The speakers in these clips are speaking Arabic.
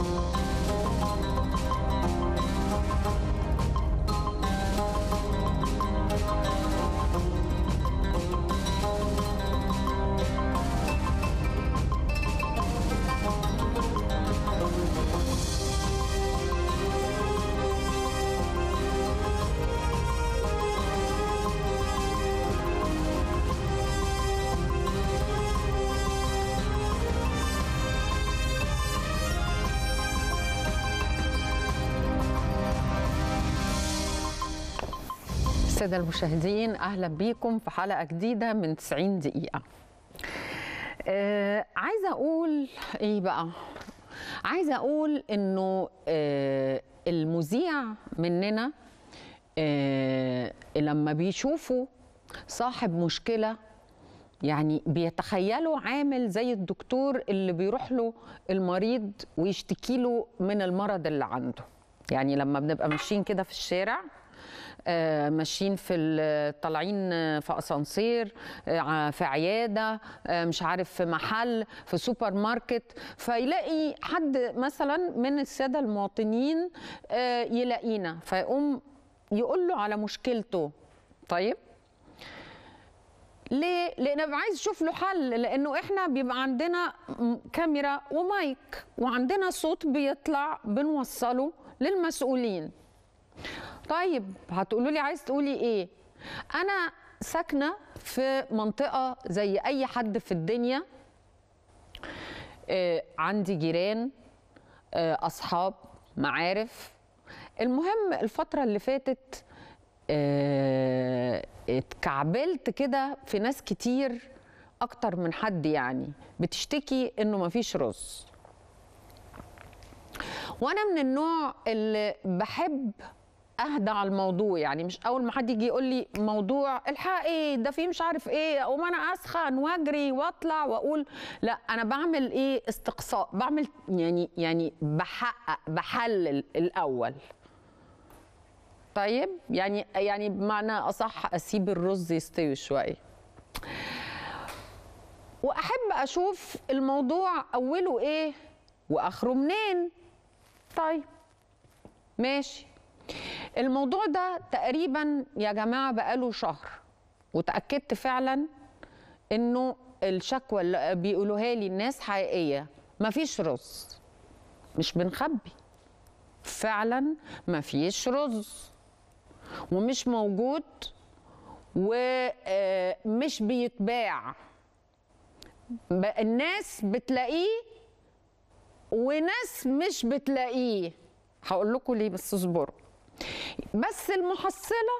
Bye. السادة المشاهدين أهلا بيكم في حلقة جديدة من 90 دقيقة. آه عايزة أقول إيه بقى؟ عايزة أقول إنه آه المذيع مننا آه لما بيشوفوا صاحب مشكلة يعني بيتخيلوا عامل زي الدكتور اللي بيروح له المريض ويشتكي له من المرض اللي عنده. يعني لما بنبقى ماشيين كده في الشارع ماشيين في ال- طالعين في أسانسير آه، في عيادة آه، مش عارف في محل في سوبر ماركت. فيلاقي حد مثلا من السادة المواطنين آه، يلاقينا. فيقوم يقول له على مشكلته طيب ليه؟ لأن ببقى عايز أشوف له حل لأنه إحنا بيبقى عندنا كاميرا ومايك وعندنا صوت بيطلع بنوصله للمسؤولين. طيب هتقولوا لي عايز تقولي إيه؟ أنا ساكنة في منطقة زي أي حد في الدنيا. آه، عندي جيران آه، أصحاب معارف. المهم الفترة اللي فاتت آه، اتكعبلت كده في ناس كتير أكتر من حد يعني. بتشتكي إنه مفيش رز. وأنا من النوع اللي بحب أهدى على الموضوع. يعني مش أول ما حد يجي يقول لي موضوع الحق إيه ده فيه مش عارف إيه أقوم أنا أسخن وأجري وأطلع وأقول لا أنا بعمل إيه؟ استقصاء. بعمل يعني يعني بحقق بحلل الأول. طيب؟ يعني يعني بمعنى أصح أسيب الرز يستوي شوية. وأحب أشوف الموضوع أوله إيه وآخره منين. طيب ماشي. الموضوع ده تقريبا يا جماعة بقاله شهر وتأكدت فعلا إنه الشكوى اللي بيقولوها لي الناس حقيقية. مفيش رز. مش بنخبي. فعلا مفيش رز. ومش موجود ومش بيتباع. ب- الناس بتلاقيه وناس مش بتلاقيه. هقول لكم ليه بس اصبروا. بس المحصلة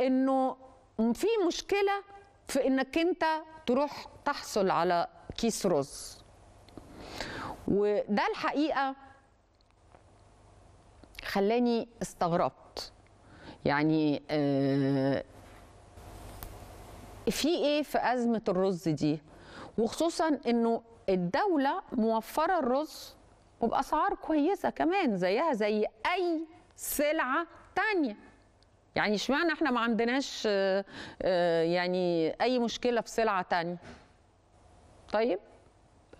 إنه في مشكلة في إنك أنت تروح تحصل على كيس رز. وده الحقيقة خلاني استغربت. يعني آه في إيه في أزمة الرز دي؟ وخصوصا إنه الدولة موفرة الرز وبأسعار كويسة كمان زيها زي أي سلعة تانية. يعني اشمعنى إحنا ما عندناش آه، آه، يعني أي مشكلة في سلعة تانية؟ طيب؟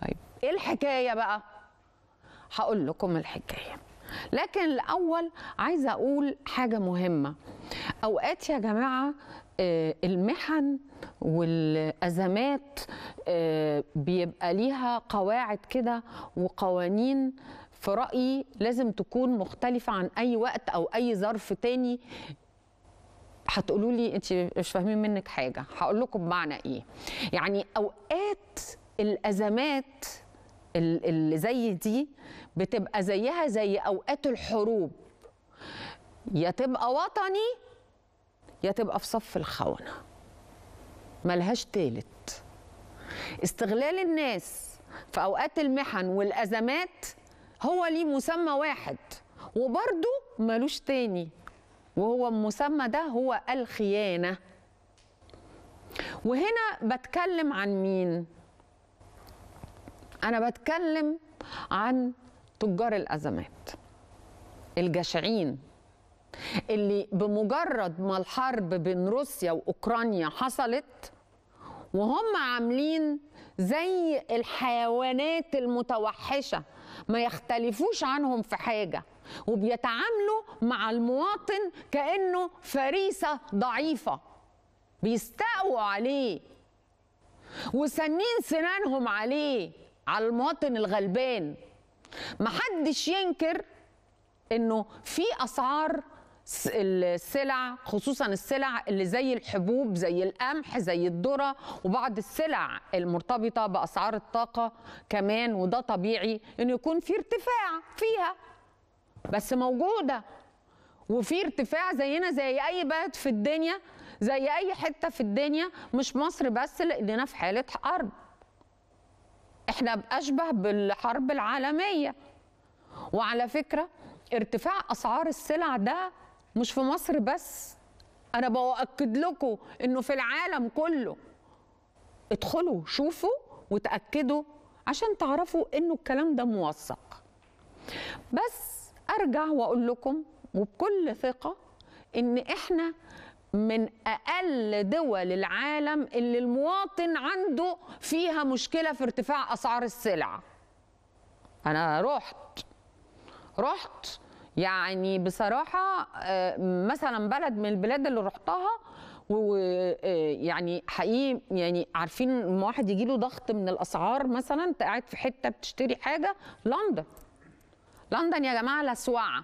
طيب. إيه الحكاية بقى؟ هقول لكم الحكاية. لكن الأول عايزه أقول حاجة مهمة. أوقات يا جماعة آه، المحن والأزمات بيبقى ليها قواعد كده وقوانين في رايي لازم تكون مختلفة عن أي وقت أو أي ظرف تاني. هتقولوا لي انت مش فاهمين منك حاجة. هقول لكم بمعنى إيه. يعني أوقات الأزمات ال- اللي زي دي بتبقى زيها زي أوقات الحروب. يا تبقى وطني يا تبقى في صف الخونة. ملهاش تالت. استغلال الناس في أوقات المحن والأزمات هو ليه مسمى واحد وبرضه ملوش تاني. وهو المسمى ده هو الخيانة. وهنا بتكلم عن مين؟ أنا بتكلم عن تجار الأزمات الجشعين اللي بمجرد ما الحرب بين روسيا وأوكرانيا حصلت وهم عاملين زي الحيوانات المتوحشة. ما يختلفوش عنهم في حاجة وبيتعاملوا مع المواطن كأنه فريسة ضعيفة بيستقوا عليه وسنين سنانهم عليه على المواطن الغلبان. محدش ينكر إنه في أسعار السلع خصوصا السلع اللي زي الحبوب زي القمح زي الذرة وبعض السلع المرتبطة بأسعار الطاقة كمان وده طبيعي إنه يكون في ارتفاع فيها بس موجودة وفي ارتفاع زينا زي أي بلد في الدنيا زي أي حتة في الدنيا مش مصر بس لأننا في حالة حرب. إحنا أشبه بالحرب العالمية. وعلى فكرة ارتفاع أسعار السلع ده مش في مصر بس. أنا باكد لكم إنه في العالم كله. ادخلوا شوفوا وتأكدوا عشان تعرفوا إنه الكلام ده موثق. بس أرجع وأقول لكم وبكل ثقة إن إحنا من أقل دول العالم اللي المواطن عنده فيها مشكلة في ارتفاع أسعار السلع. أنا رحت رحت يعني بصراحة آه، مثلا بلد من البلاد اللي رحتها ويعني حقيقي يعني عارفين لما واحد يجي له ضغط من الأسعار مثلا أنت قاعد في حتة بتشتري حاجة لندن. لندن يا جماعة لسوعه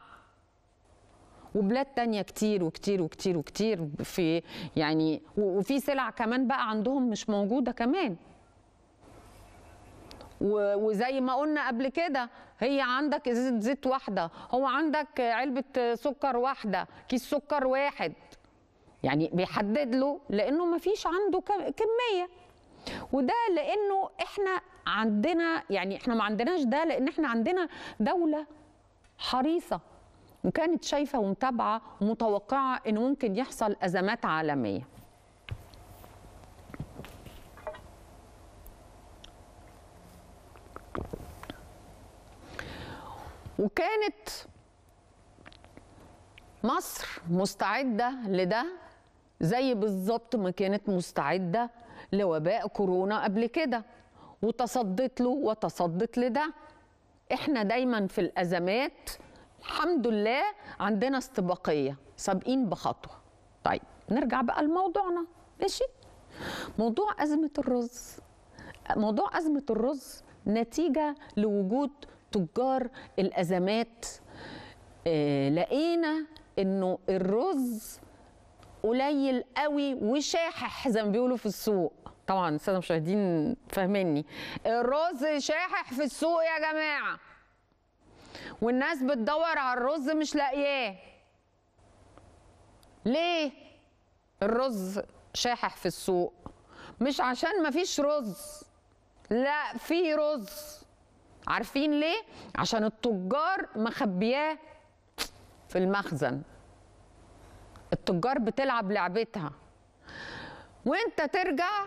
وبلاد تانية كتير وكتير وكتير وكتير في يعني وفي سلع كمان بقى عندهم مش موجودة كمان. وزي ما قلنا قبل كده هي عندك ازازة زيت واحدة هو عندك علبة سكر واحدة كيس سكر واحد. يعني بيحدد له لأنه ما فيش عنده كم- كمية. وده لأنه إحنا عندنا يعني إحنا ما عندناش ده لأن إحنا عندنا دولة حريصة وكانت شايفة ومتابعة ومتوقعة إن ممكن يحصل أزمات عالمية. وكانت مصر مستعدة لده زي بالظبط ما كانت مستعدة لوباء كورونا قبل كده. وتصدت له وتصدت لده. إحنا دايما في الأزمات الحمد لله عندنا استباقية. سابقين بخطوة. طيب نرجع بقى لموضوعنا. ماشي؟ موضوع أزمة الرز. موضوع أزمة الرز نتيجة لوجود تجار الأزمات آه لقينا إنه الرز قليل قوي وشاحح زي ما بيقولوا في السوق. طبعا الساده المشاهدين فاهميني. الرز شاحح في السوق يا جماعة. والناس بتدور على الرز مش لاقياه. ليه؟ الرز شاحح في السوق. مش عشان مفيش رز. لا في رز. عارفين ليه؟ عشان التجار مخبياه في المخزن. التجار بتلعب لعبتها. وانت ترجع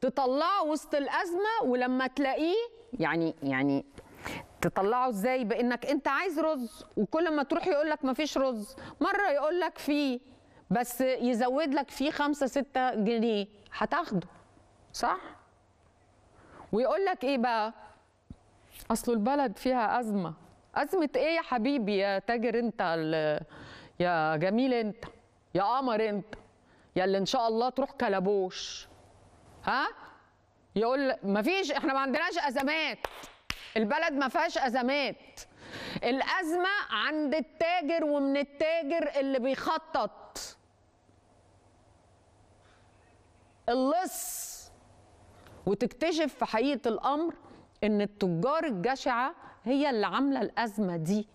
تطلعه وسط الأزمة ولما تلاقيه يعني يعني تطلعه إزاي؟ بإنك انت عايز رز وكل ما تروح يقول لك مفيش رز. مرة يقول لك فيه بس يزود لك فيه خمسة ستة جنيه. هتاخده صح؟ ويقول لك إيه بقى؟ أصل البلد فيها أزمة. أزمة إيه يا حبيبي؟ يا تاجر أنت يا جميل أنت. يا قمر أنت. يا اللي إن شاء الله تروح كلبوش ها؟ يقول مفيش إحنا ما عندناش أزمات. البلد ما فيهاش أزمات. الأزمة عند التاجر ومن التاجر اللي بيخطط. اللص. وتكتشف في حقيقة الأمر إن التجار الجشعة هي اللي عاملة الأزمة دي.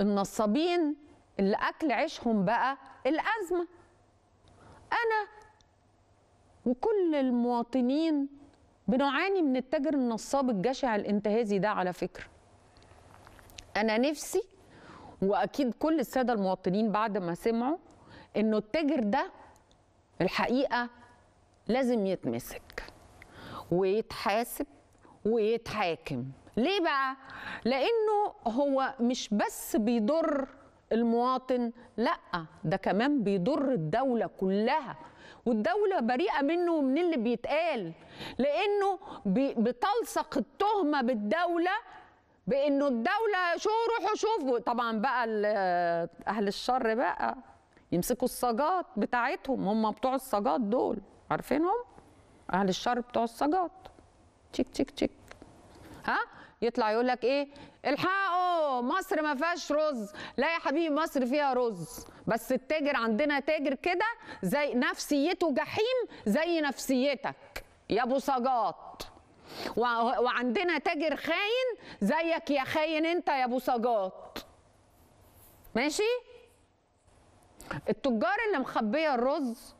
النصابين اللي أكل عيشهم بقى الأزمة. أنا وكل المواطنين بنعاني من التاجر النصاب الجشع الانتهازي ده على فكرة. أنا نفسي وأكيد كل السادة المواطنين بعد ما سمعوا إنه التاجر ده الحقيقة لازم يتمسك ويتحاسب ويتحاكم. ليه بقى؟ لأنه هو مش بس بيضر المواطن لأ ده كمان بيضر الدولة كلها. والدولة بريئة منه ومن اللي بيتقال لأنه بتلصق التهمة بالدولة بإنه الدولة شو روحوا شوفوا. طبعا بقى أهل الشر بقى يمسكوا الصاجات بتاعتهم هم بتوع الصاجات دول. عارفينهم؟ أهل الشر بتوع الصاجات. تشيك تشيك تشيك. ها؟ يطلع يقول لك إيه؟ الحقوا مصر ما فيهاش رز. لا يا حبيبي مصر فيها رز. بس التاجر عندنا تاجر كده زي نفسيته جحيم زي نفسيتك يا أبو وع- وعندنا تاجر خاين زيك يا خاين أنت يا أبو صاجات. ماشي؟ التجار اللي مخبية الرز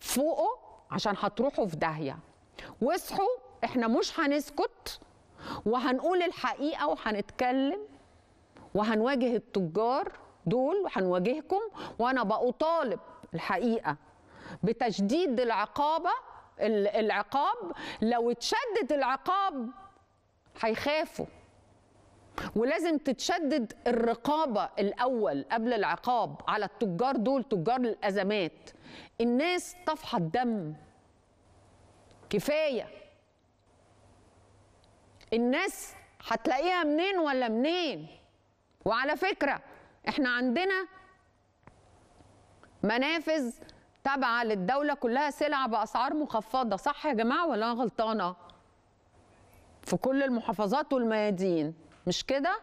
فوقه عشان هتروحوا في داهية. واصحوا إحنا مش هنسكت. وهنقول الحقيقة وهنتكلم وهنواجه التجار دول وهنواجهكم وأنا بطالب الحقيقة بتشديد العقابة ال- العقاب. لو اتشدد العقاب هيخافوا. ولازم تتشدد الرقابة الأول قبل العقاب على التجار دول تجار الأزمات. الناس طفحة الدم. كفاية. الناس هتلاقيها منين ولا منين؟ وعلى فكرة إحنا عندنا منافذ تابعة للدولة كلها سلع بأسعار مخفضة صح يا جماعة ولا أنا غلطانة؟ في كل المحافظات والميادين مش كده؟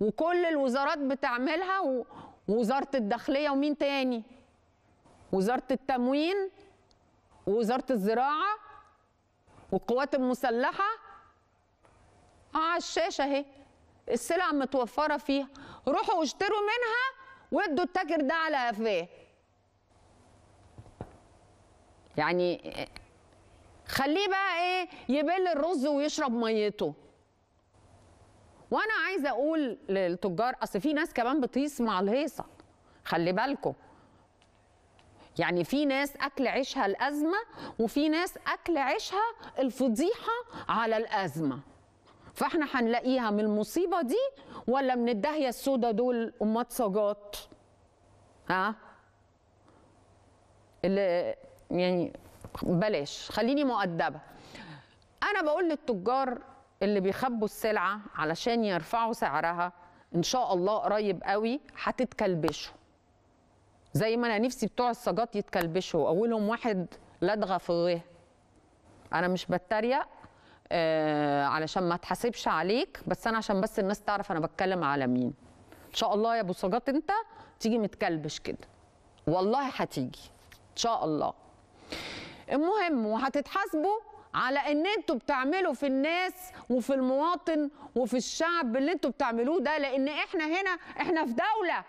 وكل الوزارات بتعملها ووزارة الداخلية ومين تاني؟ وزارة التموين ووزارة الزراعة والقوات المسلحة على الشاشة أهي. السلع متوفرة فيها. روحوا واشتروا منها وادوا التاجر ده على قفاه. يعني خليه بقى إيه يبل الرز ويشرب ميته. وأنا عايزة أقول للتجار أصل في ناس كمان بتقيس مع الهيصة. خلي بالكم. يعني في ناس أكل عيشها الأزمة وفي ناس أكل عيشها الفضيحة على الأزمة. فاحنا هنلاقيها من المصيبة دي ولا من الداهيه السوداء دول أمات صاجات؟ ها؟ اللي يعني بلاش خليني مؤدبة. أنا بقول للتجار اللي بيخبوا السلعة علشان يرفعوا سعرها إن شاء الله قريب قوي هتتكلبشوا. زي ما أنا نفسي بتوع الصاجات يتكلبشوا اولهم واحد لدغة في أنا مش بتريق آه علشان ما اتحاسبش عليك بس أنا عشان بس الناس تعرف أنا بتكلم على مين. إن شاء الله يا أبو صاجات أنت تيجي متكلبش كده. والله هتيجي. إن شاء الله. المهم وهتتحاسبوا على إن أنتوا بتعملوا في الناس وفي المواطن وفي الشعب اللي أنتوا بتعملوه ده لأن إحنا هنا إحنا في دولة.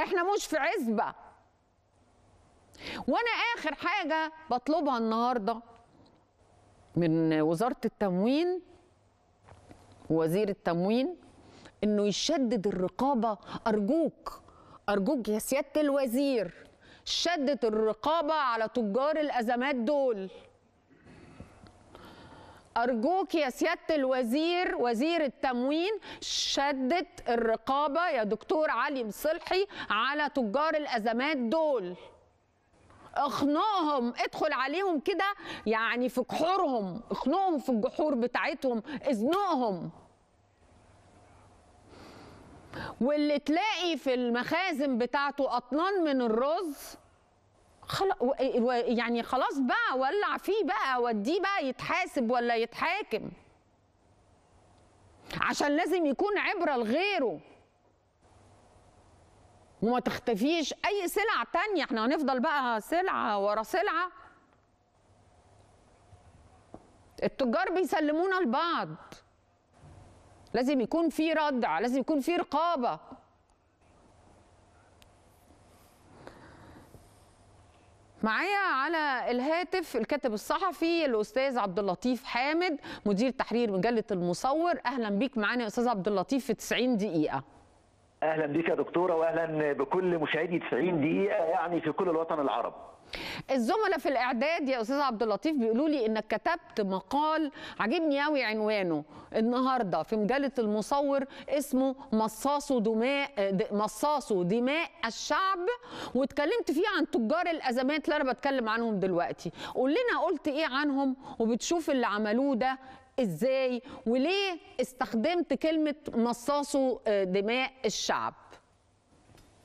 إحنا مش في عزبة. وأنا آخر حاجة بطلبها النهاردة من وزارة التموين ووزير التموين إنه يشدد الرقابة. أرجوك أرجوك يا سيادة الوزير شدد الرقابة على تجار الأزمات دول. أرجوك يا سيادة الوزير وزير التموين شدد الرقابة يا دكتور علي مصلحي على تجار الأزمات دول. اخنقهم ادخل عليهم كده يعني في جحورهم اخنقهم في الجحور بتاعتهم ازنقهم. واللي تلاقي في المخازن بتاعته اطنان من الرز خلاص يعني خلاص بقى ولع فيه بقى وديه بقى يتحاسب ولا يتحاكم. عشان لازم يكون عبرة لغيره. وما تختفيش أي سلع تانية. إحنا هنفضل بقى سلعة ورا سلعة. التجار بيسلمونا لبعض. لازم يكون في ردع لازم يكون في رقابة. معايا على الهاتف الكاتب الصحفي الأستاذ عبد اللطيف حامد مدير تحرير مجلة المصور. أهلا بيك معانا يا أستاذ عبد اللطيف في 90 دقيقة. أهلا بك يا دكتوره واهلا بكل مشاهدي 90 دقيقة يعني في كل الوطن العربي. الزملاء في الإعداد يا أستاذ عبد اللطيف بيقولوا لي إنك كتبت مقال عجبني قوي عنوانه. النهارده في مجلة المصور اسمه مصاصو دماء مصاصو دماء الشعب واتكلمت فيه عن تجار الأزمات اللي أنا بتكلم عنهم دلوقتي. قول لنا قلت إيه عنهم وبتشوف اللي عملوه ده إزاي وليه استخدمت كلمة مصاصو آه، دماء الشعب؟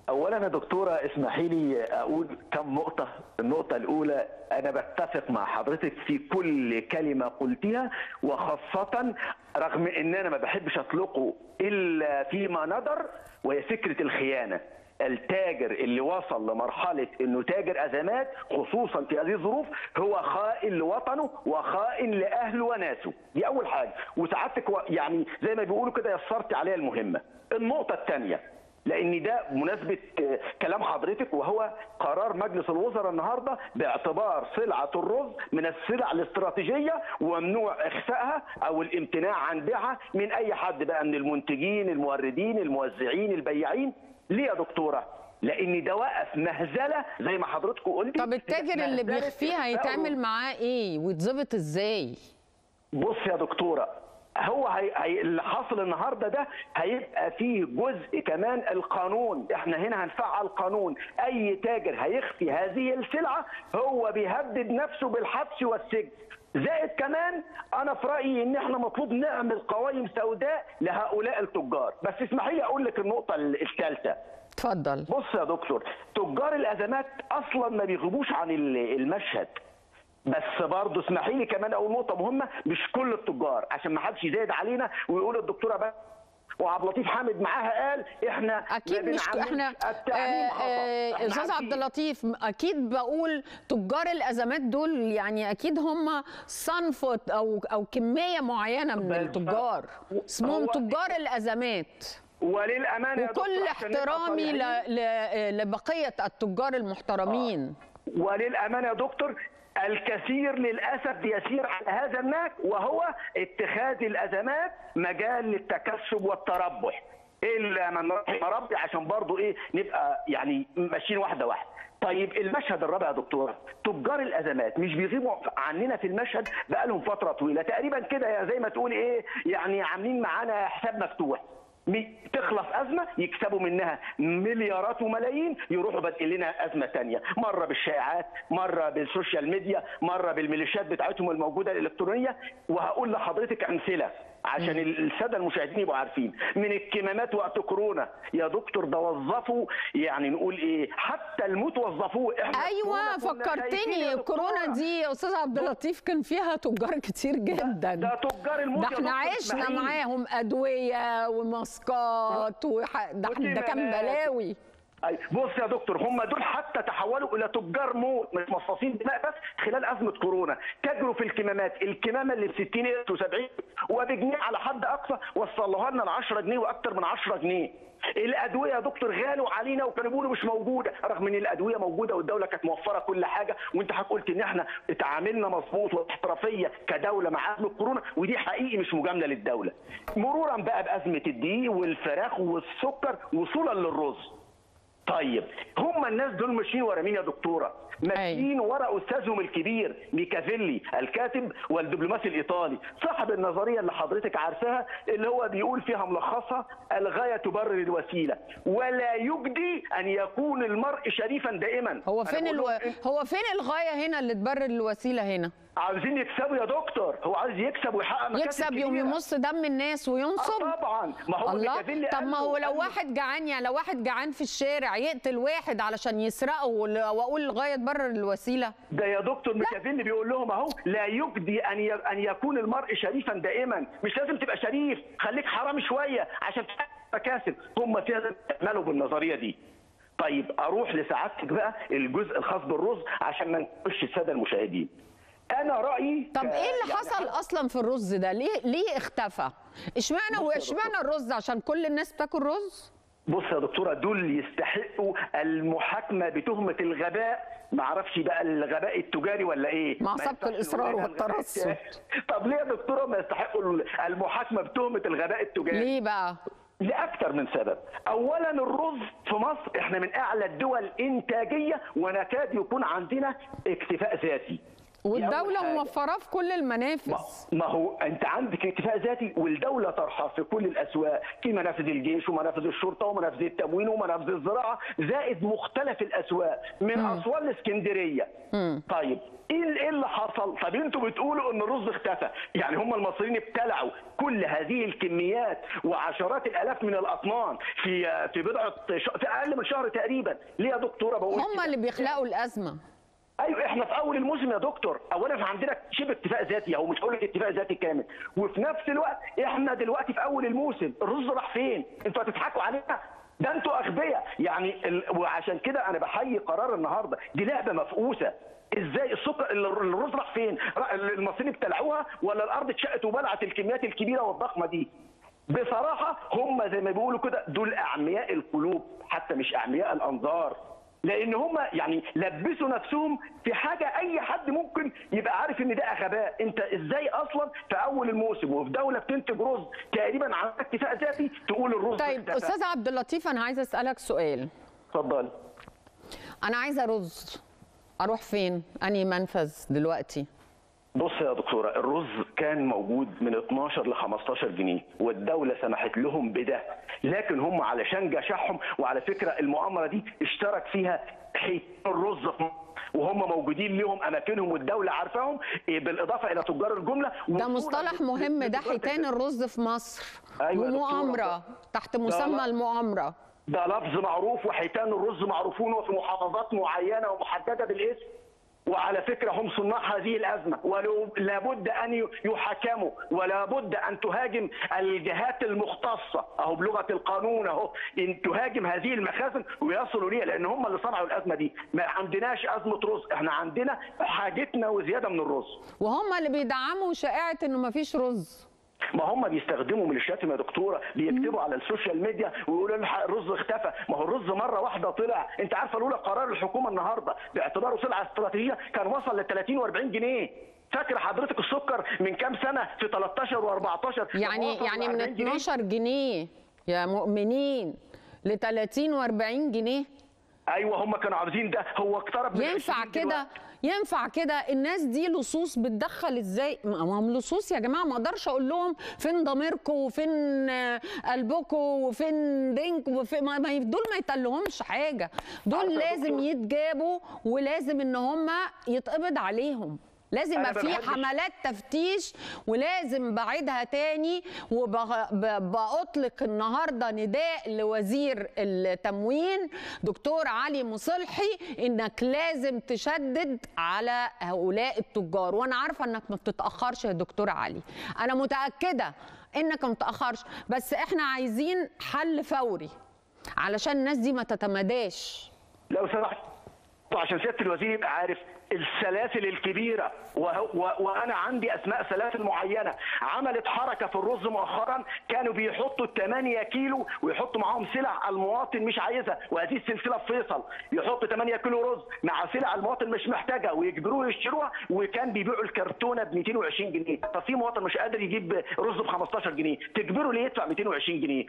اولا يا دكتورة اسمحي لي أقول كم نقطة. النقطة الأولى أنا بتفق مع حضرتك في كل كلمة قلتها وخاصة رغم إن أنا ما بحبش أطلقه إلا فيما ندر وهي فكرة الخيانة. التاجر اللي وصل لمرحلة إنه تاجر أزمات خصوصا في هذه الظروف هو خائن لوطنه وخائن لأهله وناسه. دي أول حاجة. وسعادتك يعني زي ما بيقولوا كده يسرت عليها المهمة. النقطة الثانية لأن ده بمناسبة آه، كلام حضرتك وهو قرار مجلس الوزراء النهارده باعتبار سلعه الرز من السلع الاستراتيجية وممنوع اخفائها أو الامتناع عن بيعها من أي حد بقى من المنتجين الموردين الموزعين البياعين. ليه يا دكتورة؟ لأن ده وقف مهزلة زي ما حضرتك قلتي. طب التاجر اللي مهزلة بيخفيه إخفاء هيتعمل معاه إيه؟ ويتظبط إزاي؟ بص يا دكتورة هو هي... هي... اللي حاصل النهارده ده هيبقى فيه جزء كمان القانون. إحنا هنا هنفعل قانون. أي تاجر هيخفي هذه السلعه هو بيهدد نفسه بالحبس والسجن. زائد كمان أنا في رأيي إن إحنا مطلوب نعمل قوائم سوداء لهؤلاء التجار. بس اسمحي لي أقول لك النقطة الثالثة. اتفضل. بص يا دكتور تجار الأزمات أصلا ما بيغيبوش عن ال- المشهد. بس برضه اسمحي لي كمان أقول نقطة مهمة مش كل التجار عشان ما حدش يزايد علينا ويقول الدكتورة بقى وعبد اللطيف حامد معاها قال إحنا أكيد مش إحنا التعليم خطأ. آه، أستاذ. عبد اللطيف أكيد بقول تجار الأزمات دول يعني أكيد هم صنف أو أو كمية معينة من. التجار اسمهم تجار الأزمات وللأمانة وكل احترامي لبقية التجار المحترمين وللأمانة يا دكتور الكثير للأسف يسير على هذا النهج وهو اتخاذ الأزمات مجال للتكسب والتربح. إلا من رحم ربي عشان برضو إيه نبقى يعني ماشيين واحدة واحدة. طيب المشهد الرابع يا دكتور تجار الأزمات مش بيغيبوا عننا في المشهد بقالهم فترة طويلة. تقريبا كده زي ما تقول إيه يعني عاملين معانا حساب مفتوح. تخلص أزمة يكسبوا منها مليارات وملايين يروحوا بادئين لنا أزمة تانية. مرة بالشائعات مرة بال social media مرة بالميليشيات بتاعتهم الموجودة الإلكترونية. وهقول لحضرتك أمثلة. عشان السادة المشاهدين يبقوا عارفين من الكمامات وقت كورونا يا دكتور ده وظفوا يعني نقول إيه حتى الموت وظفوه إحنا أيوه كورونا فكرتني دكتورة. دي يا أستاذ عبد اللطيف كان فيها تجار كتير جدا ده تجار الموت ده إحنا عشنا. معاهم أدوية وماسكات وح... ده, ده كان. بلاوي أي. بص يا دكتور هم دول حتى تحولوا إلى تجار موت مش مصاصين دماء بس خلال أزمة كورونا. تاجروا في الكمامات الكمامة اللي ب 60 قرش و70 وبجنيه على حد أقصى وصلوها لنا ل 10 جنيه وأكثر من 10 جنيه. الأدوية يا دكتور غالوا علينا وكانوا بيقولوا مش موجودة رغم إن الأدوية موجودة والدولة كانت موفرة كل حاجة وأنت حضرتك قلت إن إحنا اتعاملنا مظبوط واحترافية كدولة مع أزمة كورونا ودي حقيقي مش مجاملة للدولة. مرورا بقى بأزمة الدقيق والفراخ والسكر وصولا للرز. طيب هم الناس دول ماشيين ورا مين يا دكتورة؟ ماشيين ورا أستاذهم الكبير ميكافيلي الكاتب والدبلوماسي الإيطالي. صاحب النظرية اللي حضرتك عارفاها اللي هو بيقول فيها ملخصها الغاية تبرر الوسيلة. ولا يجدي أن يكون المرء شريفا دائما. هو فين ألو... إن- هو فين الغاية هنا اللي تبرر الوسيلة هنا؟ عاوزين يكسبوا يا دكتور. هو عايز يكسب ويحقق مكاسب يكسب يوم. يمص دم الناس وينصب؟ آه طبعا. ما هو الله. طب ما هو لو واحد جعان يعني لو واحد جعان في الشارع يقتل واحد علشان يسرقه وأقول الغايه تبرر الوسيلة؟ ده يا دكتور ميكافيلي بيقول لهم أهو لا يجدي أن. أن يكون المرء شريفا دائما. مش لازم تبقى شريف. خليك حرامي شوية عشان مكاسب. هم فعلا يعملوا بالنظرية دي. طيب أروح لسعادتك بقى الجزء الخاص بالرز عشان ما نخش السادة المشاهدين. أنا رأيي طب إيه اللي يعني حصل أصلا في الرز ده؟ ليه ليه اختفى؟ اشمعنى واشمعنى الرز؟ عشان كل الناس بتاكل رز؟ بص يا دكتورة دول يستحقوا المحاكمة بتهمة الغباء. ما أعرفش بقى الغباء التجاري ولا إيه. مع سبق عليها والترصد. طب ليه يا دكتورة ما يستحقوا المحاكمة بتهمة الغباء التجاري؟ ليه بقى؟ لاكثر من سبب. اولا الرز في مصر إحنا من أعلى الدول إنتاجية ونكاد يكون عندنا اكتفاء ذاتي. حاجة. موفراه في كل المنافذ. ما هو أنت عندك اكتفاء ذاتي والدولة طرحها في كل الأسواق في منافذ الجيش ومنافذ الشرطة ومنافذ التموين ومنافذ الزراعة زائد مختلف الأسواق من أسوان لإسكندرية. طيب إيه إيه اللي حصل؟ طب أنتوا بتقولوا إن الرز اختفى، يعني هم المصريين ابتلعوا كل هذه الكميات وعشرات الألاف من الأطنان في في بضعة في أقل من شهر تقريبا، ليه يا دكتورة بقول هم؟ اللي بيخلقوا الأزمة. أيوه إحنا في أول الموسم يا دكتور. اولا عندنا شبه اكتفاء ذاتي أو مش هقول لك اكتفاء ذاتي كامل. وفي نفس الوقت إحنا دلوقتي في أول الموسم الرز راح فين؟ أنتوا هتضحكوا علينا؟ ده أنتوا أغبياء. يعني ال... وعشان كده أنا بحيي قرار النهارده. دي لعبة مفقوسة. إزاي السكر ال- الرز راح فين؟ المصريين ابتلعوها ولا الأرض اتشقت وبلعت الكميات الكبيرة والضخمة دي؟ بصراحة هم زي ما بيقولوا كده دول أعمياء القلوب حتى مش أعمياء الأنظار. لأن هم يعني لبسوا نفسهم في حاجة اي حد ممكن يبقى عارف ان ده غباء انت إزاي أصلا في اول الموسم وفي دولة بتنتج رز تقريبا على اكتفاء ذاتي تقول الرز طيب اختفى. أستاذ عبد اللطيف أنا عايزة أسألك سؤال اتفضل أنا عايزة رز أروح فين؟ أنهي منفذ دلوقتي؟ بص يا دكتورة الرز كان موجود من 12 ل 15 جنيه والدولة سمحت لهم بده لكن هم علشان جشعهم وعلى فكرة المؤامرة دي اشترك فيها حيتان الرز في وهم موجودين لهم أماكنهم والدولة عارفاهم إيه، بالإضافة إلى تجار الجملة ده مصطلح مهم ده حيتان الرز في مصر أيوة. ومؤامرة تحت مسمى لا. المؤامرة ده لفظ معروف وحيتان الرز معروفون وفي محافظات معينة ومحددة بالاسم وعلى فكرة هم صناع هذه الأزمة ولابد أن يحاكموا ولابد أن تهاجم الجهات المختصة. أهو بلغة القانون أهو إن تهاجم هذه المخازن ويصلوا ليها لأن هم اللي صنعوا الأزمة دي. ما عندناش أزمة رز إحنا عندنا حاجتنا وزيادة من الرز. وهم اللي بيدعموا شائعة إنه مفيش رز. ما هم بيستخدموا ميليشيات يا دكتورة بيكتبوا على ال social media ويقولوا لنا الرز اختفى. ما هو الرز مرة واحدة طلع. انت عارفة لولا قرار الحكومة النهارده باعتباره سلعه استراتيجية كان وصل ل 30 و40 جنيه. فاكر حضرتك السكر من كام سنة؟ في 13 و14 يعني يعني من 12 جنيه يا مؤمنين ل 30 و40 جنيه. أيوه هم كانوا عاوزين ده. هو اقترب من ينفع 20 كده. ينفع كده الناس دي لصوص بتدخل إزاي؟ ما هم لصوص يا جماعة ما أقدرش أقول لهم فين ضميركم وفين قلبكم وفين دينكم وفين ما دول ما يتقلهمش حاجة. دول لازم؟ يتجابوا ولازم ان هم يتقبض عليهم. لازم يبقى في حملات تفتيش ولازم بعيدها تاني وبأطلق النهارده نداء لوزير التموين دكتور علي مصلحي إنك لازم تشدد على هؤلاء التجار. وأنا عارفة إنك ما بتتأخرش يا دكتور علي. أنا متأكدة إنك ما بتتاخرش بس إحنا عايزين حل فوري علشان الناس دي ما تتمداش لو سمحت عشان سيادة الوزير يبقى عارف السلاسل الكبيرة. وأنا عندي أسماء سلاسل معينة. عملت حركة في الرز مؤخرا كانوا بيحطوا 8 كيلو ويحطوا معاهم سلع المواطن مش عايزها وهذه السلسلة في فيصل يحطوا 8 كيلو رز مع سلع المواطن مش محتاجها ويجبروه يشتروها وكان بيبيعوا الكرتونة ب 220 جنيه. ففي مواطن مش قادر يجيب رز ب 15 جنيه تجبره ليه يدفع 220 جنيه؟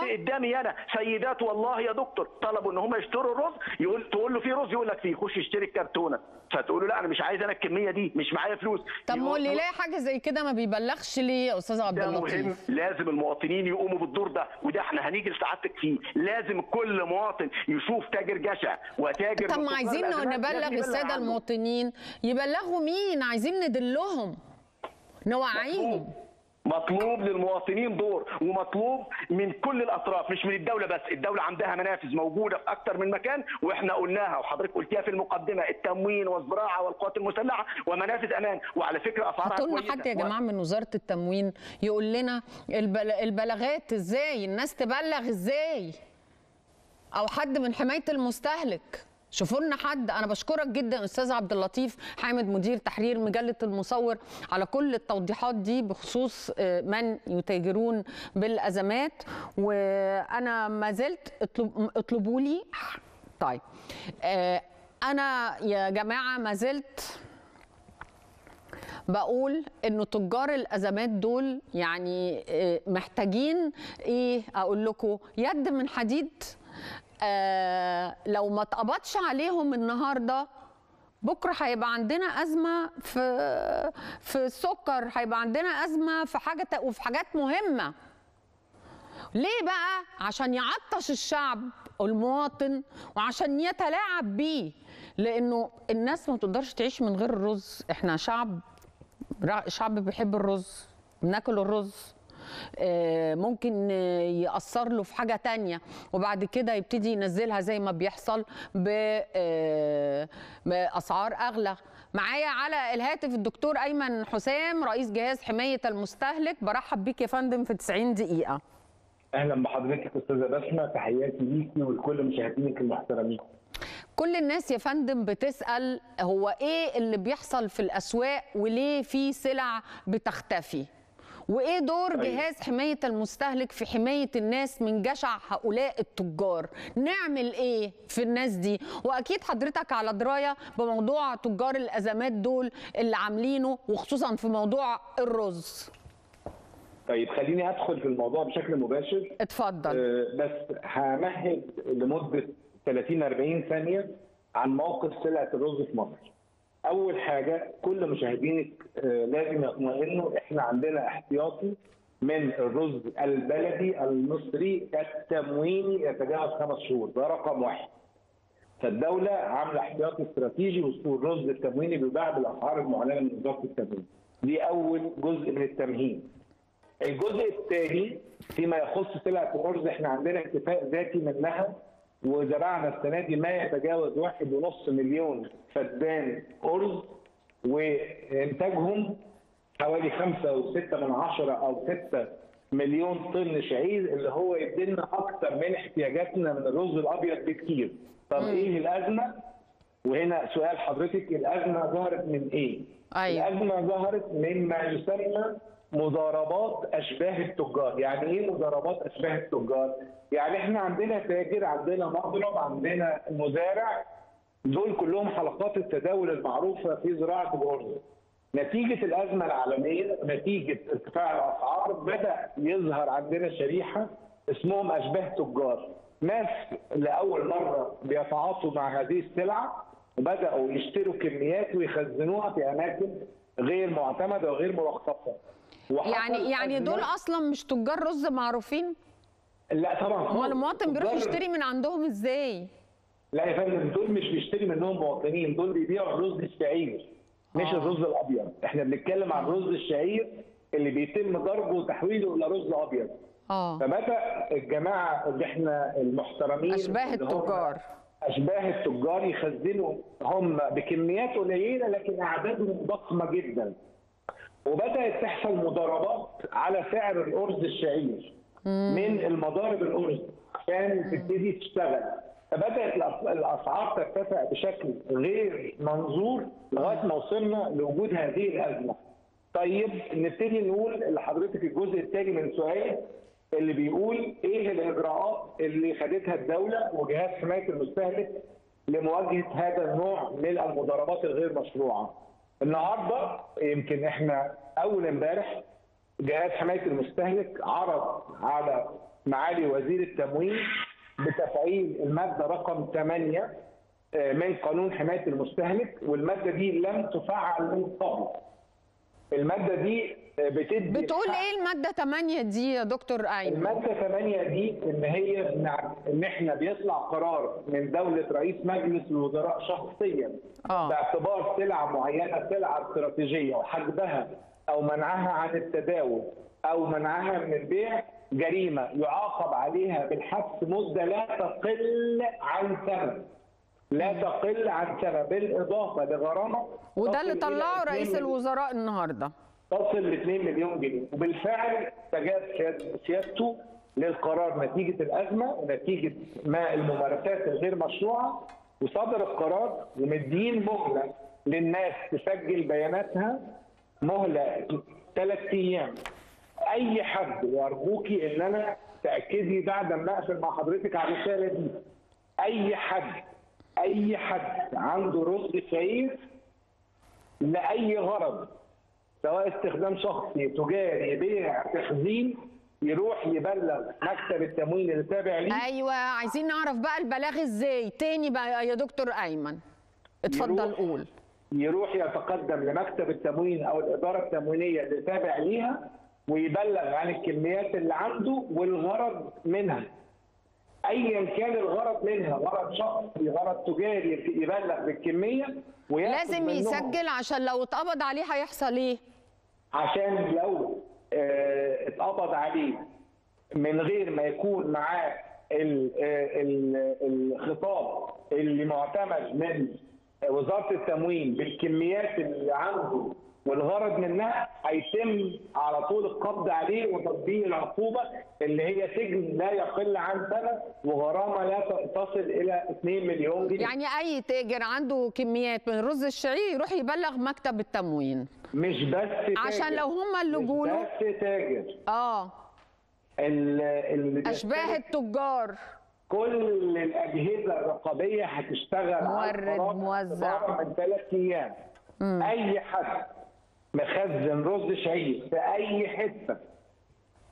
شفت قدامي أنا سيدات والله يا دكتور طلبوا إن هم يشتروا الرز يقول تقول له في رز يقول لك فيه خش اشتري الكرتونة. فتقول له لا أنا مش عايز أنا الكمية دي. مش معايا فلوس. طب ما اللي يلاقي حاجة زي كده ما بيبلغش ليه يا أستاذ عبد مهم اللطيف؟ لازم المواطنين يقوموا بالدور ده وده إحنا هنيجي لسعادتك فيه. لازم كل مواطن يشوف تاجر جشع وتاجر طب ما عايزين نبلغ السادة. المواطنين. يبلغوا مين؟ عايزين ندلهم. نوعيهم. مطلوب للمواطنين دور ومطلوب من كل الأطراف مش من الدولة بس الدولة عندها منافذ موجودة في أكثر من مكان وإحنا قلناها وحضرتك قلتيها في المقدمة التموين والزراعة والقوات المسلحة ومنافذ أمان. وعلى فكرة أسعارها كويسة. حد يا جماعة من وزارة التموين؟ يقول لنا البل- البلاغات إزاي؟ الناس تبلغ إزاي؟ أو حد من حماية المستهلك؟ شوفوا لنا حد. أنا بشكرك جدا أستاذ عبد اللطيف حامد مدير تحرير مجلة المصور على كل التوضيحات دي بخصوص آه، من يتاجرون بالأزمات. وأنا ما زلت اطلب اطلبوا لي طيب آه، أنا يا جماعة ما زلت بقول انه تجار الأزمات دول يعني آه، محتاجين إيه أقول لكم يد من حديد. آه لو ما اتقبضش عليهم النهارده بكره هيبقى عندنا أزمة في في السكر هيبقى عندنا أزمة في حاجة وفي حاجات مهمة. ليه بقى؟ عشان يعطش الشعب المواطن وعشان يتلاعب بيه. لأنه الناس ما تقدرش تعيش من غير الرز. إحنا شعب شعب بيحب الرز بناكل الرز. ممكن آه، يأثر له في حاجة تانية وبعد كده يبتدي ينزلها زي ما بيحصل آه، بأسعار أغلى. معايا على الهاتف الدكتور أيمن حسام رئيس جهاز حماية المستهلك. برحب بيك يا فندم في 90 دقيقة. أهلا بحضرتك أستاذة بسمة. تحياتي ليكي ولكل مشاهدينك المحترمين. كل الناس يا فندم بتسأل هو إيه اللي بيحصل في الأسواق وليه في سلع بتختفي؟ وإيه دور أيوة. جهاز حماية المستهلك في حماية الناس من جشع هؤلاء التجار؟ نعمل إيه في الناس دي؟ وأكيد حضرتك على دراية بموضوع تجار الأزمات دول اللي عاملينه وخصوصا في موضوع الرز. طيب خليني أدخل في الموضوع بشكل مباشر. اتفضل. آه، بس همهد لمدة 30 40 ثانية عن موقف سلعة الرز في مصر. أول حاجة كل مشاهدينك آه، لازم يطمئنوا إحنا عندنا احتياطي من الرز البلدي المصري التمويني يتجاوز خمس شهور ده رقم واحد. فالدولة عاملة احتياطي استراتيجي وسط الرز التمويني بيباع بالأسعار المعلنة من وزارة التموين. دي أول جزء من التمهيد. الجزء الثاني فيما يخص سلعة الأرز إحنا عندنا اكتفاء ذاتي منها وزرعنا السنة دي ما يتجاوز واحد ونص مليون فدان أرز وإنتاجهم حوالي خمسة وستة من عشرة أو ستة مليون طن شعير اللي هو يدينا أكتر من احتياجاتنا من الرز الأبيض بكتير. طب إيه الأزمة؟ وهنا سؤال حضرتك الأزمة ظهرت من إيه؟ أيوة. الأزمة ظهرت مما يسمى مضاربات أشباه التجار، يعني إيه مضاربات أشباه التجار؟ يعني إحنا عندنا تاجر، عندنا مضرب، عندنا مزارع دول كلهم حلقات التداول المعروفة في زراعة الأرز. نتيجة الأزمة العالمية، نتيجة ارتفاع الأسعار بدأ يظهر عندنا شريحة اسمهم أشباه تجار. ناس لأول مرة بيتعاطوا مع هذه السلعة وبدأوا يشتروا كميات ويخزنوها في أماكن غير معتمدة وغير مرخصة. يعني يعني دول أصلا مش تجار رز معروفين؟ لا طبعا. أمال. المواطن بيروح يشتري من عندهم إزاي؟ لا يا فندم دول مش بيشتري منهم مواطنين دول بيبيعوا الرز الشعير مش آه. الرز الأبيض. إحنا بنتكلم عن الرز الشعير اللي بيتم ضربه وتحويله إلى رز أبيض. آه. فبدا الجماعة اللي إحنا المحترمين أشباه التجار. أشباه التجار يخزنوا هم بكميات قليلة لكن أعدادهم ضخمة جدا. وبدأت تحصل مضاربات على سعر الأرز الشعير من المضارب الأرز عشان تبتدي تشتغل فبدأت الأسعار ترتفع بشكل غير منظور لغاية ما وصلنا لوجود هذه الأزمة. طيب نبتدي نقول لحضرتك الجزء الثاني من سؤال اللي بيقول إيه الإجراءات اللي خدتها الدولة وجهاز حماية المستهلك لمواجهة هذا النوع من المضاربات الغير مشروعة. النهارده يمكن إحنا اول امبارح جهاز حماية المستهلك عرض على معالي وزير التموين بتفعيل المادة رقم 8 آه، من قانون حماية المستهلك والمادة دي لم تفعل من قبل. المادة دي بتدي بتقول إيه المادة 8 دي يا دكتور أيمن؟ المادة 8 دي إن هي إن إحنا بيطلع قرار من دولة رئيس مجلس الوزراء شخصيا آه. باعتبار سلعة معينة سلعة استراتيجية وحجبها أو منعها عن التداول أو منعها من البيع جريمة يعاقب عليها بالحبس مدة لا تقل عن سنة. لا تقل عن سنة بالإضافة لغرامة وده اللي طلعه 2 رئيس. الوزراء النهارده. تصل ل 2 مليون جنيه. وبالفعل استجاب سياد- سيادته للقرار نتيجة الأزمة ونتيجة ما الممارسات الغير مشروعة وصدر القرار ومدين مهلة للناس تسجل بياناتها مهلة ثلاث أيام. أي حد وارجوكي إن أنا تاكدي بعد ما أقفل مع حضرتك على الرسالة دي. أي حد أي حد عنده رز شعير لأي غرض سواء استخدام شخصي تجاري بيع تخزين يروح يبلغ مكتب التموين اللي تابع ليه. أيوه عايزين نعرف بقى البلاغ إزاي. تاني بقى يا دكتور أيمن. اتفضل يروح- قول. يروح يتقدم لمكتب التموين أو الإدارة التموينية اللي تابع ليها ويبلغ عن الكميات اللي عنده والغرض منها. ايا كان الغرض منها غرض شخصي غرض تجاري يبلغ بالكمية لازم. يسجل عشان لو اتقبض عليه هيحصل إيه؟ عشان لو آه، اتقبض عليه من غير ما يكون معاه آه، ال- الخطاب اللي معتمد من وزارة التموين بالكميات اللي عنده والغرض منها هيتم على طول القبض عليه وتطبيق العقوبة اللي هي سجن لا يقل عن سنة وغرامة لا تصل إلى 2 مليون جنيه. يعني أي تاجر عنده كميات من رز الشعير يروح يبلغ مكتب التموين. مش بس تاجر. عشان لو هم اللي مش جولوا بس تاجر. آه. ال- اللي أشباه التجار. كل الأجهزة الرقابية هتشتغل مورد، موزع. من ثلاث أيام. أي حد مخزن رز شعير في أي حتة.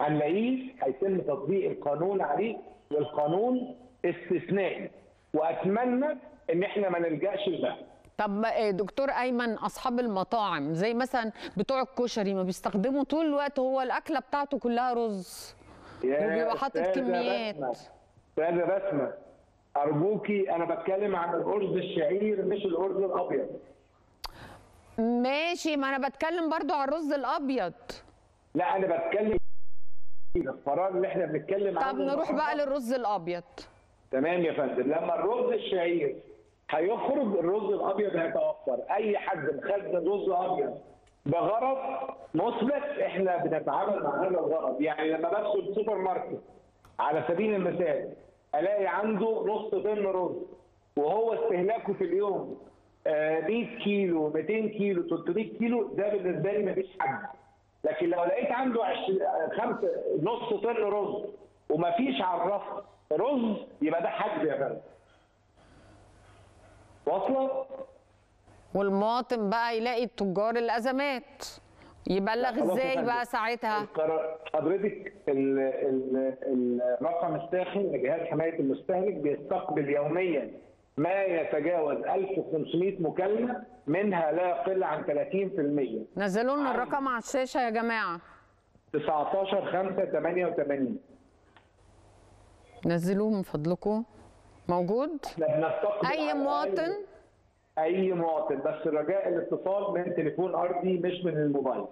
هنلاقيه هيتم تطبيق القانون عليه والقانون استثنائي. وأتمنى إن إحنا ما نلجأش لده. طب إيه دكتور أيمن أصحاب المطاعم زي مثلا بتوع الكشري ما بيستخدموا طول الوقت هو الأكلة بتاعته كلها رز. وبيبقى حاطط كميات. أستاذة بسمه أرجوكي أنا بتكلم عن الأرز الشعير مش الأرز الأبيض. ماشي ما أنا بتكلم برضو على الرز الأبيض. لا أنا بتكلم القرار اللي إحنا بنتكلم عنه طب نروح بقى للرز الأبيض. تمام يا فندم. لما الرز الشعير هيخرج الرز الأبيض هيتوفر. أي حد مخزن رز أبيض بغرض مثبت إحنا بنتعامل مع هذا الغرض. يعني لما بدخل السوبر ماركت على سبيل المثال ألاقي عنده نص طن رز وهو استهلاكه في اليوم 100 كيلو 200 كيلو 300 كيلو ده بالنسبة لي مفيش حاجة لكن لو لقيت عنده عش- خمسه نص طن رز ومفيش على الرف رز يبقى ده حجز يا فندم واصلة؟ والمواطن بقى يلاقي التجار الأزمات يبلغ إزاي. بقى ساعتها حضرتك ال ال الرقم الساخن لجهاز حماية المستهلك بيستقبل يوميا ما يتجاوز 1500 مكالمة منها لا يقل عن 30% نزلوا لنا الرقم على الشاشة يا جماعة. 19 5 88 نزلوه من فضلكم. موجود؟ أي مواطن؟ أي مواطن بس رجاء الاتصال من تليفون أرضي مش من الموبايل.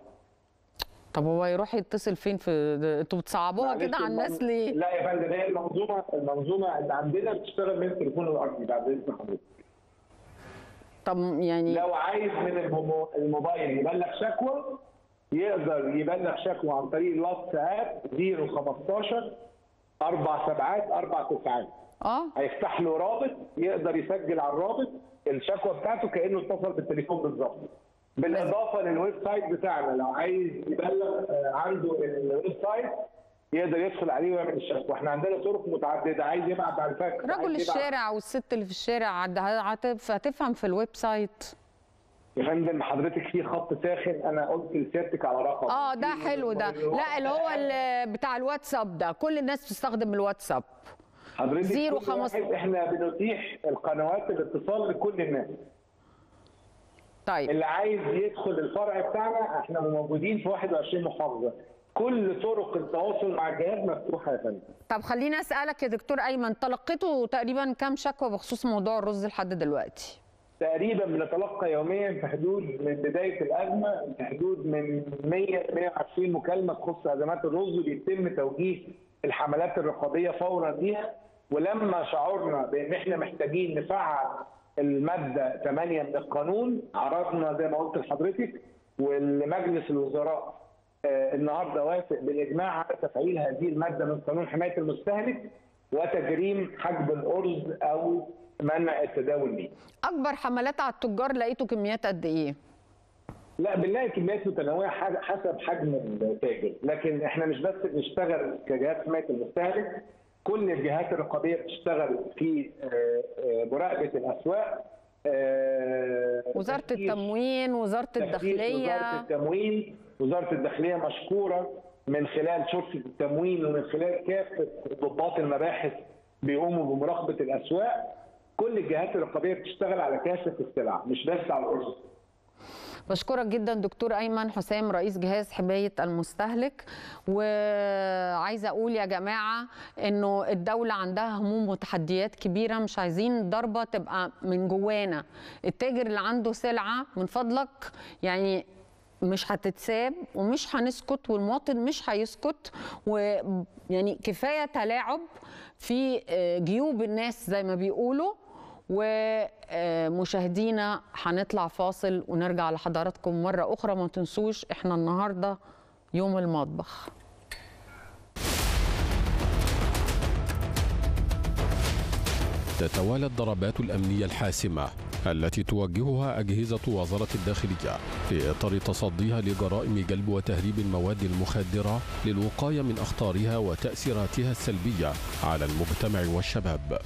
طب هو يروح يتصل فين في أنتوا بتصعبوها كده على الناس ليه؟ لا يا فندم هي المنظومة المنظومة اللي عندنا بتشتغل من التليفون الأرضي بعد إذن حضرتك. طب يعني لو عايز من المو- الموبايل يبلغ شكوى يقدر يبلغ شكوى عن طريق الواتساب 015 أربع سبعات أربع تسعات. آه. هيفتح له رابط يقدر يسجل على الرابط الشكوى بتاعته كأنه اتصل بالتليفون بالظبط. بالإضافة لل website بتاعنا لو عايز يبلغ آه، عنده ال website يقدر يدخل عليه ويعمل الشكوى إحنا عندنا طرق متعددة عايز يبعت على الفاكس رجل الشارع والست اللي في الشارع هتفهم في ال website. يا فندم حضرتك في خط ساخن أنا قلت لسيادتك على رقم. آه ده حلو ده. لا اللي هو ال- بتاع الواتساب ده. كل الناس بتستخدم الواتساب. حضرتك زيرو كل خمس- واحد إحنا بنتيح القنوات الاتصال لكل الناس. طيب. اللي عايز يدخل الفرع بتاعنا إحنا موجودين في 21 محافظة. كل طرق التواصل مع الجهاز مفتوحه يا فندم. طب خليني أسألك يا دكتور أيمن تلقيتوا تقريبا كام شكوى بخصوص موضوع الرز لحد دلوقتي؟ تقريبا بنتلقى يوميا في حدود من بداية الأزمة في حدود من 100 120 مكالمة تخص أزمات الرز بيتم توجيه الحملات الرقابية فورا ليها. ولما شعرنا بإن إحنا محتاجين نفعل المادة 8 من القانون عرضنا زي ما قلت لحضرتك والمجلس الوزراء آه، النهارده وافق بالإجماع على تفعيل هذه المادة من قانون حماية المستهلك وتجريم حجب الأرز أو منع التداول به. أكبر حملات على التجار لقيتوا كميات قد إيه لا بنلاقي كميات متنوعة حسب حجم التاجر، لكن إحنا مش بس بنشتغل كجهات حماية المستهلك، كل الجهات الرقابية بتشتغل في آه، آه، مراقبة الأسواق آه، وزارة التموين وزارة تفتيش وزارة الداخليه التموين وزارة الداخلية مشكورة من خلال شرطة التموين ومن خلال كافة ضباط المباحث بيقوموا بمراقبة الأسواق. كل الجهات الرقابية بتشتغل على كافة السلع مش بس على الأرز. بشكرك جدا دكتور أيمن حسام رئيس جهاز حماية المستهلك. وعايزة أقول يا جماعة إنه الدولة عندها هموم وتحديات كبيرة مش عايزين الضربه تبقى من جوانا. التاجر اللي عنده سلعة من فضلك يعني مش هتتساب ومش هنسكت والمواطن مش هيسكت. ويعني كفاية تلاعب في جيوب الناس زي ما بيقولوا. ومشاهدينا هنطلع فاصل ونرجع لحضراتكم مرة أخرى ما تنسوش إحنا النهاردة يوم المطبخ تتوالى الضربات الأمنية الحاسمة التي توجهها أجهزة وزارة الداخلية في إطار تصديها لجرائم جلب وتهريب المواد المخدرة للوقاية من أخطارها وتأثيراتها السلبية على المجتمع والشباب.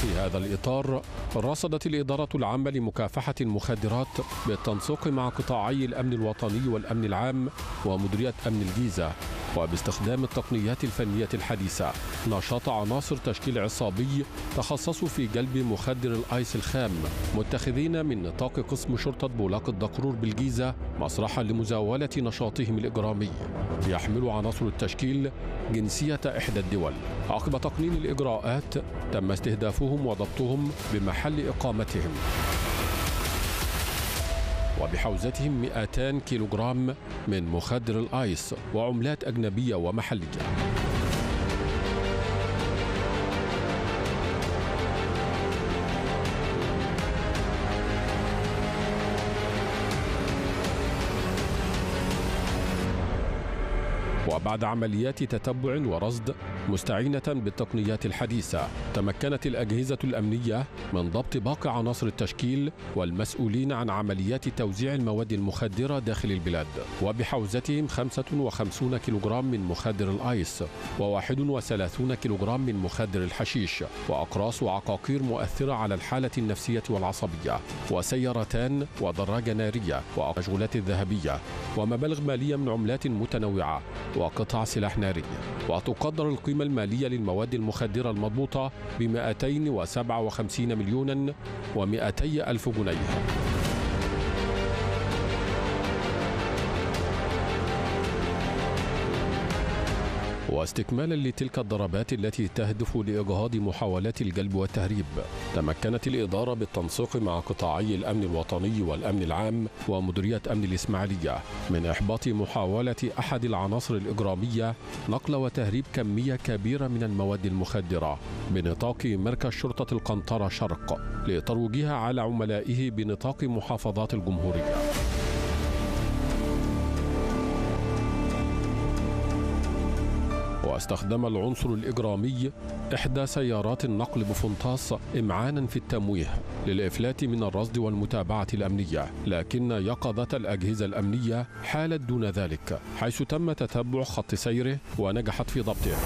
في هذا الإطار رصدت الإدارة العامة لمكافحة المخدرات بالتنسيق مع قطاعي الأمن الوطني والأمن العام ومديرية أمن الجيزة. وباستخدام التقنيات الفنية الحديثة. نشاط عناصر تشكيل عصابي تخصصوا في جلب مخدر الآيس الخام. متخذين من نطاق قسم شرطة بولاق الدقرور بالجيزة مسرحا لمزاولة نشاطهم الإجرامي. يحمل عناصر التشكيل جنسية إحدى الدول. عقب تقنين الإجراءات تم استهدافهم وضبطهم بمحل إقامتهم. وبحوزتهم 200 كيلوغرام من مخدر الآيس وعملات أجنبية ومحلية. وبعد عمليات تتبع ورصد مستعينة بالتقنيات الحديثة تمكنت الأجهزة الأمنية من ضبط باقي عناصر التشكيل والمسؤولين عن عمليات توزيع المواد المخدرة داخل البلاد وبحوزتهم 55 كيلوغرام من مخدر الآيس و31 كيلوغرام من مخدر الحشيش وأقراص وعقاقير مؤثرة على الحالة النفسية والعصبية وسيارتان ودراجة نارية ومشغولات ذهبية ومبالغ مالية من عملات متنوعة وقطع سلاح ناري. وتقدر القيمة المالية للمواد المخدرة المضبوطة ب 257 مليون و200 ألف جنيه. واستكمالا لتلك الضربات التي تهدف لإجهاض محاولات الجلب والتهريب تمكنت الإدارة بالتنسيق مع قطاعي الأمن الوطني والأمن العام ومديرية أمن الإسماعيلية من إحباط محاولة أحد العناصر الإجرامية نقل وتهريب كمية كبيرة من المواد المخدرة بنطاق مركز شرطة القنطرة شرق لترويجها على عملائه بنطاق محافظات الجمهورية. واستخدم العنصر الإجرامي إحدى سيارات النقل بفنطاس إمعانا في التمويه للإفلات من الرصد والمتابعة الأمنية لكن يقظة الأجهزة الأمنية حالت دون ذلك حيث تم تتبع خط سيره ونجحت في ضبطه.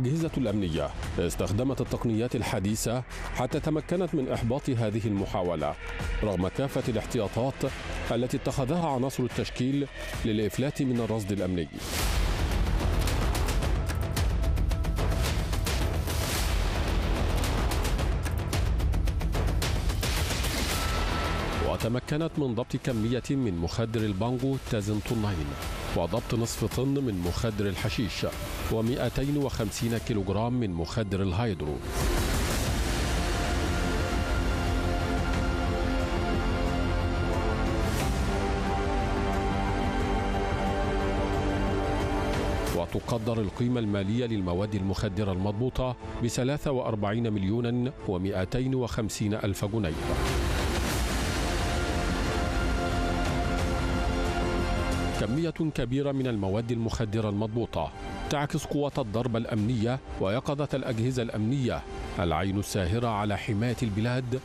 الأجهزة الأمنية. استخدمت التقنيات الحديثة حتى تمكنت من إحباط هذه المحاولة. رغم كافة الاحتياطات التي اتخذها عناصر التشكيل للإفلات من الرصد الأمني. وتمكنت من ضبط كمية من مخدر البانجو تزن طنين وضبط نصف طن من مخدر الحشيش و250 كيلوغرام من مخدر الهيدرو. وتقدر القيمة المالية للمواد المخدرة المضبوطة ب 43 مليون و250 ألف جنيه. كمية كبيرة من المواد المخدرة المضبوطة. تعكس قوة الضربة الأمنية ويقظة الأجهزة الأمنية. العين الساهرة على حماية البلاد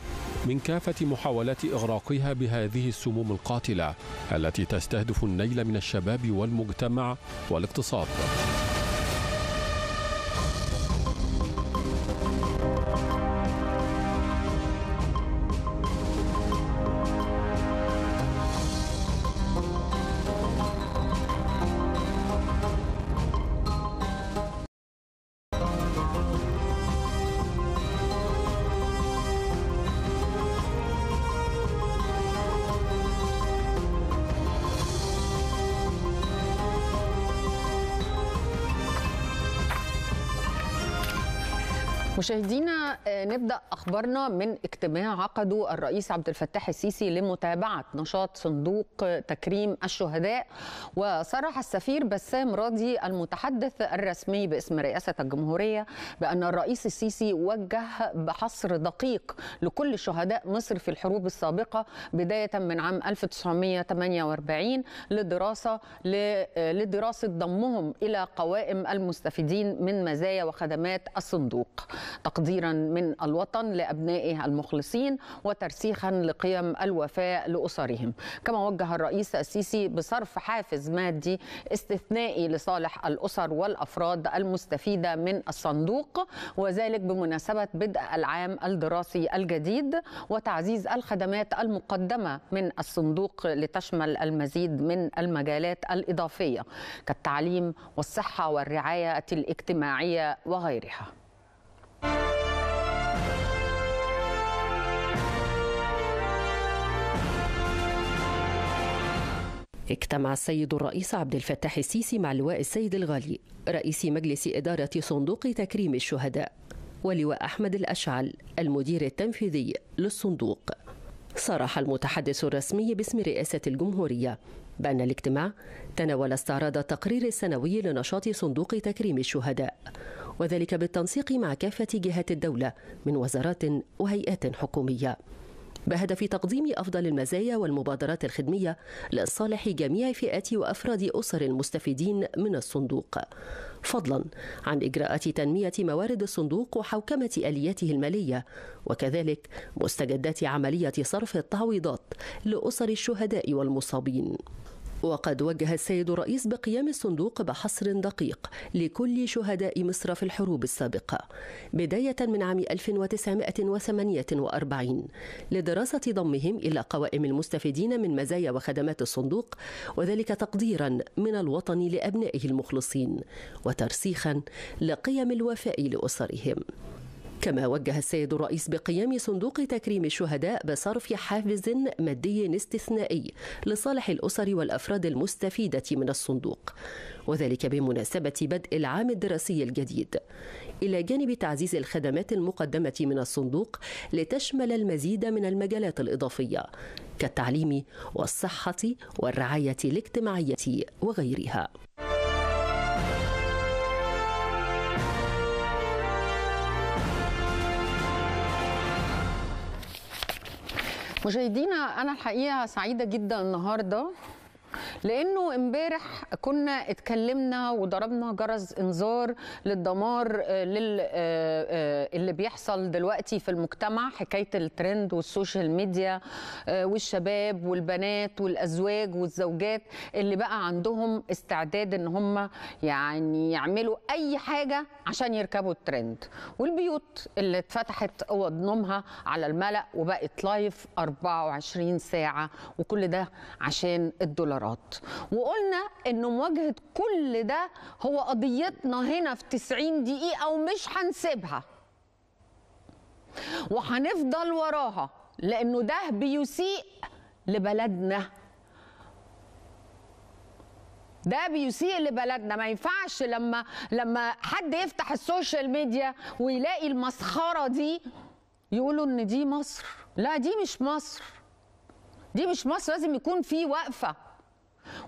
من كافة محاولات إغراقها بهذه السموم القاتلة التي تستهدف النيل من الشباب والمجتمع والاقتصاد. مشاهدينا آه، نبدأ أخبارنا من اجتماع عقده الرئيس عبد الفتاح السيسي لمتابعة نشاط صندوق تكريم الشهداء. وصرح السفير بسام راضي المتحدث الرسمي باسم رئاسة الجمهورية بأن الرئيس السيسي وجه بحصر دقيق لكل شهداء مصر في الحروب السابقة بداية من عام 1948 لدراسة ل- لدراسة ضمهم إلى قوائم المستفيدين من مزايا وخدمات الصندوق. تقديرا من الوطن لابنائه المخلصين وترسيخا لقيم الوفاء لأسرهم. كما وجه الرئيس السيسي بصرف حافز مادي استثنائي لصالح الأسر والأفراد المستفيدة من الصندوق وذلك بمناسبة بدء العام الدراسي الجديد وتعزيز الخدمات المقدمة من الصندوق لتشمل المزيد من المجالات الإضافية كالتعليم والصحة والرعاية الاجتماعية وغيرها. اجتمع السيد الرئيس عبد الفتاح السيسي مع اللواء السيد الغالي رئيس مجلس إدارة صندوق تكريم الشهداء ولواء أحمد الأشعل المدير التنفيذي للصندوق. صرح المتحدث الرسمي باسم رئاسة الجمهورية بأن الاجتماع تناول استعراض التقرير السنوي لنشاط صندوق تكريم الشهداء وذلك بالتنسيق مع كافة جهات الدولة من وزارات وهيئات حكومية. بهدف تقديم أفضل المزايا والمبادرات الخدمية لصالح جميع فئات وأفراد أسر المستفيدين من الصندوق. فضلا عن إجراءات تنمية موارد الصندوق وحوكمة آلياته المالية وكذلك مستجدات عملية صرف التعويضات لأسر الشهداء والمصابين. وقد وجه السيد الرئيس بقيام الصندوق بحصر دقيق لكل شهداء مصر في الحروب السابقة بداية من عام 1948 لدراسة ضمهم إلى قوائم المستفيدين من مزايا وخدمات الصندوق وذلك تقديرا من الوطن لأبنائه المخلصين وترسيخا لقيم الوفاء لأسرهم. كما وجه السيد الرئيس بقيام صندوق تكريم الشهداء بصرف حافز مادي استثنائي لصالح الأسر والأفراد المستفيدة من الصندوق وذلك بمناسبة بدء العام الدراسي الجديد. إلى جانب تعزيز الخدمات المقدمة من الصندوق لتشمل المزيد من المجالات الإضافية كالتعليم والصحة والرعاية الاجتماعية وغيرها. مشاهدينا أنا الحقيقة سعيدة جدا النهارده لأنه امبارح كنا اتكلمنا وضربنا جرس انذار للدمار آه، لل آه، آه، اللي بيحصل دلوقتي في المجتمع حكاية ال trend وال social media والشباب والبنات والأزواج والزوجات اللي بقى عندهم استعداد إن هم يعني يعملوا أي حاجة عشان يركبوا الترند. والبيوت اللي اتفتحت اوض نومها على الملأ وبقت live 24 ساعة وكل ده عشان الدولارات. وقلنا إن مواجهة كل ده هو قضيتنا هنا في 90 دقيقة ومش هنسيبها. وهنفضل وراها لأنه ده بيسيء لبلدنا. ده بيسيء لبلدنا. ما ينفعش لما لما حد يفتح السوشيال ميديا ويلاقي المسخرة دي يقولوا إن دي مصر. لا دي مش مصر. دي مش مصر. لازم يكون في وقفة.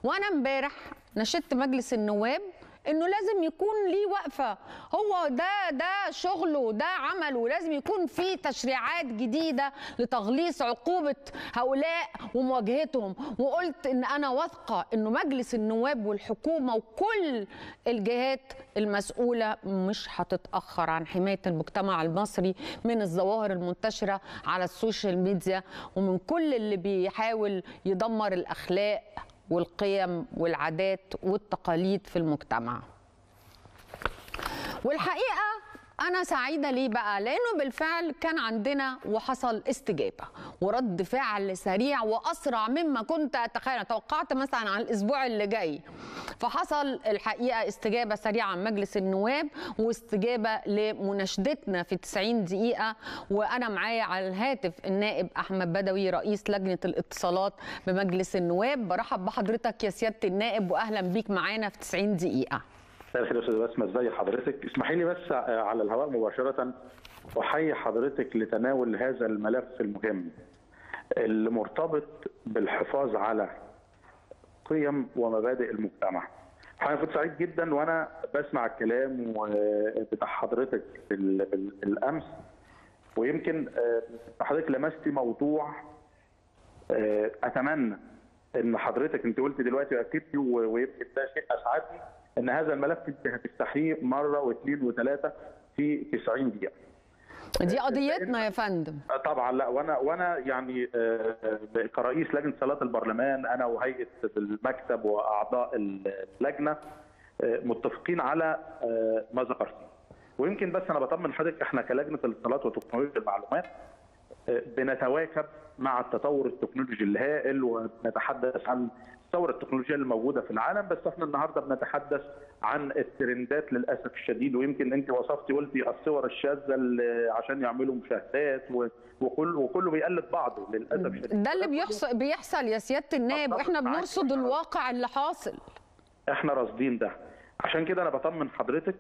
وأنا امبارح نشدت مجلس النواب انه لازم يكون ليه وقفة. هو ده ده شغله ده عمله. لازم يكون في تشريعات جديدة لتغليظ عقوبة هؤلاء ومواجهتهم. وقلت إن أنا واثقة انه مجلس النواب والحكومة وكل الجهات المسؤولة مش هتتأخر عن حماية المجتمع المصري من الظواهر المنتشرة على السوشيال ميديا ومن كل اللي بيحاول يدمر الأخلاق والقيم والعادات والتقاليد في المجتمع. والحقيقة أنا سعيدة ليه بقى؟ لأنه بالفعل كان عندنا وحصل استجابة ورد فعل سريع وأسرع مما كنت أتخيل، توقعت مثلا على الأسبوع اللي جاي. فحصل الحقيقة استجابة سريعة من مجلس النواب واستجابة لمناشدتنا في 90 دقيقة وأنا معايا على الهاتف النائب أحمد بدوي رئيس لجنة الاتصالات بمجلس النواب، برحب بحضرتك يا سيادة النائب وأهلا بيك معانا في 90 دقيقة. مساء الخير يا أستاذ بسمة ازي حضرتك؟ اسمحي لي بس على الهواء مباشرة. أحيي حضرتك لتناول هذا الملف المهم اللي مرتبط بالحفاظ على قيم ومبادئ المجتمع. أنا كنت سعيد جدا وأنا بسمع الكلام بتاع حضرتك الأمس. ويمكن حضرتك لمستي موضوع أتمنى إن حضرتك أنت قلت دلوقتي واكدتي ويمكن ده شيء أسعدني. إن هذا الملف انت هتفتحيه مرة واثنين وثلاثة في 90 دقيقة. دي قضيتنا يا فندم. طبعا لا وأنا وأنا يعني كرئيس لجنة صلاة البرلمان أنا وهيئة المكتب وأعضاء اللجنة متفقين على ما ذكرت. ويمكن بس أنا بطمن حضرتك إحنا كلجنة الاتصالات وتكنولوجيا المعلومات بنتواكب مع التطور التكنولوجي الهائل ونتحدث عن الثوره التكنولوجيه الموجوده في العالم بس إحنا النهارده بنتحدث عن الترندات للأسف الشديد ويمكن انت وصفتي قلتي الصور الشاذة اللي عشان يعملوا مشاهدات وكل وكله بيقلد بعضه للأسف الشديد. ده اللي بيحصل بيحصل يا سيادة النائب وإحنا بنرصد الواقع اللي حاصل. إحنا راصدين ده. عشان كده أنا بطمن حضرتك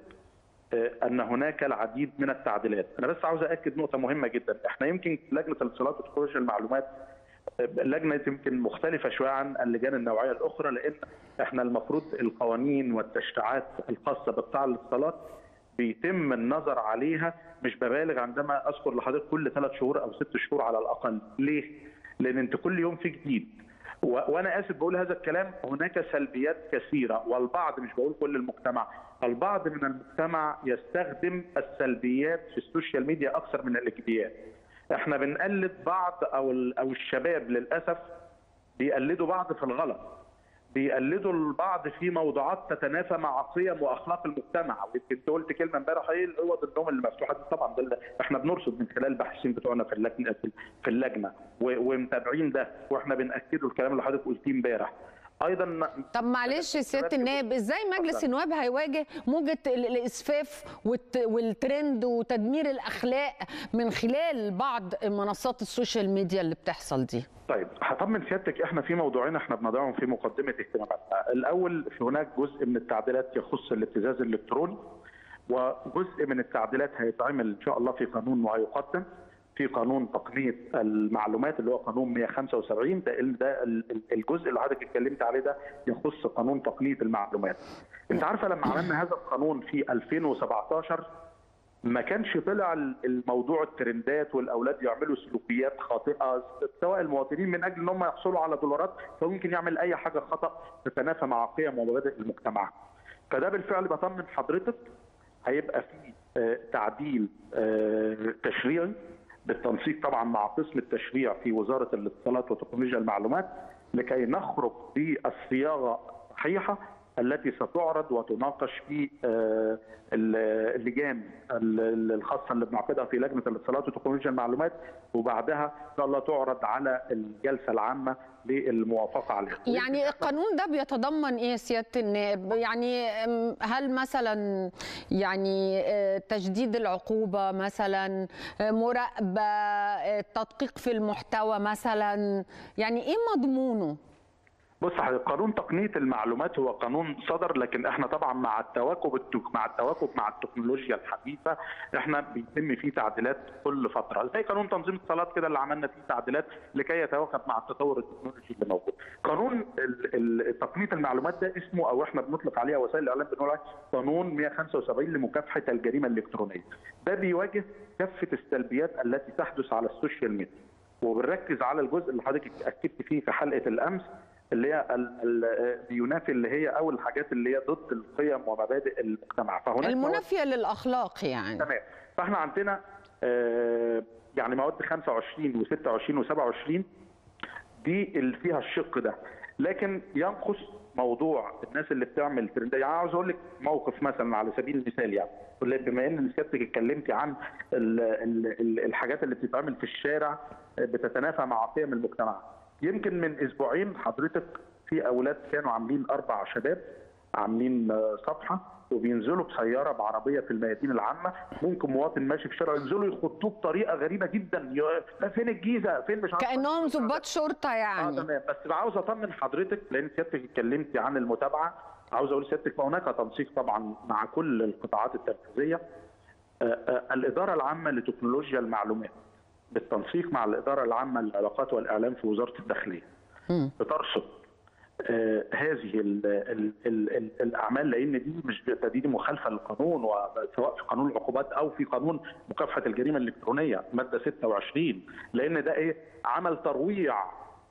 ان هناك العديد من التعديلات. أنا بس عاوز اكد نقطة مهمة جدا. إحنا يمكن لجنة الاتصالات وتكنولوجيا المعلومات لجنه يمكن مختلفة شوية عن اللجان النوعية الأخرى لأن إحنا المفروض القوانين والتشريعات الخاصة بقطاع الاتصالات بيتم النظر عليها مش ببالغ عندما أذكر لحضرتك كل ثلاث شهور أو ست شهور على الأقل. ليه؟ لأن أنت كل يوم في جديد. وأنا آسف بقول هذا الكلام هناك سلبيات كثيرة والبعض مش بقول كل المجتمع. البعض من المجتمع يستخدم السلبيات في ال social media أكثر من الإيجابيات. إحنا بنقلد بعض أو أو الشباب للاسف بيقلدوا بعض في الغلط. بيقلدوا البعض في موضوعات تتنافى مع قيم واخلاق المجتمع. ويمكن قلت كلمة امبارح إيه اوض النوم اللي مفتوحه دي؟ طبعا ده إحنا بنرصد من خلال الباحثين بتوعنا في اللجنة في اللجنة ومتابعين ده وإحنا بناكدوا الكلام اللي حضرتك قلتيه امبارح. أيضا طب معلش يا سياده النائب إزاي مجلس النواب هيواجه موجة الإسفاف والترند وتدمير الأخلاق من خلال بعض منصات ال social media اللي بتحصل دي؟ طيب هطمن سيادتك إحنا في موضوعين إحنا بنضعهم في مقدمة اهتماماتنا الأول في هناك جزء من التعديلات يخص الابتزاز الإلكتروني وجزء من التعديلات هيتعمل إن شاء الله في قانون وهيقدم. في قانون تقنية المعلومات اللي هو قانون 175 ده ده الجزء اللي حضرتك اتكلمت عليه ده يخص قانون تقنية المعلومات. انت عارفة لما عملنا هذا القانون في 2017 ما كانش طلع الموضوع الترندات والأولاد يعملوا سلوكيات خاطئة سواء المواطنين من أجل إن هم يحصلوا على دولارات فممكن يعمل أي حاجة خطأ تتنافى مع قيم ومبادئ المجتمع. فده بالفعل بطمن حضرتك هيبقى في تعديل تشريعي بالتنسيق طبعا مع قسم التشريع في وزارة الاتصالات وتكنولوجيا المعلومات لكي نخرج بالصياغة الصحيحة التي ستعرض وتناقش في اللجان الخاصة اللي بنعقدها في لجنة الاتصالات وتكنولوجيا المعلومات وبعدها إن شاء الله تعرض على الجلسة العامة للموافقة عليها. يعني القانون ده بيتضمن إيه سيادة النائب؟ يعني هل مثلا يعني تجديد العقوبة مثلا مراقبة تدقيق في المحتوى مثلا يعني إيه مضمونه؟ بص قانون تقنية المعلومات هو قانون صدر لكن إحنا طبعا مع التواكب. مع التواكب مع التكنولوجيا الحديثة إحنا بيتم فيه تعديلات كل فترة زي قانون تنظيم الاتصالات كده اللي عملنا فيه تعديلات لكي يتواكب مع التطور التكنولوجي اللي موجود. قانون تقنية المعلومات ده اسمه أو إحنا بنطلق عليها وسائل الإعلام بنقول عليه قانون 175 لمكافحة الجريمة الإلكترونية. ده بيواجه كافة السلبيات التي تحدث على السوشيال ميديا. وبنركز على الجزء اللي حضرتك أكدت فيه في حلقة الأمس اللي هي بينافي اللي هي أو الحاجات اللي هي ضد القيم ومبادئ المجتمع. فهناك مواد- المنافية للأخلاق يعني. تمام. فإحنا عندنا آه، يعني مواد 25 و26 و27 دي اللي فيها الشق ده. لكن ينقص موضوع الناس اللي بتعمل ترند يعني عاوز أقول لك موقف مثلا على سبيل المثال يعني. بما إن سيادتك اتكلمتي عن ال ال ال الحاجات اللي بتتعمل في الشارع بتتنافى مع قيم المجتمع. يمكن من أسبوعين حضرتك في أولاد كانوا عاملين أربع شباب عاملين آه، صفحة وبينزلوا بسيارة بعربية في الميادين العامة. ممكن مواطن ماشي في الشارع ينزلوا يخطوه بطريقة غريبة جدا. فين الجيزة؟ فين مش عارف كأنهم ضباط شرطة آه يعني تمام. بس عاوز أطمن حضرتك لأن سيادتك اتكلمتي عن المتابعة. عاوز أقول لسيادتك هناك تنسيق طبعا مع كل القطاعات التنفيذية. آه، آه، الإدارة العامة لتكنولوجيا المعلومات. بالتنسيق مع الإدارة العامة للعلاقات والإعلام في وزارة الداخلية. بترصد آه، هذه ال ال ال ال الأعمال لأن دي مش دي, مخالفة للقانون وسواء في قانون العقوبات أو في قانون مكافحة الجريمة الإلكترونية مادة 26 لأن ده إيه؟ عمل ترويع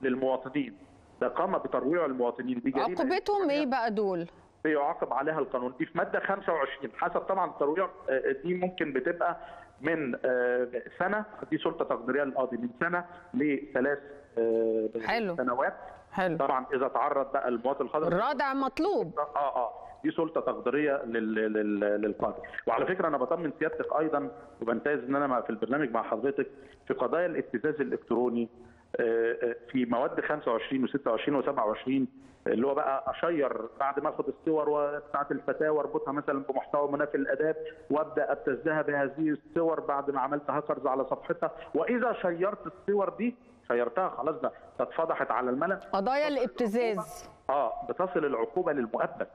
للمواطنين. ده قام بترويع المواطنين دي جريمه عقوبتهم إيه بقى دول؟ بيعاقب عليها القانون. دي في مادة 25 حسب طبعا الترويع آه، دي ممكن بتبقى من آه، سنة. دي سلطة تقديرية للقاضي. من سنة لثلاث آه، حلو. سنوات. حلو. طبعا إذا تعرض بقى المواطن الخطر الردع مطلوب. آه آه دي سلطة تقديرية لل... لل... للقاضي. وعلى فكرة أنا بطمن سيادتك أيضا وبنتهز إن أنا في البرنامج مع حضرتك في قضايا الابتزاز الإلكتروني آه، آه، في مواد 25 و26 و27 اللي هو بقى أشير بعد ما أخد الصور بتاعت الفتاه وأربطها مثلا بمحتوى منافي للاداب وأبدأ أبتزها بهذه الصور بعد ما عملت هاكرز على صفحتها. وإذا شيرت الصور دي شيرتها خلاص ده اتفضحت على الملأ قضايا الابتزاز. آه بتصل العقوبة للمؤبد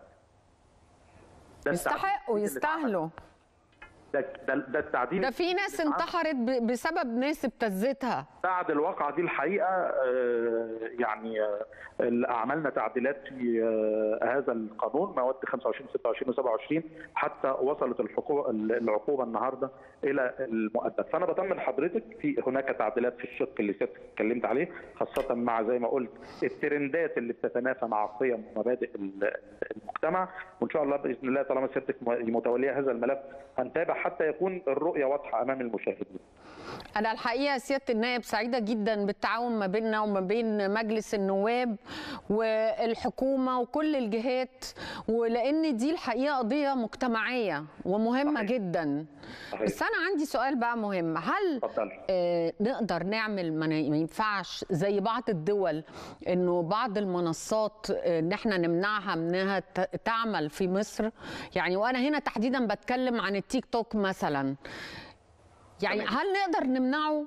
يستحقوا يستاهلوا. ده ده, التعديل ده في ناس. انتحرت بسبب ناس ابتزتها بعد الواقعة دي الحقيقة آه، يعني آه، عملنا تعديلات في آه، هذا القانون مواد 25 26 و27 حتى وصلت الحقوق العقوبة النهاردة إلى المؤبد فأنا بطمن حضرتك في هناك تعديلات في الشق اللي سيادتك اتكلمت عليه خاصة مع زي ما قلت الترندات اللي بتتنافى مع قيم ومبادئ ال- المجتمع وإن شاء الله بإذن الله طالما سيادتك متولية هذا الملف هنتابع حتى يكون الرؤية واضحة أمام المشاهدين. أنا الحقيقة سيادة النائب سعيدة جدا بالتعاون ما بيننا وما بين مجلس النواب والحكومة وكل الجهات ولأن دي الحقيقة قضية مجتمعية ومهمة صحيح. جدا صحيح. بس أنا عندي سؤال بقى مهم هل. آه نقدر نعمل ما ينفعش زي بعض الدول إنه بعض المنصات آه، إن إحنا نمنعها منها ت- تعمل في مصر يعني وأنا هنا تحديدا بتكلم عن التيك توك مثلا يعني تمام. هل نقدر نمنعه؟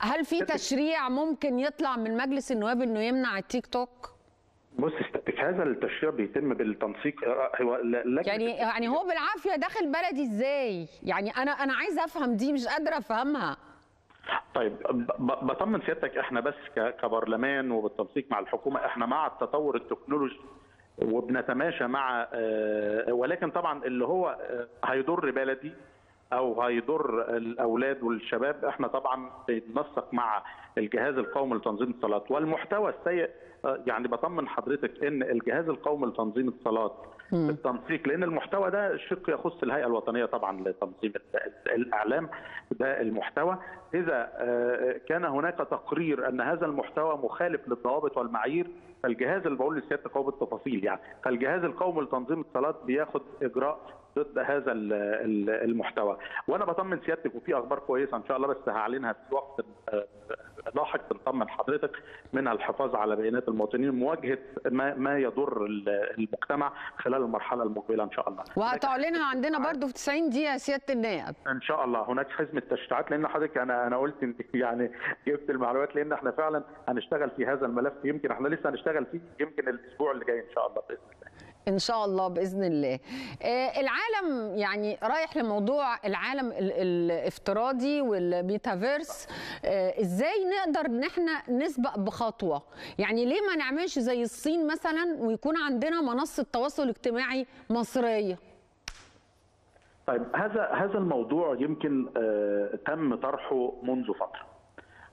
هل في تشريع ممكن يطلع من مجلس النواب إنه يمنع التيك توك؟ بص هذا التشريع بيتم بالتنسيق هو لجنة يعني يعني هو بالعافية داخل بلدي إزاي؟ يعني أنا أنا عايزه أفهم دي مش قادرة أفهمها. طيب بطمن سيادتك إحنا بس كبرلمان وبالتنسيق مع الحكومة إحنا مع التطور التكنولوجي وبنتماشى مع آه، ولكن طبعا اللي هو آه، هيضر بلدي أو هيضر الأولاد والشباب إحنا طبعا بننسق مع الجهاز القومي لتنظيم الصلاة. والمحتوى السيء آه، يعني بطمن حضرتك إن الجهاز القومي لتنظيم الصلاة بالتنسيق لأن المحتوى ده شق يخص الهيئة الوطنية طبعا لتنظيم ال- ال- الإعلام ده المحتوى. إذا آه، كان هناك تقرير أن هذا المحتوى مخالف للضوابط والمعايير فالجهاز اللي بقول لسيادتك هو بالتفاصيل يعني فالجهاز القومي لتنظيم الصلاة بياخد إجراء ضد هذا ال- ال- المحتوى. وأنا بطمن سيادتك وفي أخبار كويسة إن شاء الله بس هعلنها في وقت لاحق بنطمن حضرتك منها الحفاظ على بيانات المواطنين مواجهة ما ما يضر ال- المجتمع خلال المرحلة المقبلة إن شاء الله. وهتعلنها عندنا برضو في 90 دقيقة سيادة النائب. إن شاء الله. هناك حزمة تشريعات لأن حضرتك أنا أنا قلت أنت يعني جبت المعلومات لأن إحنا فعلا هنشتغل في هذا الملف يمكن إحنا لسه هنشتغل فيه يمكن الأسبوع اللي جاي إن شاء الله بإذن الله. إن شاء الله بإذن الله. آه، العالم يعني رايح لموضوع العالم ال- الافتراضي والميتافيرس. آه، إزاي نقدر إن إحنا نسبق بخطوة؟ يعني ليه ما نعملش زي الصين مثلا ويكون عندنا منصة تواصل اجتماعي مصرية؟ طيب هذا هذا الموضوع يمكن آه، تم طرحه منذ فترة.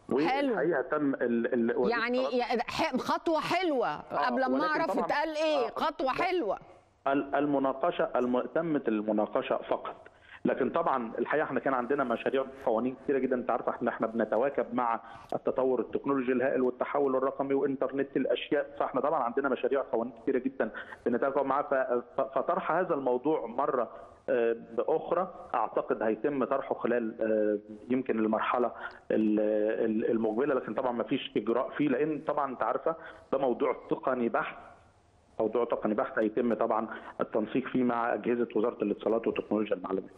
والحقيقة تم ال ال يعني خطوة حلوة. قبل ما أعرف اتقال إيه آه، خطوة حلوة. ال- المناقشة الم... تمت المناقشة فقط. لكن طبعا الحقيقة إحنا كان عندنا مشاريع قوانين كثيره جدا. أنت عارف إحنا إحنا بنتواكب مع التطور التكنولوجي الهائل والتحول الرقمي وإنترنت الأشياء. فإحنا طبعا عندنا مشاريع قوانين كثيره جدا بنتواكب ف- فطرح هذا الموضوع مرة آه، بأخرى أعتقد هيتم طرحه خلال آه، يمكن المرحلة ال- ال- المقبلة لكن طبعا ما فيش إجراء فيه لأن طبعا أنت عارفة ده موضوع تقني بحت موضوع تقني بحت هيتم طبعا التنسيق فيه مع أجهزة وزارة الاتصالات وتكنولوجيا المعلومات.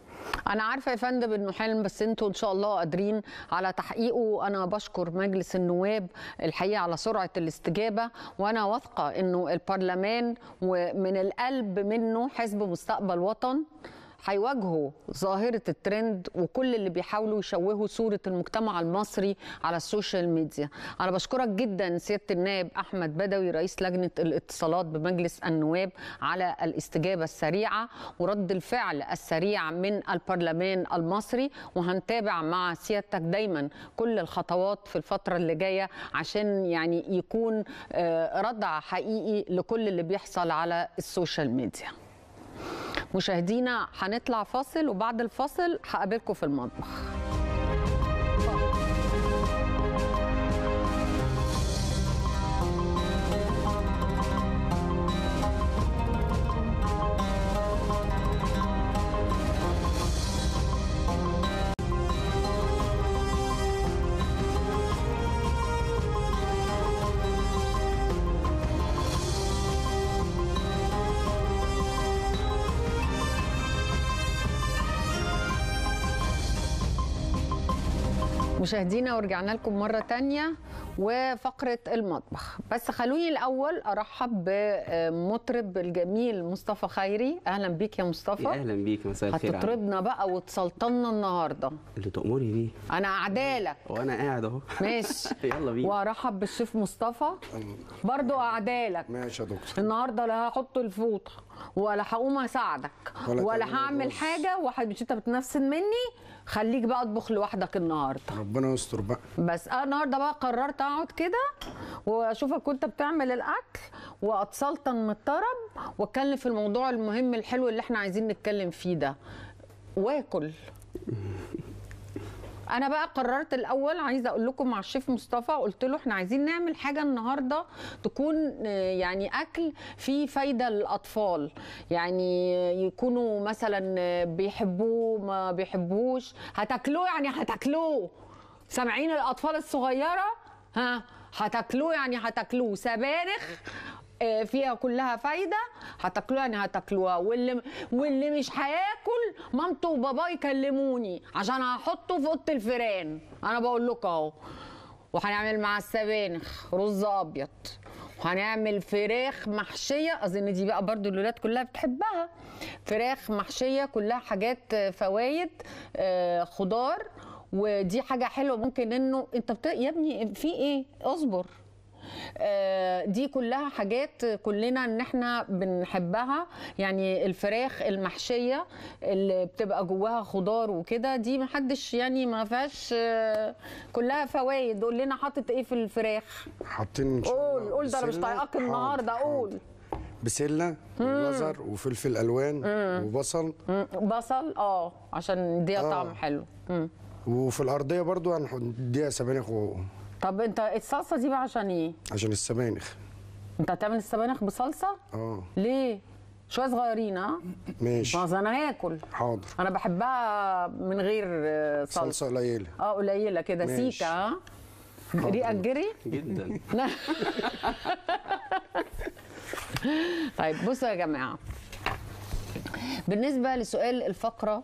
أنا عارفة يا فندم إنه حلم بس أنتوا إن شاء الله قادرين على تحقيقه أنا بشكر مجلس النواب الحقيقة على سرعة الاستجابة وأنا واثقة إنه البرلمان ومن القلب منه حزب مستقبل وطن هيواجهوا ظاهرة الترند وكل اللي بيحاولوا يشوهوا صورة المجتمع المصري على السوشيال ميديا. أنا بشكرك جدا سيادة النائب أحمد بدوي رئيس لجنة الاتصالات بمجلس النواب على الاستجابة السريعة ورد الفعل السريع من البرلمان المصري. وهنتابع مع سيادتك دايما كل الخطوات في الفترة اللي جاية عشان يعني يكون آه، ردع حقيقي لكل اللي بيحصل على السوشيال ميديا. مشاهدينا هنطلع فاصل وبعد الفاصل هقابلكم في المطبخ. مشاهدينا ورجعنا لكم مرة تانية وفقرة المطبخ. بس خلوني الأول أرحب بمطرب الجميل مصطفى خيري. أهلا بيك يا يا مصطفى. أهلا بيك مساء الخير. هتطربنا بقى وتسلطنا النهاردة. اللي تأمري بيه. أنا أعدالك. وأنا قاعد أهو. ماشي. يلا بينا. وأرحب بالشيف مصطفى. برضو أعدالك. ماشي يا دكتور. النهارده لا هحط الفوطة ولا هقوم أساعدك ولا هعمل. حاجة. واحد مش انت بتنفسن مني. خليك بقى اطبخ لوحدك النهارده. ربنا يستر بقى. بس أنا النهارده بقى قررت اقعد كده واشوفك وانت بتعمل الاكل واتسلطن من الطرب واتكلم في الموضوع المهم الحلو اللي إحنا عايزين نتكلم فيه ده. واكل. أنا بقى قررت الأول عايزه أقول لكم مع الشيف مصطفى قلت له إحنا عايزين نعمل حاجة النهارده تكون آه، يعني اكل فيه فايده للاطفال. يعني يكونوا مثلا آه، بيحبوه ما بيحبوش. هتاكلوه؟ يعني هتاكلوه. سامعين الأطفال الصغيرة؟ ها؟ هتاكلوه؟ يعني هتاكلوه. سبانخ فيها كلها فايدة. هتاكلوها يعني هتاكلوها. واللي واللي مش هياكل مامته وباباه يكلموني عشان هحطه في أوضة الفيران. أنا بقول لكم أهو. وهنعمل مع السبانخ رز أبيض. وهنعمل فراخ محشية. أظن دي بقى برضو الولاد كلها بتحبها. فراخ محشية كلها حاجات آه، فوايد آه، خضار. ودي حاجة حلوة ممكن إنه أنت بت... يا ابني في إيه؟ اصبر. آه، دي كلها حاجات كلنا ان إحنا بنحبها. يعني الفراخ المحشية اللي بتبقى جواها خضار وكده دي محدش يعني ما فيهاش آه، كلها فوائد قول لنا حاطط إيه في الفراخ؟ حاطين قول قول ده أنا مش. طايقاك النهارده. قول. بسلة وجزر وفلفل ألوان وبصل. مم، بصل آه عشان آه. طعم حلو. مم. وفي الأرضية برضو هنديها سبانخ طب انت الصلصة دي بقى عشان إيه؟ عشان السبانخ. انت هتعمل السبانخ بصلصة؟ آه. ليه؟ شوية صغيرين ها؟ ماشي. ما أنا هاكل. حاضر. أنا بحبها من غير آه، صلصة. صلصة قليلة. آه قليلة كده. سيكه ها؟ ريقك جري؟ جدا. طيب بصوا يا جماعة. بالنسبة لسؤال الفقرة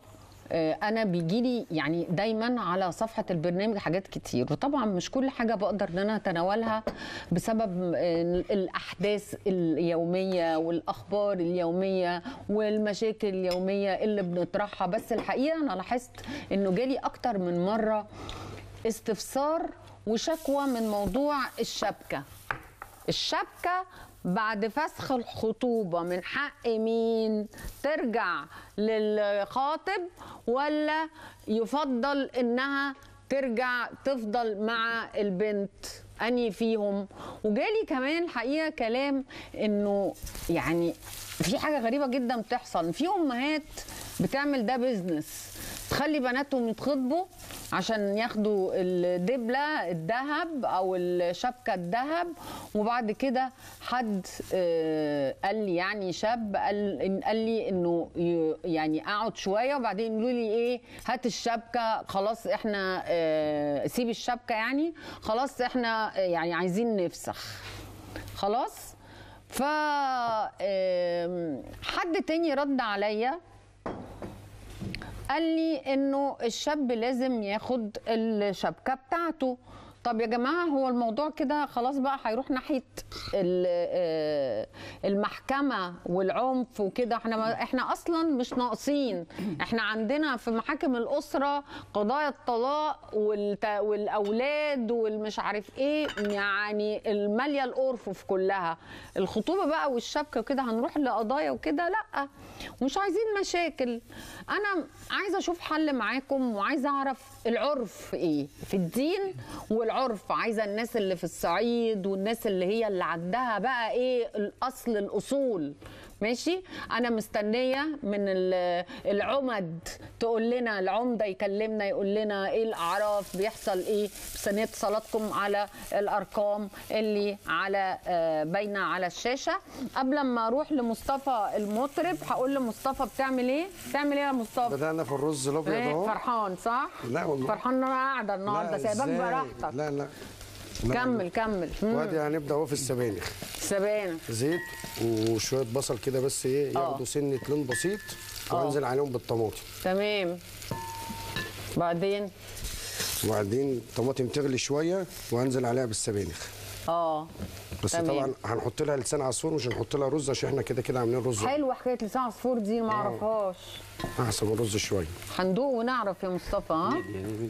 أنا بيجي لي يعني دايما على صفحة البرنامج حاجات كتير. وطبعا مش كل حاجة بقدر إن أنا أتناولها بسبب آه، الأحداث اليومية والأخبار اليومية والمشاكل اليومية اللي بنطرحها. بس الحقيقة أنا لاحظت إنه جالي أكتر من مرة استفسار وشكوى من موضوع الشبكة. الشبكة بعد فسخ الخطوبة من حق مين؟ ترجع للخاطب ولا يفضل إنها ترجع تفضل مع البنت؟ أني فيهم. وجالي كمان الحقيقة كلام إنه يعني في حاجة غريبة جدا بتحصل. في أمهات بتعمل ده بيزنس تخلي بناتهم يتخطبوا عشان ياخدوا الدبلة الذهب أو الشبكة الذهب. وبعد كده حد آه، قال لي يعني شاب قال قال لي إنه يعني أقعد شوية. وبعدين يقولوا لي إيه هات الشبكة خلاص إحنا آه، سيب الشبكة يعني خلاص إحنا آه، يعني عايزين نفسخ. خلاص؟ ف حد تاني رد عليا. قال لي إنه الشاب لازم ياخد الشبكة بتاعته. طب يا جماعة هو الموضوع كده خلاص بقى هيروح ناحية آه، المحكمة والعنف وكده. إحنا إحنا أصلا مش ناقصين. إحنا عندنا في محاكم الأسرة قضايا الطلاق والأولاد والمش عارف إيه يعني المالية الارفف كلها. الخطوبة بقى والشبكة وكده هنروح لقضايا وكده؟ لأ. ومش عايزين مشاكل. أنا عايزة أشوف حل معاكم وعايزة أعرف العرف إيه؟ في الدين والعرف. عايزة الناس اللي في الصعيد والناس اللي هي اللي عندها بقى إيه الأصل الأصول. ماشي؟ أنا مستنية من ال- العمد تقول لنا العمده يكلمنا يقول لنا إيه الأعراف بيحصل إيه؟ مستنيه اتصالاتكم على الأرقام اللي على آه، باينة على الشاشة. قبل ما أروح لمصطفى المطرب هقول لمصطفى بتعمل إيه؟ بتعمل إيه يا مصطفى؟ بدأنا في الرز الأبيض إيه؟ أهو. فرحان صح؟ لا والله. فرحان إن أنا قاعدة النهارده سايباك؟ براحتك. لا لا، كمل كمل. وادي هنبدأ اهو في السبانخ. سبانخ. زيت وشوية بصل كده بس إيه ياخدوا سنة لون بسيط وانزل عليهم بالطماطم. تمام. بعدين؟ وبعدين الطماطم تغلي شوية وانزل عليها بالسبانخ. آه. بس تمام. طبعا هنحط لها لسان عصفور مش هنحط لها رز عشان إحنا كده كده عاملين رز. حلوة حكاية لسان عصفور دي ما اعرفهاش. أحسن الرز شوية. هندوق ونعرف يا مصطفى ها؟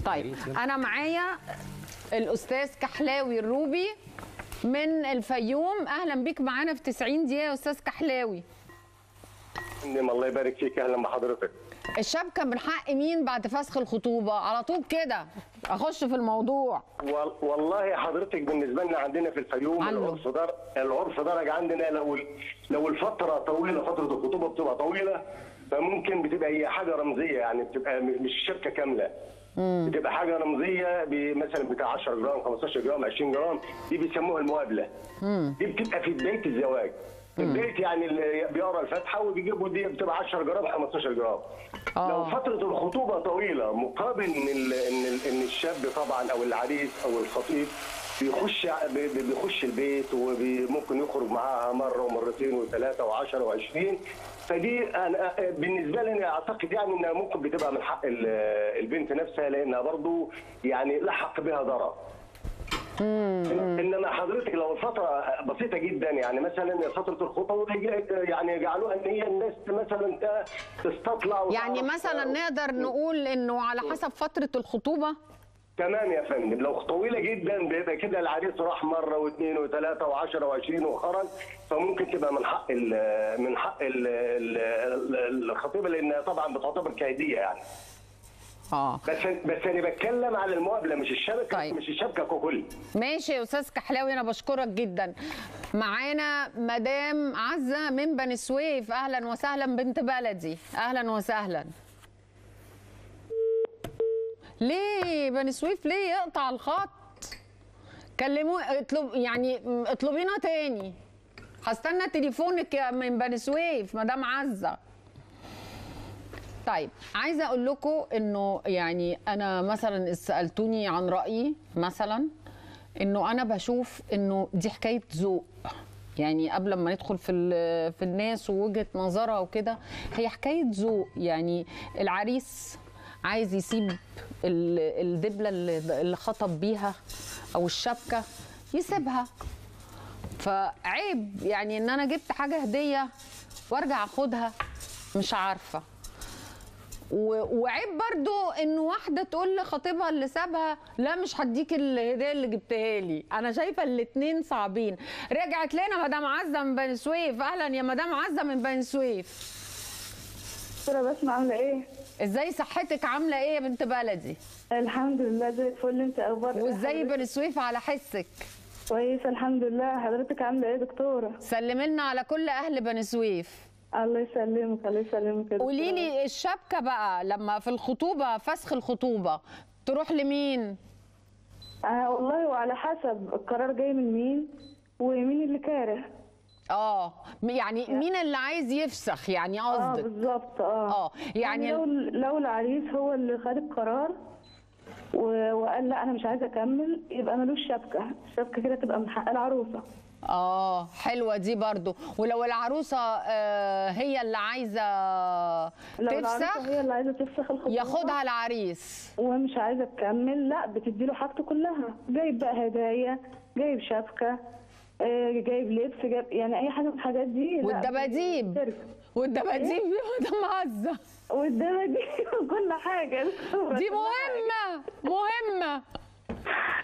طيب أنا معايا الأستاذ كحلاوي الروبي من الفيوم. أهلا بيك معانا في 90 دقيقة يا أستاذ كحلاوي. نعم الله يبارك فيك. أهلا بحضرتك. الشبكة من حق مين بعد فسخ الخطوبة؟ على طول كده أخش في الموضوع. وال- والله حضرتك بالنسبة لنا عندنا في الفيوم عنه. العرف در... العرف درج عندنا لو لو الفترة طويلة فترة الخطوبة بتبقى طويلة فممكن بتبقى هي حاجة رمزية يعني بتبقى مش شبكة كاملة. بتبقى حاجة رمزية مثلا بتاع 10 جرام 15 جرام 20 جرام دي بيسموها المقابلة. دي بتبقى في بداية الزواج. بداية يعني اللي بيقرأ الفاتحة وبيجيبوا دي بتبقى 10 جرام 15 جرام. آه. لو فترة الخطوبة طويلة مقابل إن إن إن الشاب طبعا أو العريس أو الخطيب بيخش بيخش البيت وممكن يخرج معاها مرة ومرتين وثلاثة وعشرة وعشرين فدي أنا بالنسبة لي أنا أعتقد يعني إنها ممكن بتبقى من حق ال- البنت نفسها لأنها برضو يعني لا حق بها ضرر. إنما حضرتك لو فترة بسيطة جدا يعني مثلا فترة الخطوبة يعني جعلوها إن هي الناس مثلا تستطلع يعني مثلا نقدر نقول إنه على حسب فترة الخطوبة؟ تمام يا فندم. لو طويلة جدا بيبقى كده العريس راح مرة واثنين وثلاثة وعشرة وعشرين وخرج فممكن تبقى من حق ال من حق ال ال الخطيبه لانها طبعا بتعتبر كهديه يعني. آه. بس بس أنا بتكلم على المقابلة مش الشبكة طيب. مش الشبكة ككل. ماشي يا أستاذ كحلاوي أنا بشكرك جدا. معانا مدام عزة من بني سويف. أهلا وسهلا بنت بلدي. أهلا وسهلا. ليه بني سويف ليه يقطع الخط؟ كلموا اطلب يعني اطلبينا تاني. هستنى تليفونك من بني سويف مدام عزة. طيب عايزة أقول لكم إنه يعني أنا مثلا سالتوني عن رأيي مثلا إنه أنا بشوف إنه دي حكاية ذوق. يعني قبل ما ندخل في في الناس ووجهة نظرها وكده هي حكاية ذوق. يعني العريس عايز يسيب ال- الدبلة اللي خطب بيها أو الشبكة يسيبها. فعيب يعني إن أنا جبت حاجة هدية وأرجع أخدها مش عارفة. وعيب برضو إن واحدة تقول لخطيبها اللي سابها لا مش هديك الهدية اللي جبتها لي. أنا شايفة الاتنين صعبين. رجعت لنا مدام عزة من بني سويف. أهلا يا مدام عزة من بني سويف. بسمة عاملة إيه؟ إزاي صحتك عاملة إيه يا بنت بلدي؟ الحمد لله زي الفل. انت أخبارك إيه وازاي؟ بني سويف على حسك؟ كويسة الحمد لله. حضرتك عاملة إيه دكتورة؟ سلمي لنا على كل أهل بني سويف الله يسلمك الله يسلمك يا قولي. لي الشبكة بقى لما في الخطوبة فسخ الخطوبة تروح لمين؟ آه والله وعلى حسب القرار جاي من مين ومين اللي كاره. آه يعني مين اللي عايز يفسخ؟ يعني آه قصدك. بالظبط آه. آه يعني لو لو العريس هو اللي خد القرار وقال لا أنا مش عايزة أكمل يبقى ملوش شبكة. الشبكه كده تبقى من حق العروسة. آه حلوة دي برضو. ولو العروسة آه هي اللي عايزة تفسخ هي اللي عايزة تفسخ الخطوبة ياخدها العريس. ومش عايزة تكمل لا بتديله حاجته كلها. جايب بقى هدايا جايب شبكة آه، جايب لبس جايب يعني أي حاجة من الحاجات دي والدباديب. والدباديب يا مدام عزه والدباديب وكل حاجة. دي مهمة مهمة.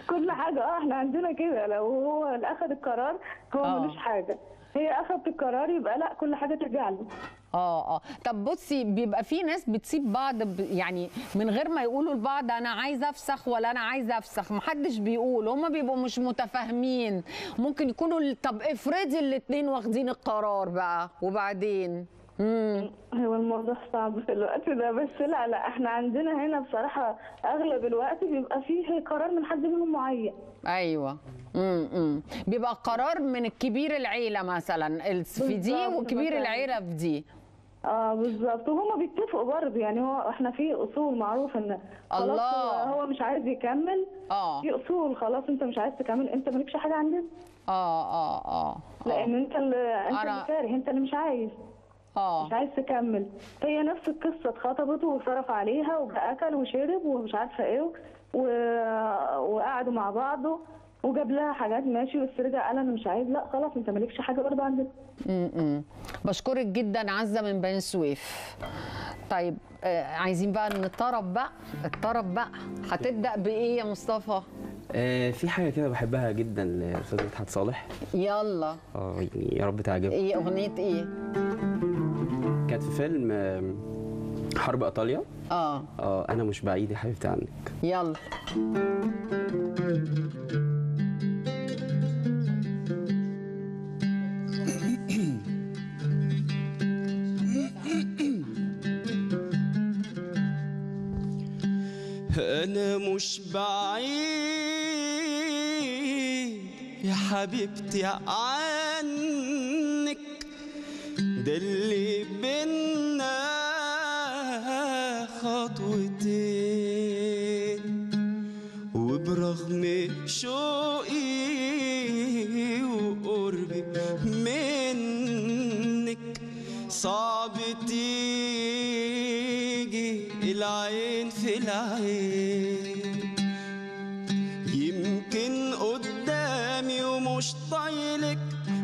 كل حاجة. آه إحنا عندنا كده. لو هو اللي اخذ القرار هو آه. ملوش حاجة. هي اخذت القرار يبقى لا كل حاجة ترجع له. آه آه. طب بصي بيبقى في ناس بتسيب بعض. يعني من غير ما يقولوا لبعض أنا عايزة أفسخ ولا أنا عايزة أفسخ. محدش بيقول. هما بيبقوا مش متفاهمين. ممكن يكونوا طب افرضي الاتنين واخدين القرار بقى. وبعدين؟ هو الموضوع صعب في الوقت ده بس لا لا إحنا عندنا هنا بصراحة أغلب الوقت بيبقى فيه قرار من حد منهم معين. أيوه. امم بيبقى قرار من الكبير العيلة مثلا في دي وكبير. العيلة في دي. آه بالظبط. وهما بيتفقوا برضه. يعني هو إحنا في أصول معروف إن خلاص الله. هو, مش عايز يكمل. آه. في أصول خلاص أنت مش عايز تكمل. أنت مالكش حاجة عندنا آه آه آه لأن أنت اللي أنت أنا- اللي كاره أنت اللي مش عايز. آه. مش عايز تكمل. هي نفس القصة. اتخطبت وصرف عليها وبقى اكل وشرب ومش عارفة إيه و... وقعدوا مع بعض وجاب لها حاجات ماشي. بس رجع قال أنا مش عايز. لا خلاص أنت مالكش حاجة برضه عندنا بشكرك جدا عزة من بني سويف. طيب آه عايزين بقى الطرب بقى. الطرب بقى. هتبدأ بإيه يا مصطفى؟ آه في حاجة كده بحبها جدا لأستاذ مدحت صالح. يلا. آه يعني يا رب تعجبك. إيه أغنية إيه؟ كانت في فيلم حرب إيطاليا. آه. آه أنا مش بعيد يا حبيبتي عنك. يلا. أنا مش بعيد. يا حبيبتي عنك. ده اللي بينا خطوتين. وبرغم شوقي وقربي منك صعب تيجي. العين في العين يمكن قدامي ومش طايلك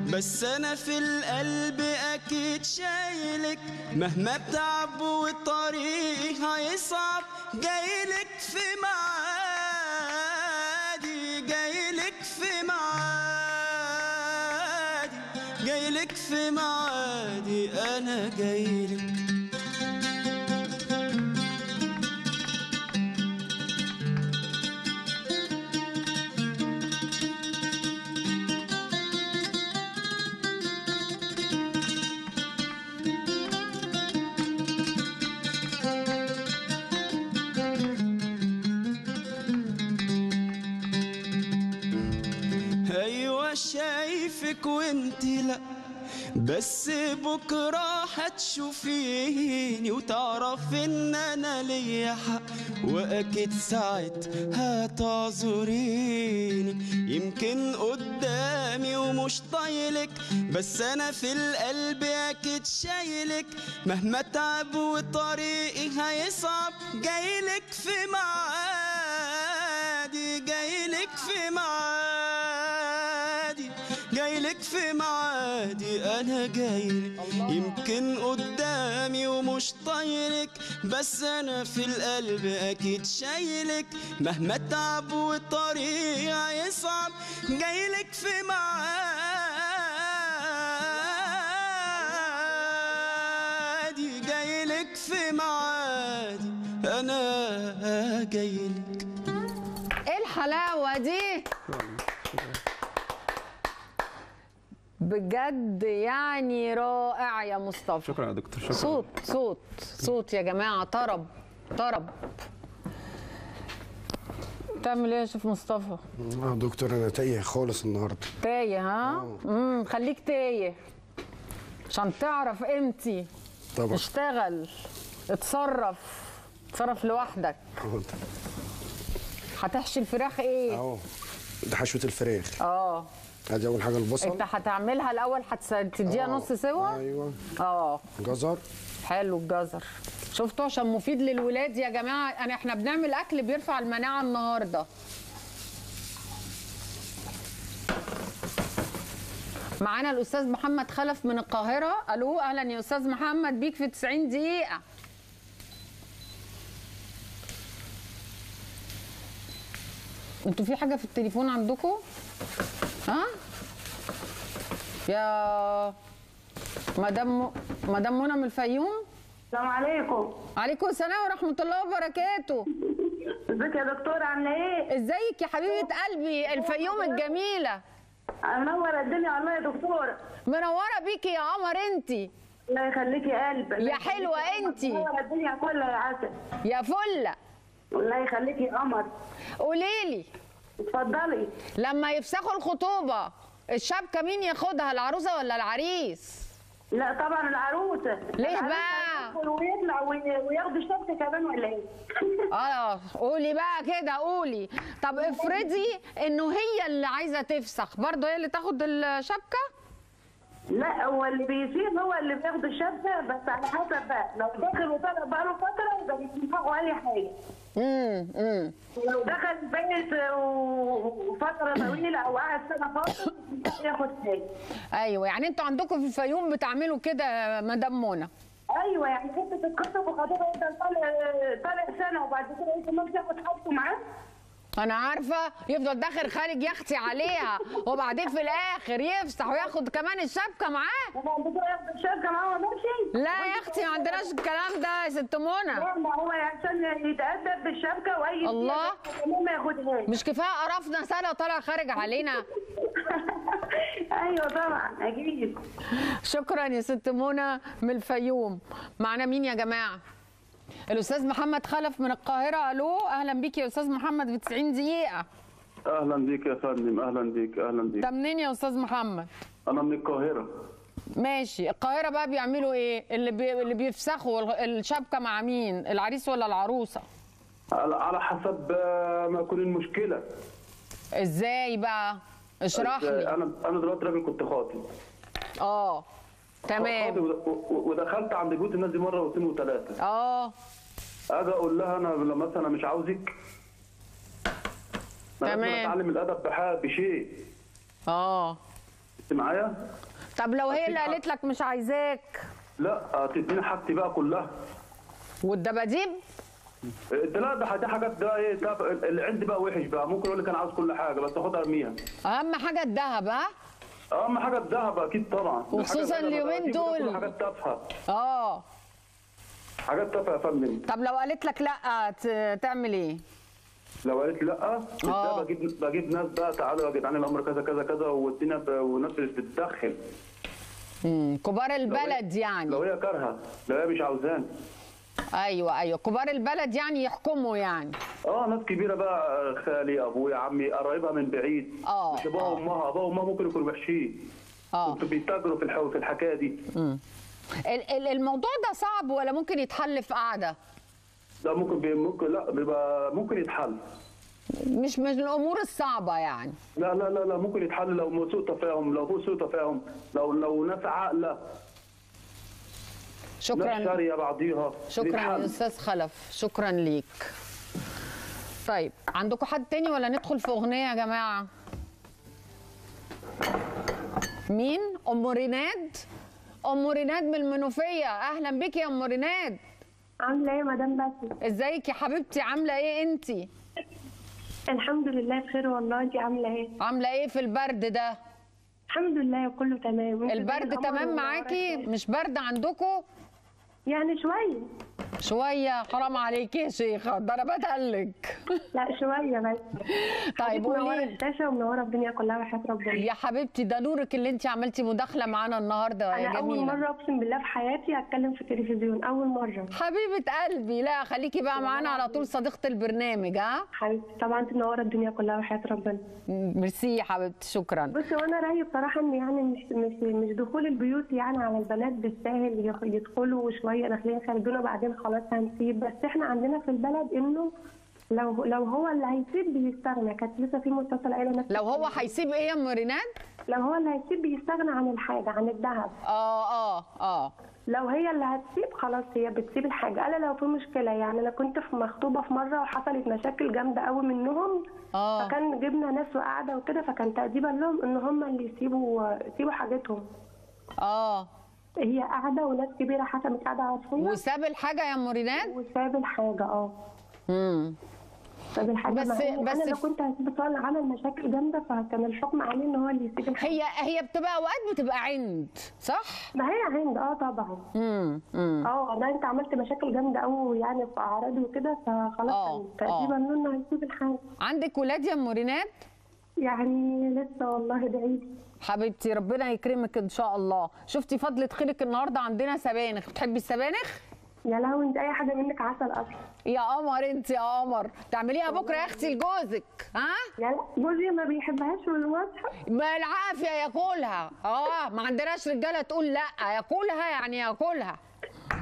بس أنا في القلب أكيد شايلك. مهما بتعب والطريق هيصعب جايلك في معادي جايلك في معادي جايلك في معادي أنا جايلك. وانت لا بس بكرة هتشوفيني وتعرف إن أنا ليا حق وأكيد ساعتها تعذريني يمكن قدامي ومش طايلك بس أنا في القلب أكيد شايلك. مهما تعب وطريقي هيصعب جايلك في معادي جايلك في معادي جايلك في معادي أنا جايلك يمكن قدامي ومش طايلك بس أنا في القلب أكيد شايلك. مهما تعب والطريق يصعب جايلك في معادي جايلك في معادي أنا جايلك إيه الحلاوة دي؟ بجد يعني رائع يا مصطفى. شكرا يا دكتور شكرا. صوت صوت صوت يا جماعة طرب طرب. تعمل إيه يا شيف مصطفى؟ آه دكتور أنا تايه خالص النهارده. تايه ها؟ امم خليك تايه. عشان تعرف قيمتي. طبعا. اشتغل اتصرف اتصرف لوحدك. هتحشي الفراخ إيه؟ أهو. ده حشوة الفراخ. آه. ادي أول حاجة البصل. أنت هتعملها الأول هتديها آه. نص سوا؟ أيوه. آه. جزر. حلو الجزر. شفتوا؟ عشان مفيد للولاد. يا جماعة انا إحنا بنعمل أكل بيرفع المناعة النهارده. معانا الأستاذ محمد خلف من القاهرة. ألو أهلا يا أستاذ محمد. بيك في 90 دقيقة. أنتوا في حاجة في التليفون عندكم؟ ها؟ يا مدام مدام منى من الفيوم؟ السلام عليكم. عليكم السلام ورحمة الله وبركاته. ازيك يا دكتور عاملة إيه؟ ازيك يا حبيبة قلبي الفيوم الجميلة. منور الدنيا والله يا دكتور. منورة بيكي يا قمر انتي. الله يخليكي يا قلب الله يا يخليكي حلوة قمر. انتي. منور الدنيا كلها يا عسل. يا فلة. الله يخليكي يا قمر. قولي لي اتفضلي. لما يفسخوا الخطوبة الشبكة مين ياخدها العروسة ولا العريس؟ لا طبعا العروسه ليه بقى؟ ويطلع وي- وياخدوا الشبكة كمان ولا إيه؟ آه قولي بقى كده قولي. طب افرضي إنه هي اللي عايزة تفسخ برضه هي اللي تاخد الشبكة؟ لا هو اللي بيسيب هو اللي بياخد الشبكه بس على حسب بقى. لو دخل وطلع بقى له فترة يبقى بيدفعوا أي حاجة. امم امم لو دخل البيت و- وفترة طويلة أو قعد سنة فاضي ياخد حاجة. أيوه يعني أنتوا عندكم في الفيوم بتعملوا كده مدام منى؟ أيوه يعني انت تتخطب وخطيبها يفضل طالع طالع سنة وبعد كده أنت ما بتاخد حاجته معاه أنا عارفه يفضل داخل خارج يختي عليها وبعدين في الآخر يفسح وياخد كمان الشبكة معاه؟ وبعد كده ياخد الشبكه معاه وماشي لا يا أختي ما عندناش الكلام ده يا ست منى. لا ما هو عشان يتأدب بالشبكه واي الله. ما ياخدهاش مش كفاية قرفنا سنة طالع خارج علينا. أيوه طبعا أكيد. شكرا يا ست منى من الفيوم. معنا مين يا جماعة؟ الأستاذ محمد خلف من القاهرة. ألو أهلا بيك يا أستاذ محمد في 90 دقيقة. أهلا بيك يا فندم أهلا بيك أهلا بيك ده منين يا أستاذ محمد؟ أنا من القاهرة. ماشي. القاهرة بقى بيعملوا إيه؟ اللي بي... اللي بيفسخوا ال- الشبكة مع مين؟ العريس ولا العروسة؟ على حسب آه، ما يكون المشكلة. إزاي بقى؟ اشرح لي. أنا أنا دلوقتي راجل كنت خاطب. آه. تمام. ودخلت عند بيوت الناس دي مرة واثنين وثلاثة. آه. أجي أقول لها أنا لما مثلا مش عاوزك. تمام. أتعلم الأدب بحاجه بشيء. آه. أنت معايا؟ طب لو هي اللي. قالت لك مش عايزاك. لا تديني حاجتي بقى كلها. والدباديب؟ لا ده دي حاجات ده إيه ده اللي عندي بقى وحش بقى. ممكن أقول لك أنا عاوز كل حاجة بس اخدها أرميها. أهم حاجة الذهب ها؟ أهم حاجة الذهب أكيد طبعا. وخصوصاً اليومين دول. حاجات تافهة. آه. حاجات تافهة يا فندم. طب لو قالت لك لأ تعمل إيه؟ لو قالت لأ آه. ده بجيب بجيب ناس بقى تعالوا يا جدعان الأمر كذا كذا كذا والدنيا ب- والناس اللي بتتدخل مم. كبار البلد يعني. لو هي كارهة لو هي مش عاوزاني أيوه أيوه. كبار البلد يعني يحكموا يعني. آه ناس كبيرة بقى خالي أبويا عمي قرايبها من بعيد. آه، مش ابوها آه. وأمها ابوها وأمها ممكن يكونوا وحشين. كنتوا بيتاجروا في الحو في الحكاية دي. ال- الموضوع ده صعب ولا ممكن يتحل في قعده لا ممكن بي ممكن لا بيبقى ممكن يتحل. مش من الأمور الصعبة يعني. لا لا لا لا ممكن يتحل لو سوء تفاهم لو سوء تفاهم لو لو ناس عاقله شكرا. شاريه بعضيها. شكرا. يا أستاذ خلف. شكرا ليك. طيب عندكم حد تاني ولا ندخل في أغنية يا جماعة؟ مين؟ أم ريناد؟ أم ريناد من المنوفية. أهلا بك يا أم ريناد. عاملة إيه يا مدام باسم إزيك يا حبيبتي؟ عاملة إيه انتي الحمد لله بخير والله. انت عاملة إيه؟ عاملة إيه في البرد ده؟ الحمد لله كله تمام. البرد القمر تمام معاكي. مش برد عندكم؟ يعني شوية شوية حرام عليكي يا شيخة ده أنا بتهلك. لا شوية بس. طيب منوره قولي الشاشه ومنوره الدنيا كلها وحياه ربنا. يا حبيبتي ده نورك اللي انت عملتي مداخلة معانا النهارده يا أنا أول جميلة. مرة أقسم بالله في حياتي أتكلم في التلفزيون أول مرة. حبيبة قلبي لا خليكي بقى معانا على طول صديقة البرنامج ها؟ حبيبتي طبعا أنت منوره الدنيا كلها وحياه ربنا. ميرسي يا حبيبتي شكرا. بصي وأنا رأيي بصراحة إن يعني مش مش مش دخول البيوت يعني على البنات بالساهل يدخلوا وشويه داخلين خارجين وبعدين خلاص هنسيب. بس إحنا عندنا في البلد انه لو لو هو اللي هيسيب بيستغنى. كانت لسه في متصل قايلة نفس لو هو هيسيب إيه يا ام ريناد لو هو اللي هيسيب بيستغنى عن الحاجة عن الذهب. آه آه آه. لو هي اللي هتسيب خلاص هي بتسيب الحاجة. أنا لو في مشكلة يعني أنا كنت في مخطوبة في مرة وحصلت مشاكل جامدة قوي منهم. آه. فكان جبنا ناس وقاعدة وكده فكان تأديبا لهم إن هم اللي يسيبوا يسيبوا حاجتهم. آه. هي قاعدة وناس كبيرة حكمت قاعدة عرفيه وساب الحاجة يا ام ريناد وساب الحاجة آه. امم ساب الحاجة. بس- بس أنا لو كنت هسيب عمل مشاكل جامدة فكان الحكم عليه إن هو اللي يسيب الحاجة. هي هي بتبقى أوقات بتبقى عند صح؟ ما هي عند آه طبعا. امم امم آه ده انت عملت مشاكل جامدة قوي يعني في أعراضي وكده فخلاص كان تقريبا آه. إنه هيسيب الحاجة. عندك ولاد يا ام ريناد يعني لسه والله ادعي حبيبتي ربنا يكرمك إن شاء الله. شفتي فضلة خيرك النهارده عندنا سبانخ. بتحبي السبانخ؟ يا لهوي أنت أي حاجة منك عسل أصلا يا قمر أنت يا قمر. تعمليها بكرة يا أختي لجوزك ها؟ يا لا جوزي ما بيحبهاش والوصفه ما العافيه ياكلها. آه ما عندناش رجالة تقول لا ياكلها يعني ياكلها.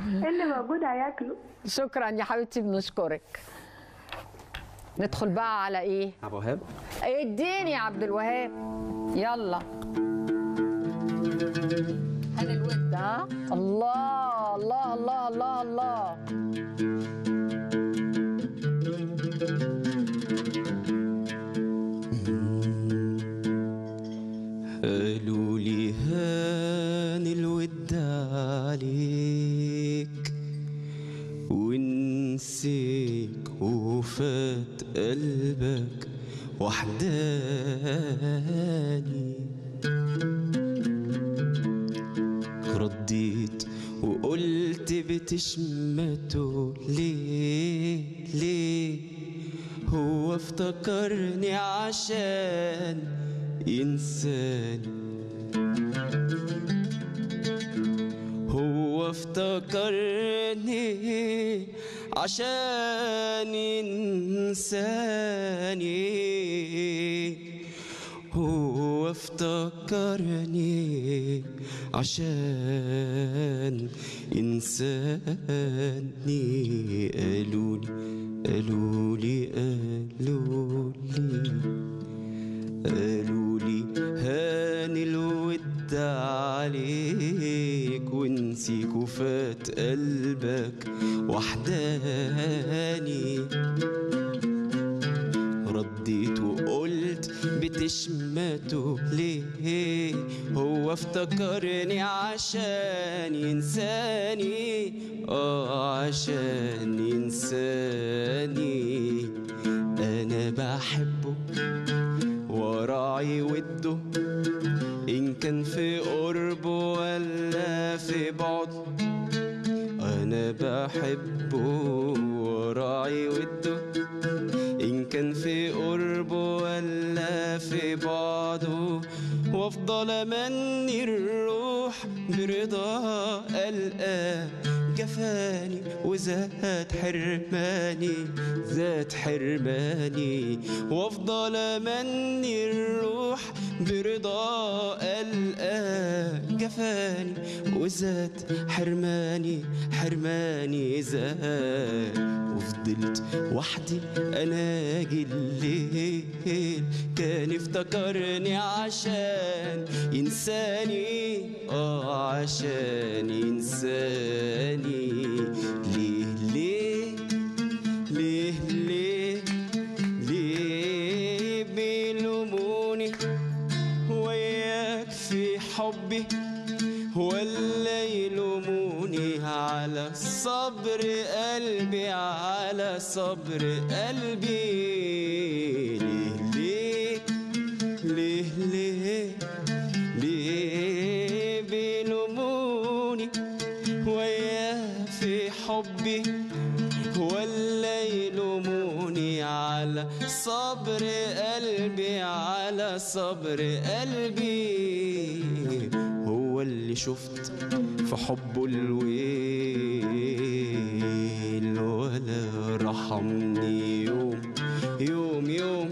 اللي موجود؟ هياكله شكرا يا حبيبتي بنشكرك. ندخل بقى على إيه؟ ابو وهاب اديني يا عبد الوهاب. يلا. هل الود ها؟ الله الله الله الله الله. قالوا لي هان الود عليك ونسيك وفات قلبك وحداني بتشمته ليه ليه هو افتكرني عشان ينساني هو افتكرني عشان ينساني هو افتكرني عشان Hey, hey, hey. وحدي اناجي الليل. كان افتكرني عشان ينساني. آه عشان حبه الويل ولا رحمني يوم يوم يوم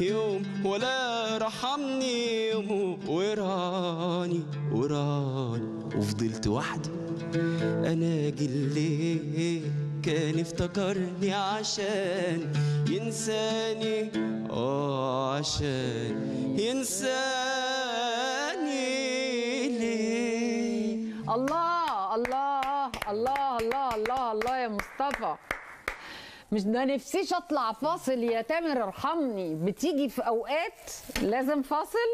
يوم ولا رحمني يوم. وراني وراني. وفضلت وحدي أنا الليل كان افتكرني عشان ينساني. آه عشان الله الله الله الله الله الله يا مصطفى. مش ده نفسيش أطلع فاصل يا تامر ارحمني. بتيجي في أوقات لازم فاصل؟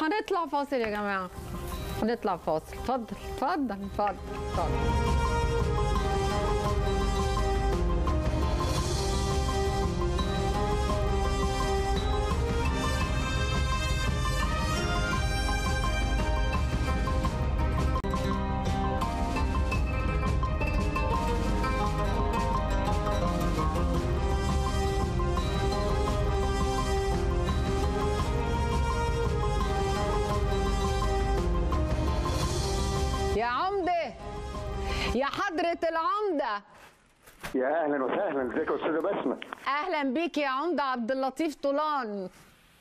هنطلع فاصل يا جماعة. هنطلع فاصل. اتفضل اتفضل اتفضل اتفضل. يا أهلا وسهلا. إزيك يا أستاذة بسمة؟ أهلا بيك يا عمدة عبد اللطيف طولان.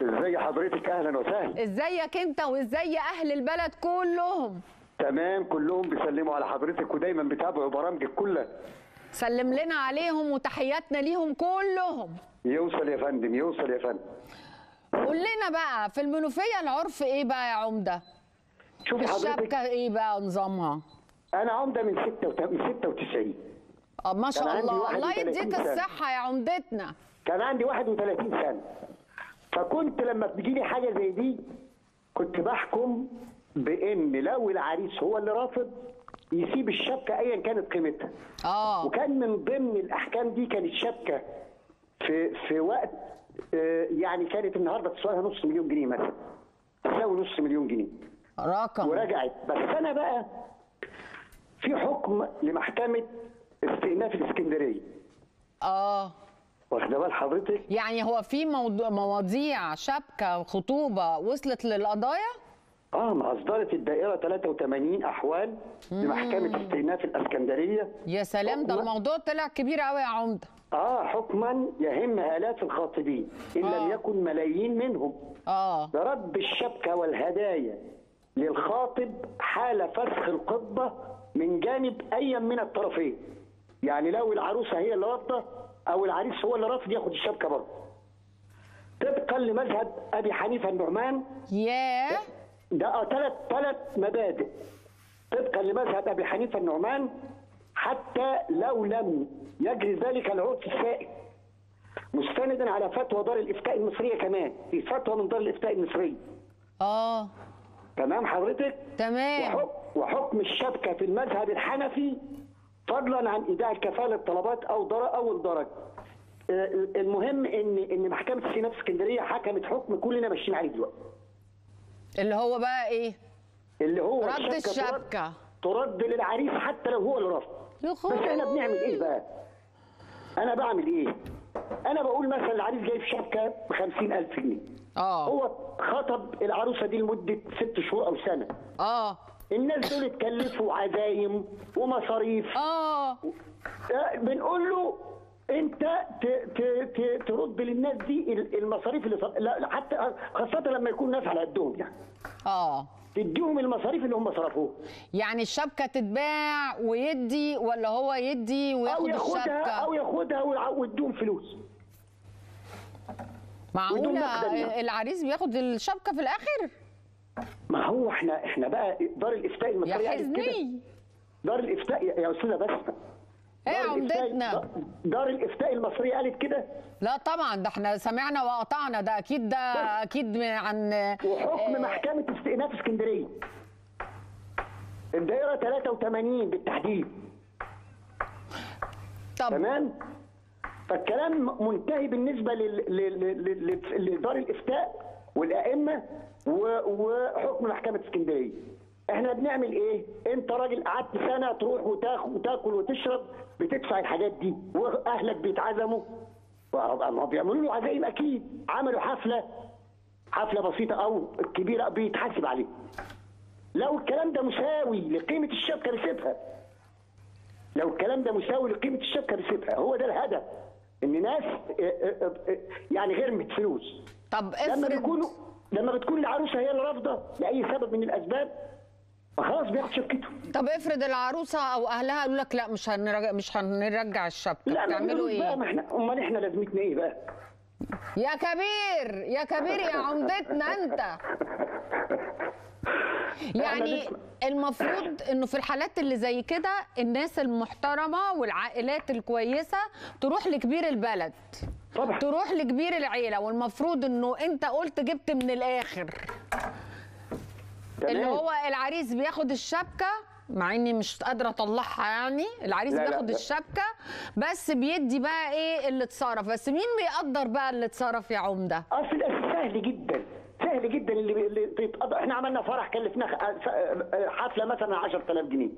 ازي حضرتك أهلا وسهلا؟ إزيك أنت وإزاي أهل البلد كلهم؟ تمام كلهم بيسلموا على حضرتك ودايما بيتابعوا برامجك كلها. سلم لنا عليهم وتحياتنا ليهم كلهم. يوصل يا فندم يوصل يا فندم. قول لنا بقى في المنوفية العرف إيه بقى يا عمدة؟ شوفي حضرتك. الشبكة إيه بقى نظامها؟ أنا عمدة من 6 من 96 آه ما شاء الله. الله 31 يديك سنة. الصحة يا عمدتنا. كان عندي 31 سنة. فكنت لما بتجيلي حاجة زي دي كنت بحكم بإن لو العريس هو اللي رافض يسيب الشبكة ايا كانت قيمتها. آه. وكان من ضمن الأحكام دي كانت شبكه في في وقت آه، يعني كانت النهارده تساويها نص مليون جنيه مثلا. تساوي نص مليون جنيه. رقم. ورجعت. بس أنا بقى في حكم لمحكمة استئناف الإسكندرية. آه. واخده بال حضرتك؟ يعني هو في موضوع مواضيع شبكة خطوبة وصلت للقضايا؟ آه ما أصدرت الدائرة 83 أحوال لمحكمة استئناف الإسكندرية. يا سلام ده الموضوع طلع كبير قوي يا عمدة. آه حكما يهم آلاف الخاطبين إن لم آه. يكن ملايين منهم. آه. برد الشبكة والهدايا للخاطب حال فسخ الخطبه من جانب أي من الطرفين. يعني لو العروسة هي اللي رافضه أو العريس هو اللي رافض ياخد الشبكة برضه. طبقا لمذهب أبي حنيفة النعمان. ياه. ده ثلاث ثلاث مبادئ. طبقا لمذهب أبي حنيفة النعمان حتى لو لم يجري ذلك العرف السائد مستندا على فتوى دار الإفتاء المصرية كمان في فتوى من دار الإفتاء المصرية. آه. تمام حضرتك؟ تمام. وحكم, وحكم الشبكة في المذهب الحنفي فضلا عن إيداع كفالة طلبات أو در أو الدرج آه، المهم ان إن محكمة استئناف اسكندرية حكمت حكم كلنا ماشيين عليه دلوقتي. اللي هو بقى إيه؟ اللي هو رد الشبكة. ترد للعريس حتى لو هو اللي رفض. بس إحنا بنعمل إيه بقى؟ أنا بعمل إيه؟ أنا بقول مثلا العريس جايب شبكة ب 50000 جنيه. آه. هو خطب العروسة دي لمدة ست شهور أو سنة. آه. الناس دول اتكلفوا عزايم ومصاريف. آه. بنقول له انت ت ت ت ترد للناس دي ال- المصاريف اللي صار... لا حتى خاصة لما يكون ناس على قدهم يعني. آه. تديهم المصاريف اللي هم صرفوها يعني الشبكة تتباع ويدي ولا هو يدي وياخد ياخدها الشبكة؟ أو ياخدها ويديهم فلوس. معقولة؟ يعني. العريس بياخد الشبكة في الآخر؟ ما هو إحنا إحنا بقى دار الإفتاء المصرية يا قالت كده. حزني دار الإفتاء يا أستاذة بس. إيه عمدتنا؟ دار الإفتاء المصرية قالت كده. لا طبعا ده إحنا سمعنا وقطعنا ده أكيد ده أكيد عن وحكم محكمة استئناف اسكندرية. الدائرة 83 بالتحديد. طب تمام؟ فالكلام منتهي بالنسبة لدار الإفتاء والأئمة وحكم محكمه اسكندريه إحنا بنعمل إيه؟ أنت راجل قعدت سنة تروح وتاكل وتاكل وتشرب بتدفع الحاجات دي وأهلك بيتعزموا. ما بيعملوا له عزايم أكيد. عملوا حفلة حفلة بسيطة أو كبيرة بيتحاسب عليه لو الكلام ده مساوي لقيمة الشبكة رسيبها. لو الكلام ده مساوي لقيمة الشبكة رسيبها. هو ده الهدف. إن ناس يعني غرمت فلوس طب لما افرض بيكونوا لما بتكون العروسة هي اللي رافضة لأي سبب من الأسباب فخلاص بياخد شبكته. طب افرض العروسة أو أهلها قالوا لك لا مش هنرجع مش هنرجع الشبكة. لا بتعملوا بنقول بقى إيه ما إحنا أمال إحنا لازمتنا إيه بقى؟ يا كبير يا كبير يا عمدتنا أنت. يعني المفروض إنه في الحالات اللي زي كده الناس المحترمة والعائلات الكويسة تروح لكبير البلد. طبعا تروح لكبير العيلة والمفروض إنه أنت قلت جبت من الآخر. اللي هو العريس بياخد الشبكة مع إني مش قادرة أطلعها يعني. العريس لا، بياخد لا. الشبكة بس بيدي بقى إيه اللي اتصرف. بس مين بيقدر بقى اللي اتصرف يا عمدة؟ أصل سهل جدا سهل جدا اللي اللي إحنا عملنا فرح كلفنا خ- حفلة مثلا 10000 جنيه.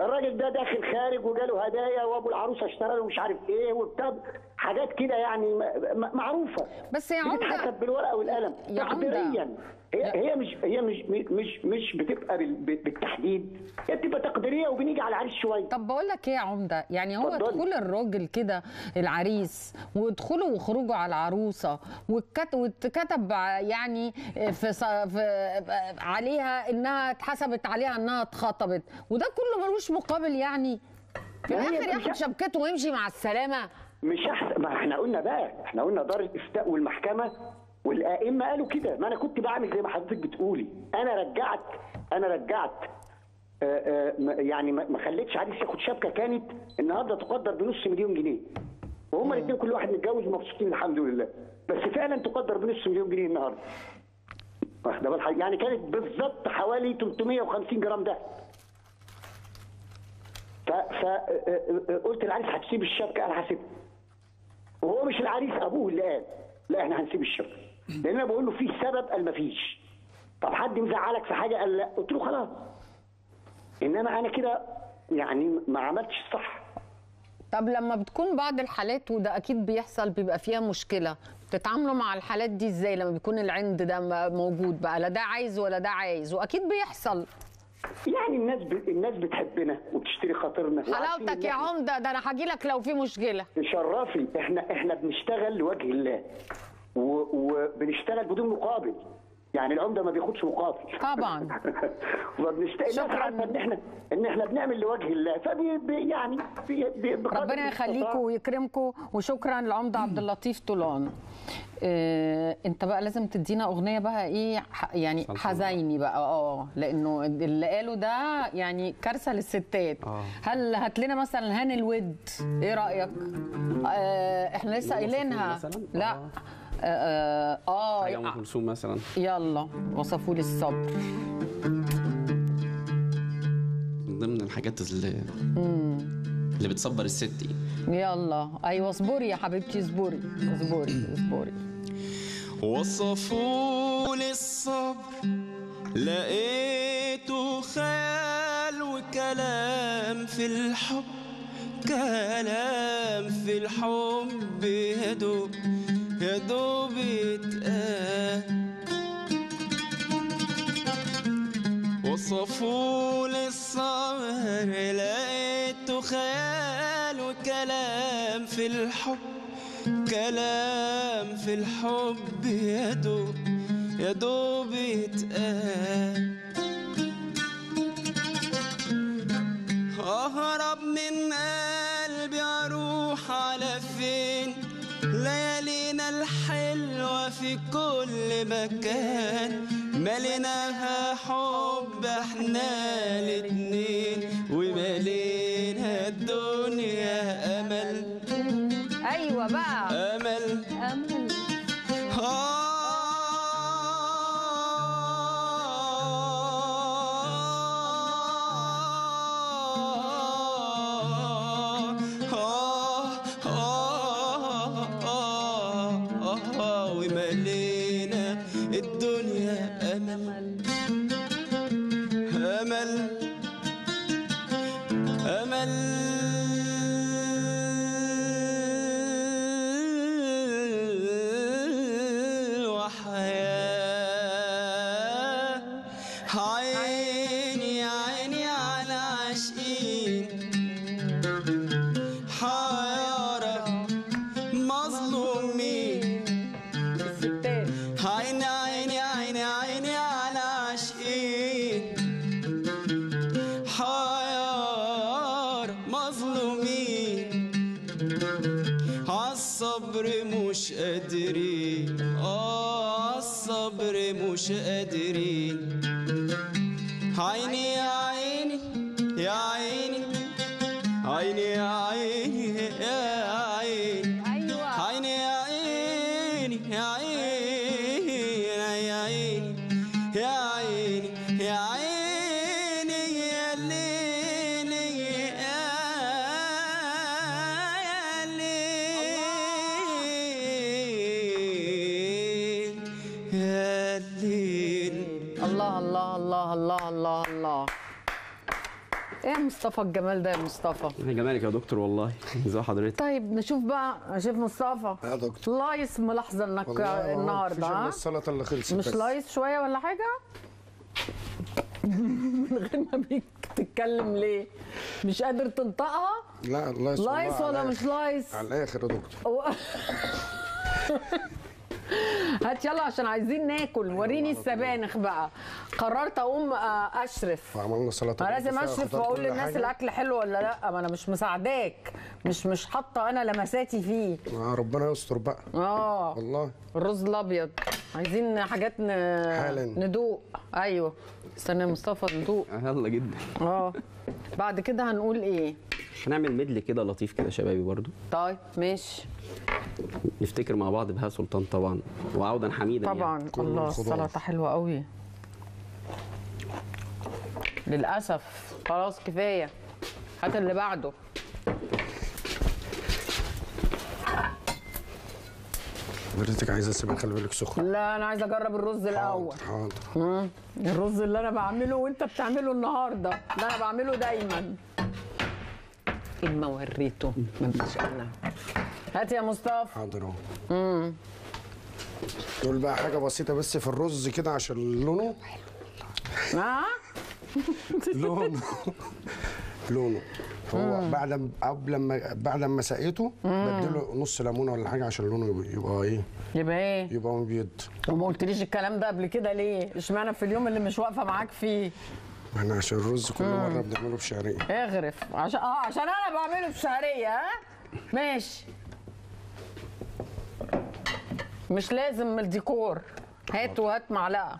الراجل ده داخل خارج وجاله هدايا وابو العروسة اشترى له مش عارف إيه وبتاع حاجات كده يعني معروفة. بس يا عمدة- بتتحسب بالورقة والقلم. يا عمدة. هي هي مش هي مش مش مش بتبقى بال- بالتحديد هي بتبقى تقديرية وبنيجي على العريس شوية. طب بقول لك إيه يا عمدة؟ يعني هو اتفضلي. دخول الراجل كده العريس ودخوله وخروجه على العروسة واتكتب يعني في, ص- في عليها إنها اتحسبت عليها إنها اتخطبت وده كله ملوش مقابل يعني؟ في الآخر ياخد شبكته ويمشي مع السلامة؟ مش أحسن ما إحنا قلنا بقى إحنا قلنا دار الإفتاء والمحكمة والآئمة قالوا كده. ما أنا كنت بعمل زي ما حضرتك بتقولي. أنا رجعت أنا رجعت آه، آه، يعني ما خليتش عريس ياخد شبكة كانت النهارده تقدر بنص مليون جنيه. وهما الاثنين كل واحد متجوز مبسوطين الحمد لله. بس فعلا تقدر بنص مليون جنيه النهارده. واخده بال حضرتك؟ يعني كانت بالظبط حوالي 350 جرام ده. فقلت العريس هتسيب الشبكة؟ أنا هسيبها. وهو مش العريس أبوه اللي قال. لا إحنا هنسيب الشبكة. لأن أنا بقول له في سبب قال مفيش. طب حد مزعلك في حاجة؟ قال لا. قلت له خلاص. انما أنا كده يعني ما عملتش الصح. طب لما بتكون بعض الحالات وده أكيد بيحصل بيبقى فيها مشكلة بتتعاملوا مع الحالات دي إزاي لما بيكون العند ده موجود بقى؟ لا ده عايز ولا ده عايز؟ وأكيد بيحصل. يعني الناس ب... الناس بتحبنا وبتشتري خاطرنا. حلاوتك يا عمدة ده أنا هاجي لك لو في مشكلة. تشرفي. إحنا إحنا بنشتغل لوجه الله. وبنشتغل بدون مقابل. يعني العمدة ما بياخدش مقابل. طبعا. وبنشتغل عارفة إن إحنا إن إحنا بنعمل لوجه الله. فبي بي- يعني بي ربنا. يخليكم ويكرمكم وشكرا لعمدة عبد اللطيف طولان. آه، انت بقى لازم تدينا أغنية بقى إيه ح- يعني. حزيني بقى. آه لأنه اللي قاله ده يعني كارثة للستات. آه. هل هات لنا مثلا هان الود؟ إيه رأيك؟ آه إحنا لسه قايلينها. صفور مثلاً؟ آه آه, حاجة أم آه. كلثوم مثلا. يلا وصفوا لي الصبر. من ضمن الحاجات اللي اللي بتصبر الست دي. يلا. أيوه اصبري يا حبيبتي اصبري اصبري اصبري. وصفوا لي الصبر لقيته خيال وكلام في الحب كلام في الحب يا دوب. يا دوب اتقال صفول السهر لقيته خيال وكلام في الحب كلام في الحب يا دوب يا دوب يتقال. أهرب من قلبي الحلوة في كل مكان مليناها حب إحنا الاتنين وملينا الدنيا أمل. أيوه بقى. مصطفى الجمال ده يا مصطفى. يا جمالك يا دكتور؟ والله ازي حضرتك. طيب نشوف بقى شيف مصطفى؟ يا دكتور. لايس ملاحظة إنك النهارده ها؟ السلطة اللي خلصت مش بس. لايس شوية ولا حاجة؟ من غير ما بيك تتكلم ليه؟ مش قادر تنطقها؟ لا لايس لايس والله ولا مش. لايس على الآخر يا دكتور. هو- هات يلا عشان عايزين ناكل. وريني السبانخ بقى. قررت أقوم آه، أشرف. وعملنا سلطه ما لازم أشرف وأقول للناس. الأكل حلو ولا لأ؟ ما أنا مش مساعداك. مش مش حاطة أنا لمساتي فيه آه، ربنا يستر بقى. آه. والله. الرز الأبيض. عايزين حاجات ن... حالاً. ندوق. أيوه. استنى يا مصطفى ندوق. يلا جدا. آه. بعد كده هنقول إيه؟ هنعمل ميدلي كده لطيف كده شبابي برضو. طيب ماشي. نفتكر مع بعض بهاء سلطان طبعا وعودا حميدا طبعا. يعني. الله السلطة حلوة قوي للأسف. خلاص كفاية. هات اللي بعده. حضرتك عايزة اسيبها خلي بالك سخن لا أنا عايزة أجرب الرز الأول. حاضر. مم. الرز اللي أنا بعمله وأنت بتعمله النهارده. ده أنا بعمله دايما. إن ما وريته ما بقاش أنا هات يا مصطفى. حاضر أهو. امم دول بقى حاجة بسيطة بس في الرز كده عشان لونه. ها لونه. لونه. هو. بعد قبل ما بعد ما سقيته. بديله نص ليمونة ولا حاجة عشان لونه يبقى, يبقى إيه؟ يبقى إيه؟ يبقى مبيض وما قلتليش الكلام ده قبل كده ليه؟ اشمعنى في اليوم اللي مش واقفة معاك فيه؟ إحنا عشان الرز كل مم. مرة بنعمله بشعريه اغرف. عشان آه عشان أنا بعمله بشعريه ها ماشي. مش لازم الديكور. هات وهات معلقة.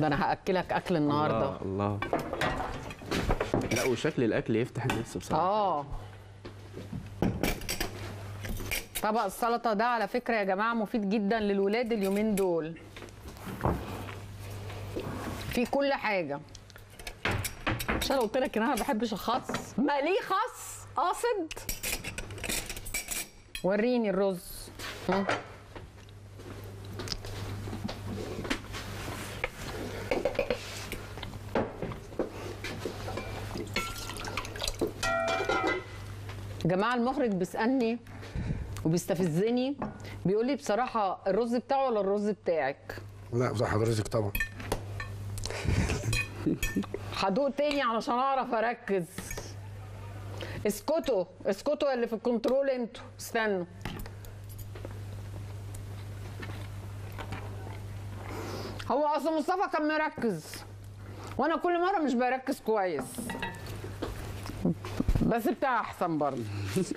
ده أنا هأكلك أكل النهارده. الله الله. لا وشكل الأكل يفتح النفس بصراحة. آه. طبق السلطة ده على فكرة يا جماعة مفيد جدا للولاد اليومين دول. في كل حاجة. مش أنا قلت لك إن أنا ما بحبش الخس. ما ليه خس؟ قاصد. وريني الرز. هم. جماعة المخرج بيسألني وبيستفزني. بيقول لي بصراحة الرز بتاعه ولا الرز بتاعك؟ لا بتاع حضرتك طبعا هدوق تاني علشان أعرف أركز. اسكتوا اسكتوا اللي في الكنترول أنتوا. استنوا. هو أصل مصطفى كان مركز وأنا كل مرة مش بركز كويس. بس بتاع أحسن برضه.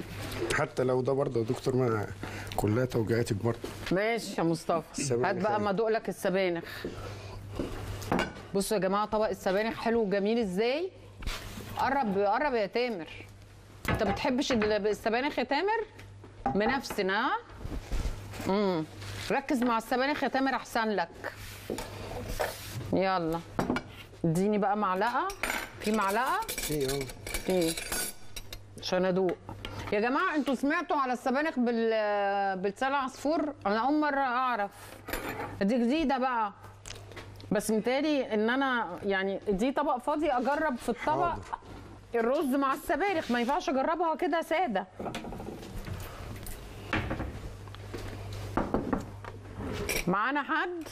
حتى لو ده برضه يا دكتور ما كلها توجيهاتك برضه. ماشي يا مصطفى. هات بقى يعني. ما أدوق لك السبانخ. بصوا يا جماعة طبق السبانخ حلو وجميل إزاي؟ قرب قرب يا تامر. أنت بتحبش ال- السبانخ يا تامر؟ منفسنا امم ركز مع السبانخ يا تامر أحسن لك. يلا. اديني بقى معلقة. في معلقة؟ إيه آه إيه عشان أدوق. يا جماعة أنتوا سمعتوا على السبانخ بال بلسان عصفور؟ أنا أول مرة أعرف. دي جديدة بقى. بس متهيألي إن أنا يعني دي طبق فاضي أجرب في الطبق الرز مع السبانخ ما ينفعش أجربها كده سادة. معانا حد؟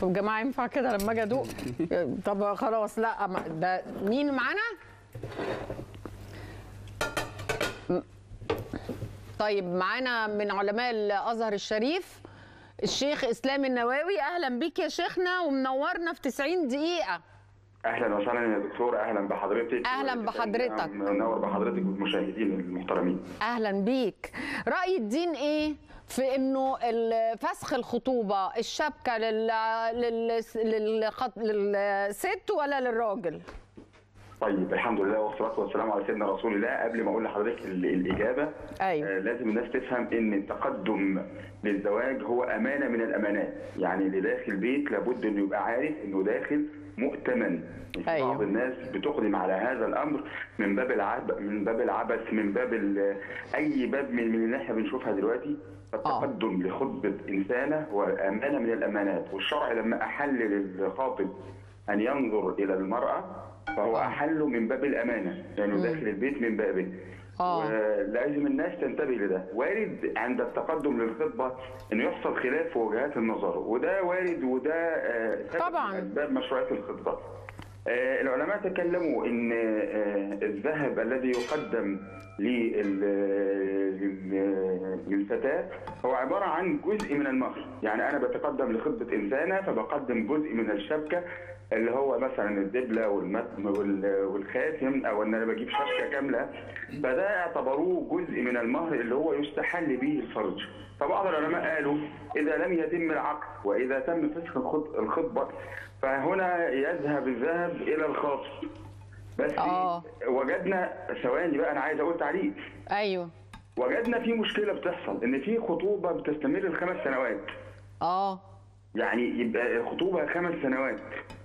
طب يا جماعة ينفع كده لما أجي أدوق؟ طب خلاص لا ده مين معانا؟ طيب معانا من علماء الأزهر الشريف الشيخ إسلام النواوي أهلا بيك يا شيخنا ومنورنا في 90 دقيقة. أهلا وسهلا يا دكتور أهلا بحضرتك. أهلاً بحضرتك. منور بحضرتك والمشاهدين المحترمين. أهلا بيك. رأي الدين إيه؟ في إنه فسخ الخطوبة الشبكة لل... لل... للخط... للست ولا للراجل؟ طيب الحمد لله والصلاة والسلام على سيدنا رسول الله. قبل ما أقول لحضرتك ال- الإجابة أيوة. آه لازم الناس تفهم إن التقدم للزواج هو أمانة من الأمانات. يعني اللي داخل بيت لابد إنه يبقى عارف إنه داخل مؤتمن. أيوة. بعض الناس بتقدم على هذا الأمر من باب العب من باب العبث من باب أي باب من من اللي إحنا بنشوفها دلوقتي. فالتقدم لخطبة إنسانة هو أمانة من الأمانات. والشرع لما احل للخاطب أن ينظر إلى المرأة فهو احله من باب الأمانة لأنه داخل البيت من بابه. ولازم الناس تنتبه لده. وارد عند التقدم للخطبة انه يحصل خلاف في وجهات النظر وده وارد وده آه، طبعاً. أسباب مشروعية الخطبة. آه، العلماء تكلموا إن آه، الذهب الذي يقدم لل- للفتاة هو عبارة عن جزء من المهر، يعني أنا بتقدم لخطبه إنسانة فبقدم جزء من الشبكة اللي هو مثلا الدبلة والمتم وال- والخاتم أو إن أنا بجيب شبكة كاملة فده اعتبروه جزء من المهر اللي هو يستحل به الفرج. فبعض العلماء قالوا إذا لم يتم العقد وإذا تم فسخ الخط- الخطبة فهنا يذهب الذهب إلى الخاطب بس آه. وجدنا ثواني بقى أنا عايز أقول تعليق أيوه. وجدنا في مشكلة بتحصل إن في خطوبة بتستمر لخمس سنوات. آه. يعني يبقى الخطوبه خمس سنوات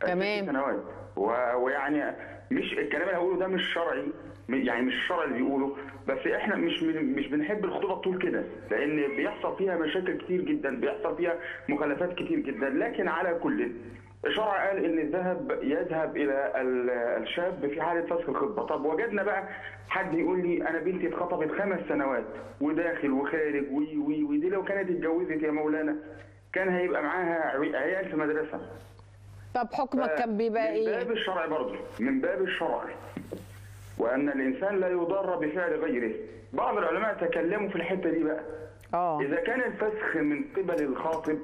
تمام. سنوات. و- ويعني مش الكلام اللي هقوله ده مش شرعي يعني مش الشرع اللي بيقوله. بس إحنا مش من- مش بنحب الخطوبة طول كده لأن بيحصل فيها مشاكل كتير جدا بيحصل فيها مخالفات كتير جدا. لكن على كل الشرع قال إن الذهب يذهب إلى ال- الشاب في حالة فسخ الخطبة. طب وجدنا بقى حد يقول لي أنا بنتي اتخطبت خمس سنوات وداخل وخارج و و و دي لو كانت اتجوزت يا مولانا كان هيبقى معاها عي- عيال في مدرسة. طب حكمك كان بيبقى من إيه؟ باب الشرع برضه من باب الشرع وأن الإنسان لا يضر بفعل غيره. بعض العلماء تكلموا في الحتة دي بقى. آه. إذا كان الفسخ من قبل الخاطب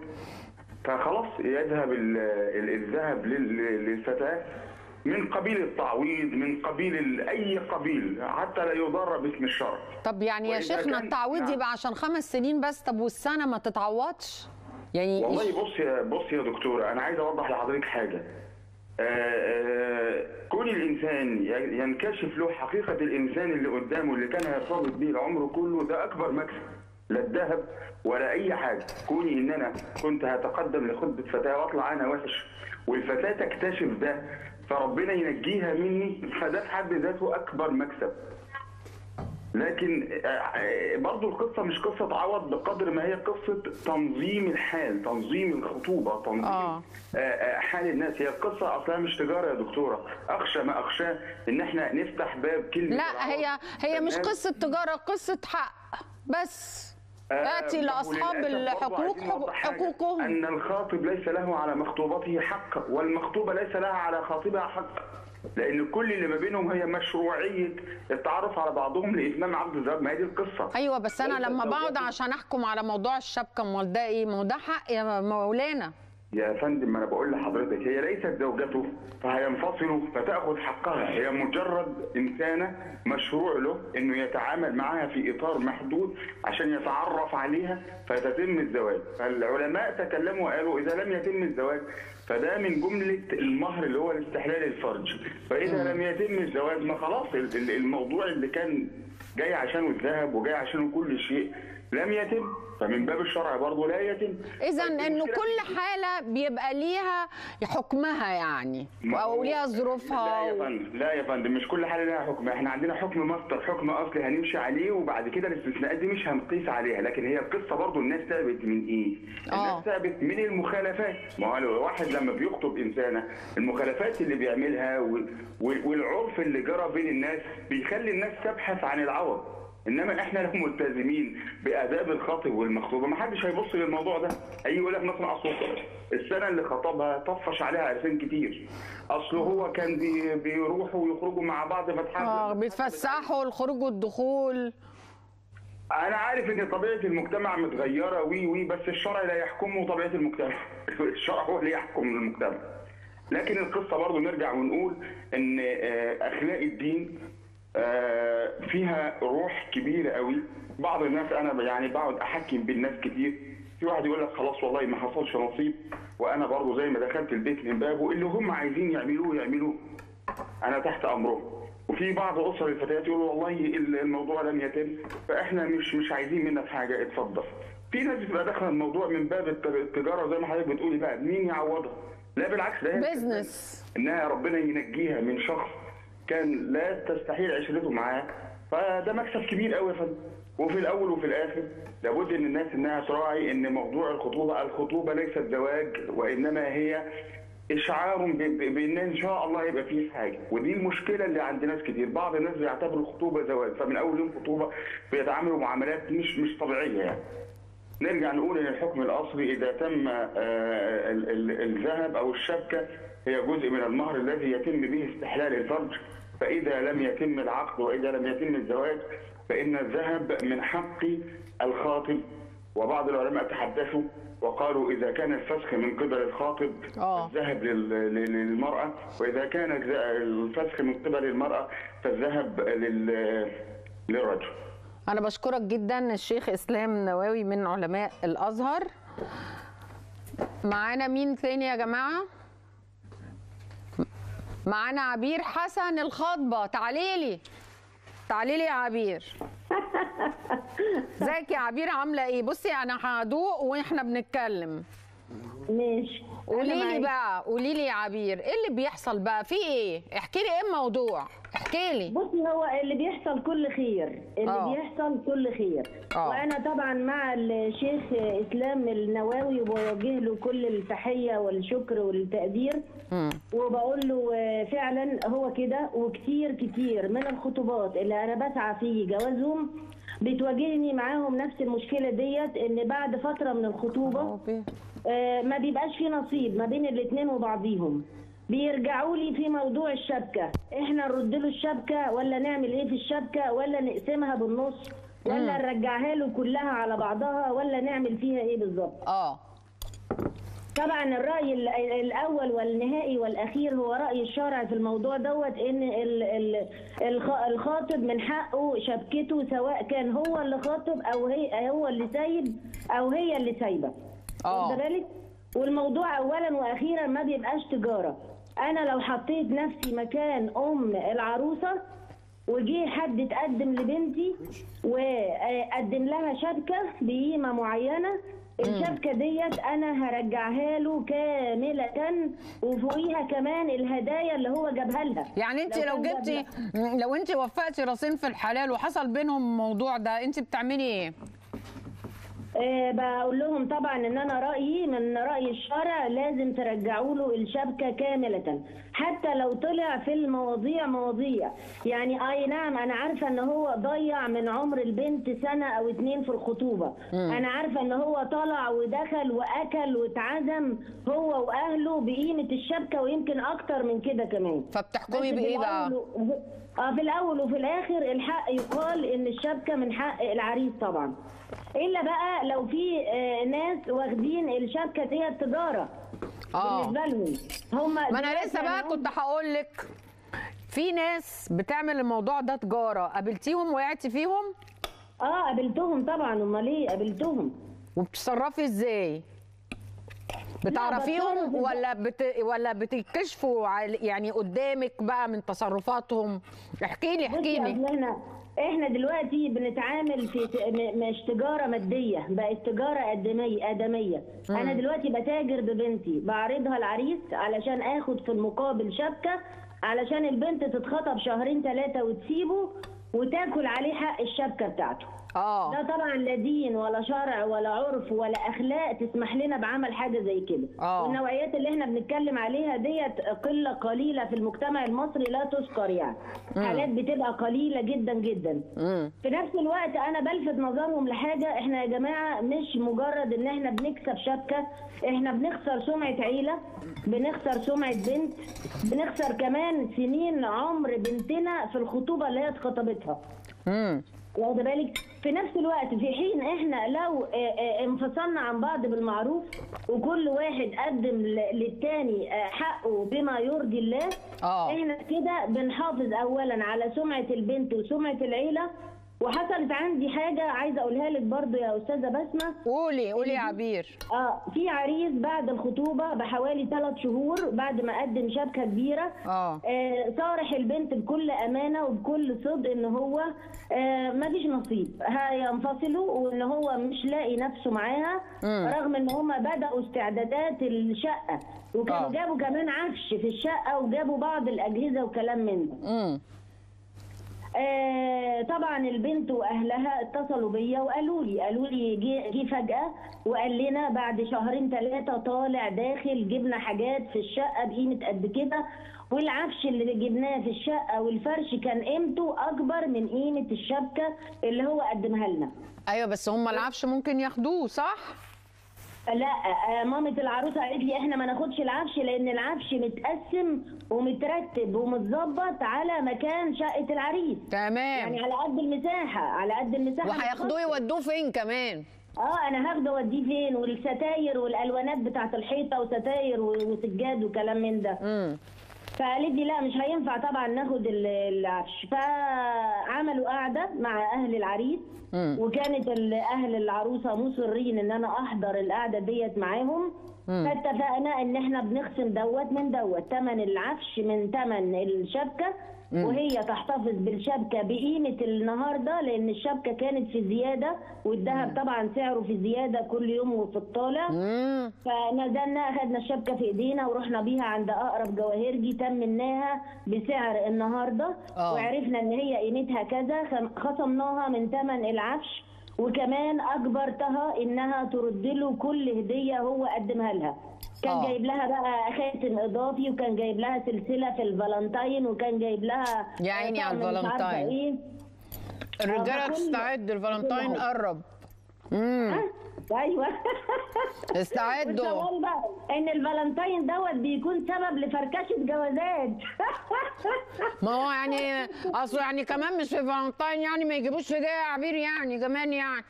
فخلاص يذهب ال- ال- الذهب لل- للفتاة. من قبيل التعويض من قبيل أي قبيل حتى لا يضر باسم الشرع. طب يعني يا شيخنا كان- التعويض نعم. يبقى عشان خمس سنين بس طب والسنة ما تتعوضش؟ يعني والله بص يا بص يا دكتوره أنا عايز أوضح لحضرتك حاجة. آه، آه، كون الإنسان ينكشف له حقيقة الإنسان اللي قدامه اللي كان هيرتبط بيه العمر كله ده أكبر مكسب. لا الذهب ولا أي حاجة. كوني إن أنا كنت هتقدم لخطبة فتاة وأطلع أنا وحش والفتاة تكتشف ده فربنا ينجيها مني فده في حد ذاته أكبر مكسب. لكن آه، آه، برضو القصة مش قصة عوض بقدر ما هي قصة تنظيم الحال تنظيم الخطوبة تنظيم آه. آه، حال الناس. هي القصة أصلا مش تجارة يا دكتورة. أخشى ما أخشاه إن إحنا نفتح باب كلمة لا هي هي مش؟ قصة تجارة قصة حق بس. آه، ياتي لاصحاب الحقوق حقوقهم. أن الخاطب ليس له على مخطوبته حق والمخطوبة ليس لها على خاطبها حق لأن كل اللي ما بينهم هي مشروعية التعرف على بعضهم لإتمام عقد الزواج. ما هي دي القصة. أيوه بس أنا لما بقعد. عشان أحكم على موضوع الشبكة امال ده إيه؟ ما هو ده حق يا مولانا. يا فندم ما أنا بقول لحضرتك هي ليست زوجته فهينفصلوا فتأخذ حقها. هي مجرد إنسانة مشروع له إنه يتعامل معها في إطار محدود عشان يتعرف عليها فتتم الزواج. فالعلماء تكلموا وقالوا إذا لم يتم الزواج فده من جملة المهر اللي هو الاستحلال الفرج. فإذا لم يتم الزواج ما خلاص ال- ال- الموضوع اللي كان جاي عشانه الذهب وجاي عشانه كل شيء لم يتم فمن باب الشرع برضه لا يتم. اذا طيب المشكلة كل حالة بيبقى ليها حكمها يعني أو ليها لا ظروفها يا و... فندم لا يا فندم مش كل حالة لها حكم. إحنا عندنا حكم ماستر حكم أصلي هنمشي عليه وبعد كده الاستثناءات دي مش هنقيس عليها. لكن هي القصة برضو الناس تعبت من إيه؟ آه. الناس تعبت من المخالفات. ما هو لو واحد لما بيخطب إنسانة المخالفات اللي بيعملها وال- وال- والعرف اللي جرى بين الناس بيخلي الناس تبحث عن العوض. إنما إحنا لو ملتزمين بآداب الخاطب والمخطوبه ما حدش هيبص للموضوع ده. هيجي يقول لك مثلا اصل السنة اللي خطبها طفش عليها عرسان كتير. اصل هو كان بي بيروحوا ويخرجوا مع بعض فتحب آه بيتفسحوا الخروج والدخول. أنا عارف إن طبيعة المجتمع متغيرة وي وي بس الشرع لا يحكمه طبيعة المجتمع. الشرع هو اللي يحكم المجتمع. لكن القصة برضو نرجع ونقول إن آه، أخلاق الدين فيها روح كبيرة قوي. بعض الناس أنا يعني بقعد أحكم بالناس كتير. في واحد يقول لك خلاص والله ما حصلش نصيب وأنا برضو زي ما دخلت البيت من بابه اللي هم عايزين يعملوه يعملوه. أنا تحت أمرهم. وفي بعض أسر الفتيات يقولوا والله الموضوع لم يتم فإحنا مش مش عايزين منك حاجة اتفضل. في ناس بتبقى داخلة الموضوع من باب الت- التجارة زي ما حضرتك بتقولي بقى. مين يعوضها؟ لا بالعكس ده بزنس إنها ربنا ينجيها من شخص كان لا تستحيل عشرته معاه فده مكسب كبير قوي يا فندم. وفي الأول وفي الآخر لابد إن الناس إنها تراعي إن موضوع الخطوبة الخطوبة ليست زواج وإنما هي إشعار بإن إن شاء الله يبقى فيه حاجة. ودي المشكلة اللي عند ناس كتير. بعض الناس بيعتبروا الخطوبة زواج فمن أول يوم خطوبة بيتعاملوا معاملات مش مش طبيعية يعني. نرجع نقول إن الحكم الأصلي إذا تم آه، ال- ال- الذهب أو الشبكة هي جزء من المهر الذي يتم به استحلال الفرج. فإذا لم يتم العقد وإذا لم يتم الزواج فإن الذهب من حق الخاطب. وبعض العلماء تحدثوا وقالوا إذا كان الفسخ من قبل الخاطب آه. الذهب لل- لل- للمرأة وإذا كان الفسخ من قبل المرأة فالذهب لل- للرجل. أنا بشكرك جدا الشيخ إسلام نواوي من علماء الأزهر. معانا مين تاني يا جماعة؟ معانا عبير حسن الخطبة. تعالي لي. تعالي لي يا عبير. ازيك يا عبير؟ عاملة إيه؟ بصي أنا هدوق وإحنا بنتكلم. ماشي. قولي لي. بقى قولي لي يا عبير إيه اللي بيحصل بقى؟ في إيه؟ احكي لي إيه الموضوع. احكي لي. بصي هو اللي بيحصل كل خير. اللي آه. بيحصل كل خير. آه. وأنا طبعا مع الشيخ إسلام النواوي وبوجه له كل التحية والشكر والتقدير. وبقول له فعلا هو كده وكتير كتير من الخطوبات اللي أنا بسعى في جوازهم بتواجهني معاهم نفس المشكلة ديت إن بعد فترة من الخطوبة آه، ما بيبقاش في نصيب ما بين الاثنين وبعضيهم. بيرجعوا لي في موضوع الشبكة. إحنا نرد له الشبكة ولا نعمل إيه في الشبكة ولا نقسمها بالنص ولا نرجعها له كلها على بعضها ولا نعمل فيها إيه بالظبط. آه. طبعا الرأي ال- الأول والنهائي والأخير هو رأي الشرع في الموضوع دوت إن ال- ال- الخ- الخاطب من حقه شبكته سواء كان هو اللي خاطب أو هي هو اللي سايب أو هي اللي سايبة. آه. واخده بالك؟ والموضوع اولا وأخيرا ما بيبقاش تجارة. أنا لو حطيت نفسي مكان أم العروسة وجي حد اتقدم لبنتي وقدم لها شبكة بقيمة معينة الشبكة ديت أنا هرجعها له كاملة وفوقيها كمان الهدايا اللي هو جابها لها. يعني انت لو جاب جبتي لو انت وفقتي راسين في الحلال وحصل بينهم الموضوع ده انت بتعملي إيه؟ بقول لهم طبعا إن أنا رأيي من رأي الشرع لازم ترجعوا له الشبكة كاملة. حتى لو طلع في المواضيع مواضيع. يعني أي نعم أنا عارفة إن هو ضيع من عمر البنت سنة أو اتنين في الخطوبة. مم. أنا عارفة إن هو طلع ودخل وأكل واتعزم هو وأهله بقيمة الشبكة ويمكن أكتر من كده كمان. فبتحكمي بإيه بقى؟ آه في الأول وفي الآخر الحق يقال إن الشبكة من حق العريس طبعا. إلا بقى لو في آه، ناس واخدين الشبكة دي التجارة. آه. بالنسبة لهم. هم ما أنا لسه بقى كنت هقول لك في ناس بتعمل الموضوع ده تجارة. قابلتيهم وقعتي فيهم؟ آه قابلتهم طبعا. أمال إيه؟ قابلتهم. وبتتصرفي إزاي؟ بتعرفيهم؟ ولا بت... ولا بتكشفوا يعني قدامك بقى من تصرفاتهم؟ احكي لي احكي لي. إحنا إحنا دلوقتي بنتعامل في مش تجارة مادية بقت تجارة ادميه أدمية مم. أنا دلوقتي بتاجر ببنتي بعرضها العريس علشان آخد في المقابل شبكة علشان البنت تتخطب شهرين ثلاثة وتسيبه وتاكل عليه حق الشبكة بتاعته آه ده طبعا لا دين ولا شرع ولا عرف ولا أخلاق تسمح لنا بعمل حاجة زي كده آه. والنوعيات اللي إحنا بنتكلم عليها ديت قلة قليلة في المجتمع المصري لا تذكر يعني مم. حالات بتبقى قليلة جدا جدا مم. في نفس الوقت أنا بلفت نظرهم لحاجة إحنا يا جماعة مش مجرد إن إحنا بنكسب شبكة إحنا بنخسر سمعة عيلة بنخسر سمعة بنت بنخسر كمان سنين عمر بنتنا في الخطوبة اللي هي اتخطبتها امم واخدة بالك في نفس الوقت في حين إحنا لو آه، آه، انفصلنا عن بعض بالمعروف وكل واحد قدم للتاني آه، حقه بما يرضي الله آه. إحنا كده بنحافظ اولا على سمعة البنت وسمعة العيلة وحصلت عندي حاجة عايزة أقولها لك برضو يا أستاذة بسمة. قولي قولي يا عبير. آه في عريس بعد الخطوبة بحوالي ثلاث شهور بعد ما قدم شبكة كبيرة آه. آه، صارح البنت بكل أمانة وبكل صدق إن هو آه، مفيش نصيب. هينفصلوا وإن هو مش لاقي نفسه معاها. رغم إن هم بدأوا استعدادات الشقة. وكانوا آه. جابوا كمان عفش في الشقة وجابوا بعض الأجهزة وكلام من ده آه، طبعا البنت وأهلها اتصلوا بيا وقالوا لي قالوا لي جه جه فجأة وقال لنا بعد شهرين ثلاثة طالع داخل جبنا حاجات في الشقة بقيمة قد كده والعفش اللي جبناه في الشقة والفرش كان قيمته أكبر من قيمة الشبكة اللي هو قدمها لنا. أيوه بس هم العفش ممكن ياخدوه صح؟ لا آه، مامة العروسة قالت لي إحنا ما ناخدش العفش لأن العفش متقسم ومترتب ومتظبط على مكان شقة العريس. تمام. يعني على قد المساحة على قد المساحة وهياخدوه. يودوه فين كمان؟ آه أنا هاخده أوديه فين؟ والستاير والألوانات بتاعت الحيطة وستاير وسجاد وكلام من ده. امم فقالت لي لا مش هينفع طبعا ناخد ال- العفش فعملوا قعده مع أهل العريس مم. وكانت أهل العروسة مصرين إن أنا أحضر القعده ديت معاهم. فاتفقنا إن إحنا بنخصم دوت من دوت ثمن العفش من ثمن الشبكة. وهي تحتفظ بالشبكة بقيمة النهارده لأن الشبكة كانت في زيادة والذهب طبعا سعره في زيادة كل يوم وفي الطالع. فنزلنا اخدنا الشبكة في إيدينا ورحنا بيها عند أقرب جواهرجي تمناها بسعر النهارده. آه. وعرفنا إن هي قيمتها كذا خصمناها من ثمن العفش. وكمان اجبرتها إنها ترد له كل هدية هو قدمها لها كان آه. جايب لها بقى خاتم إضافي وكان جايب لها سلسلة في الفالنتاين وكان جايب لها يا عيني على الفالنتاين. إيه الرجالة آه، تستعد حاجة. قرب امم أيوه. استعدوا. إن الفالنتين دوت بيكون سبب لفركشة جوازات. ما هو يعني أصل يعني كمان مش في فالنتين يعني ما يجيبوش يا عبير يعني كمان يعني.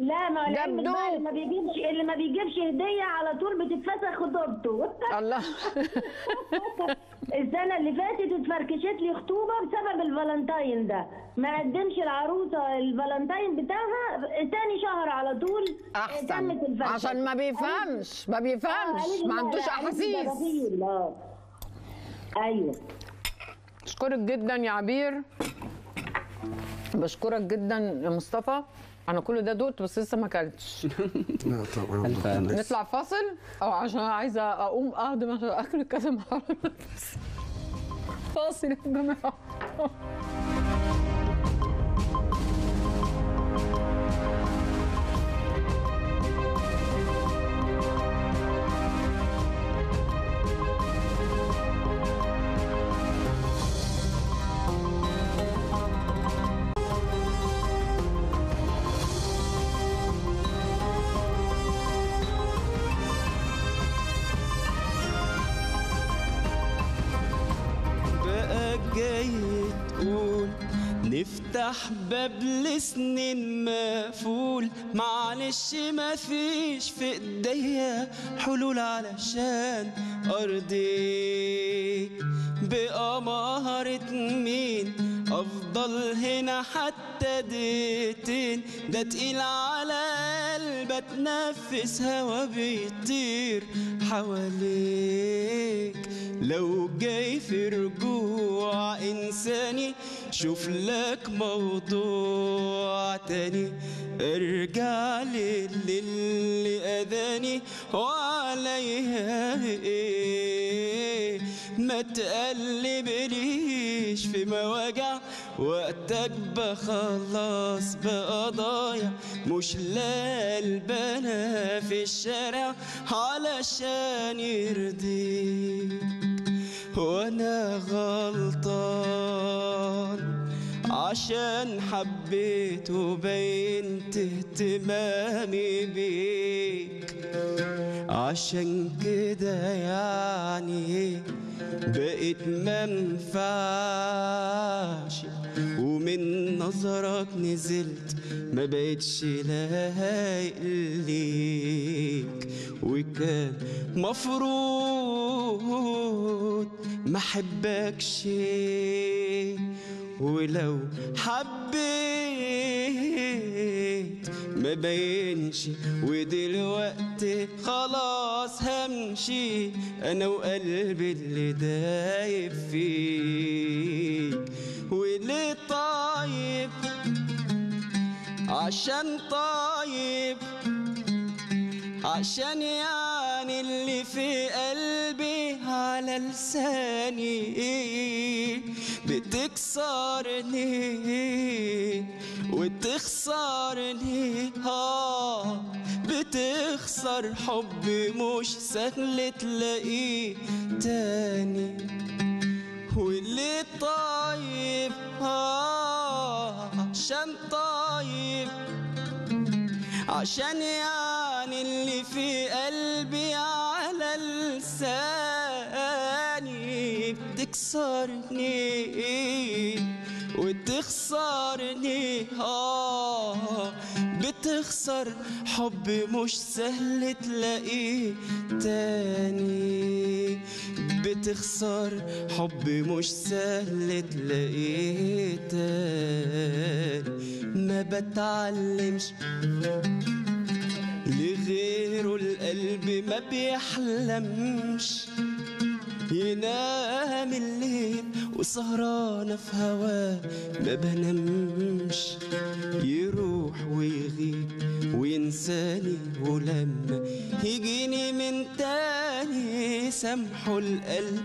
لا ما بقى اللي. ما بيجيبش اللي ما بيجيبش هدية على طول بتتفسخ خطوبته الله. السنة اللي فاتت اتفركشت لي خطوبة بسبب الفالنتين ده. ما قدمش العروسة الفالنتين بتاعها. تاني شهر على طول أحسن. عشان ما بيفهمش ما بيفهمش. لي ما عندوش أحاسيس. آه. أيوه. بشكرك جدا يا عبير. بشكرك جدا يا مصطفى. أنا كل ده دقت بس لسه ما أكلتش. لا طبعا. نطلع فاصل؟ أو عشان عايزة أقوم اقدم عشان أكل كذا مره فاصل يا جماعة. باب لسنين مقفول. معلش مفيش في إيديا حلول علشان أرضيك. بأمارة مين؟ أفضل هنا حتى دقيقتين. ده تقيل على قلب اتنفس هوا بيطير حواليك. لو جاي في رجوع إنساني شوف لك موضوع تاني. ارجع للي آذاني وعليها إيه. ما تقلبليش في مواجع. وقتك بخلص بقى ضايع مش لالبنا في الشارع علشان يرضيك وأنا غلطان. عشان حبيت وبينت اهتمامي بيك. عشان كده يعني بقيت منفعش ومن نظرك نزلت ما بقتش لايق ليك. وكان مفروض ما أحبكش ولو حبيت ما بينش ودلوقتي خلاص همشي أنا وقلبي اللي دايب فيك وليه طيب عشان طيب عشان يعني اللي في قلبي على لساني بتكسرني وتخسرني. آه بتخسر حبي مش سهل تلاقيه تاني. واللي طيب آه عشان طيب عشان يعني اللي في قلبي على لساني. بتكسرني وتخسرني آه بتخسر حب مش سهل تلاقيه تاني. بتخسر حب مش سهل تلاقيه تاني. ما بتعلمش لغيره القلب ما بيحلمش. ينام الليل وسهرانة في هواه ما بنامش يروح ويغيب وينساني ولما يجيني من تاني سامحه القلب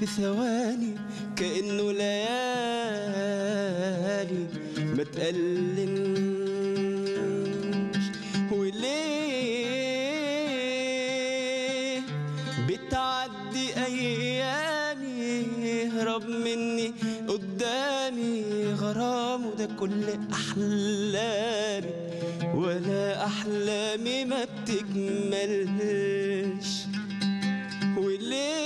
في ثواني كأنه ليالي ما تألمش وليه أيامي يهرب مني قدامي. غرام وده كل أحلامي ولا أحلامي ما بتكملش وليه؟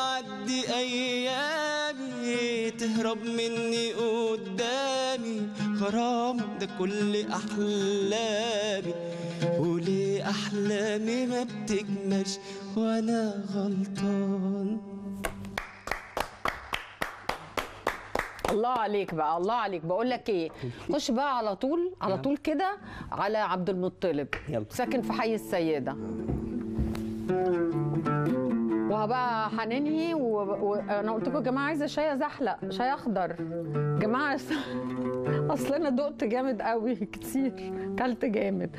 بتعدي أيامي تهرب مني قدامي. غرام ده كل أحلامي. وليه أحلامي ما بتكملش وأنا غلطان؟ الله عليك بقى الله عليك. بقول لك إيه؟ خش بقى على طول على طول كده على عبد المطلب يلا. ساكن في حي السيدة. وبقى هننهي وأنا قلت لكم يا جماعة عايزة شاي زحلق شاي أخضر. جماعة أصل أنا دقت جامد قوي كتير. كلت جامد.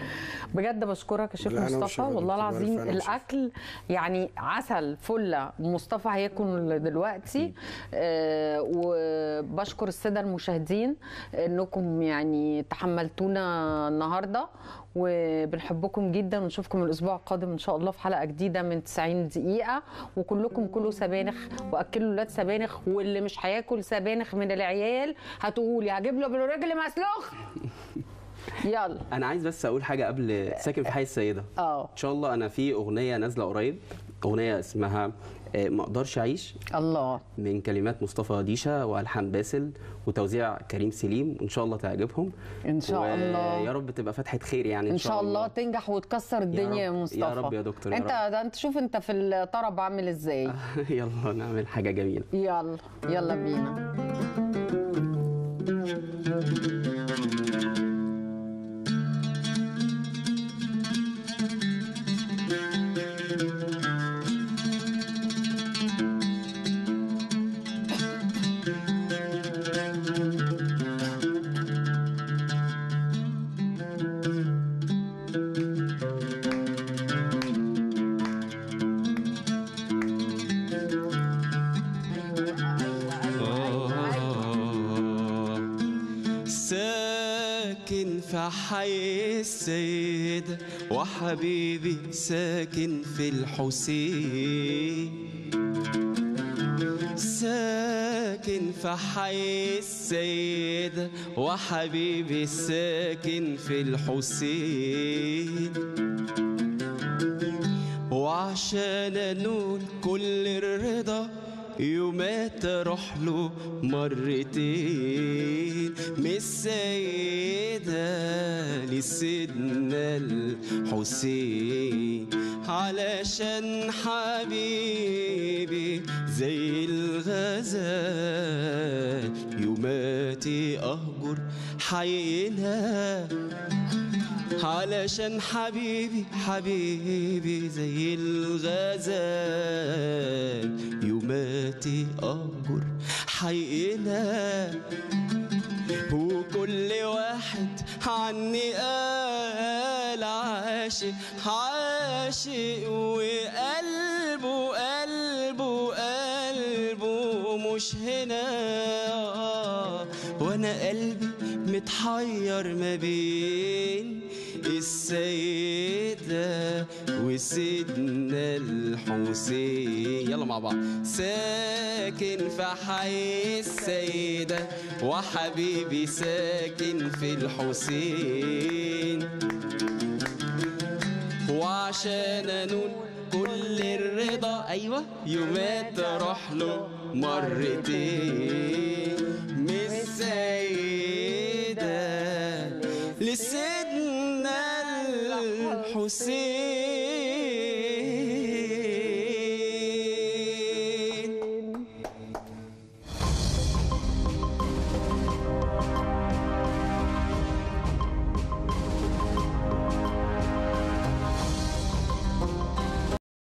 بجد بشكرك يا شيخ مصطفى. والله العظيم. الأكل يعني عسل فلة مصطفى هياكل دلوقتي. آه وبشكر السادة المشاهدين إنكم يعني تحملتونا النهارده. وبنحبكم جدا ونشوفكم الأسبوع القادم إن شاء الله في حلقة جديدة من 90 دقيقة. وكلكم كلوا سبانخ وأكلوا ولاد سبانخ واللي مش هياكل سبانخ من العيال هتقولي هجيب له بالرجل مسلوخ. يلا. أنا عايز بس أقول حاجة قبل ساكن في حي السيدة. آه إن شاء الله أنا في أغنية نازلة قريب أغنية اسمها آه، ما أقدرش أعيش. الله. من كلمات مصطفى ديشا وألحان باسل وتوزيع كريم سليم وإن شاء الله تعجبهم. إن شاء الله. يا رب تبقى فتحة خير يعني إن شاء الله تنجح وتكسر الدنيا يا رب- يا مصطفى. رب يا دكتور، يا أنت رب. ده أنت شوف أنت في الطرب عامل إزاي. يلا نعمل حاجة جميلة. يلا. يلا بينا. Thank you. حي السيدة وحبيبي ساكن في الحسين. ساكن في حي السيدة وحبيبي ساكن في الحسين. وعشان انول كل الرضا يومات أروح له مرتين من السيدة لسيدنا الحسين. علشان حبيبي زي الغزال يوماتي أهجر حينا. علشان حبيبي حبيبي زي الغزال يوماتي أهجر حقنا وكل واحد عني قال عاشق عاشق. وقلبه قلبه قلبه مش هنا. وأنا قلبي متحير ما بين السيدة وسيدنا الحسين. يلا مع بعض. ساكن في حي السيدة وحبيبي ساكن في الحسين. وعشان انول كل الرضا أيوه يومات أروح له مرتين. من السيدة لسيدنا الحسين.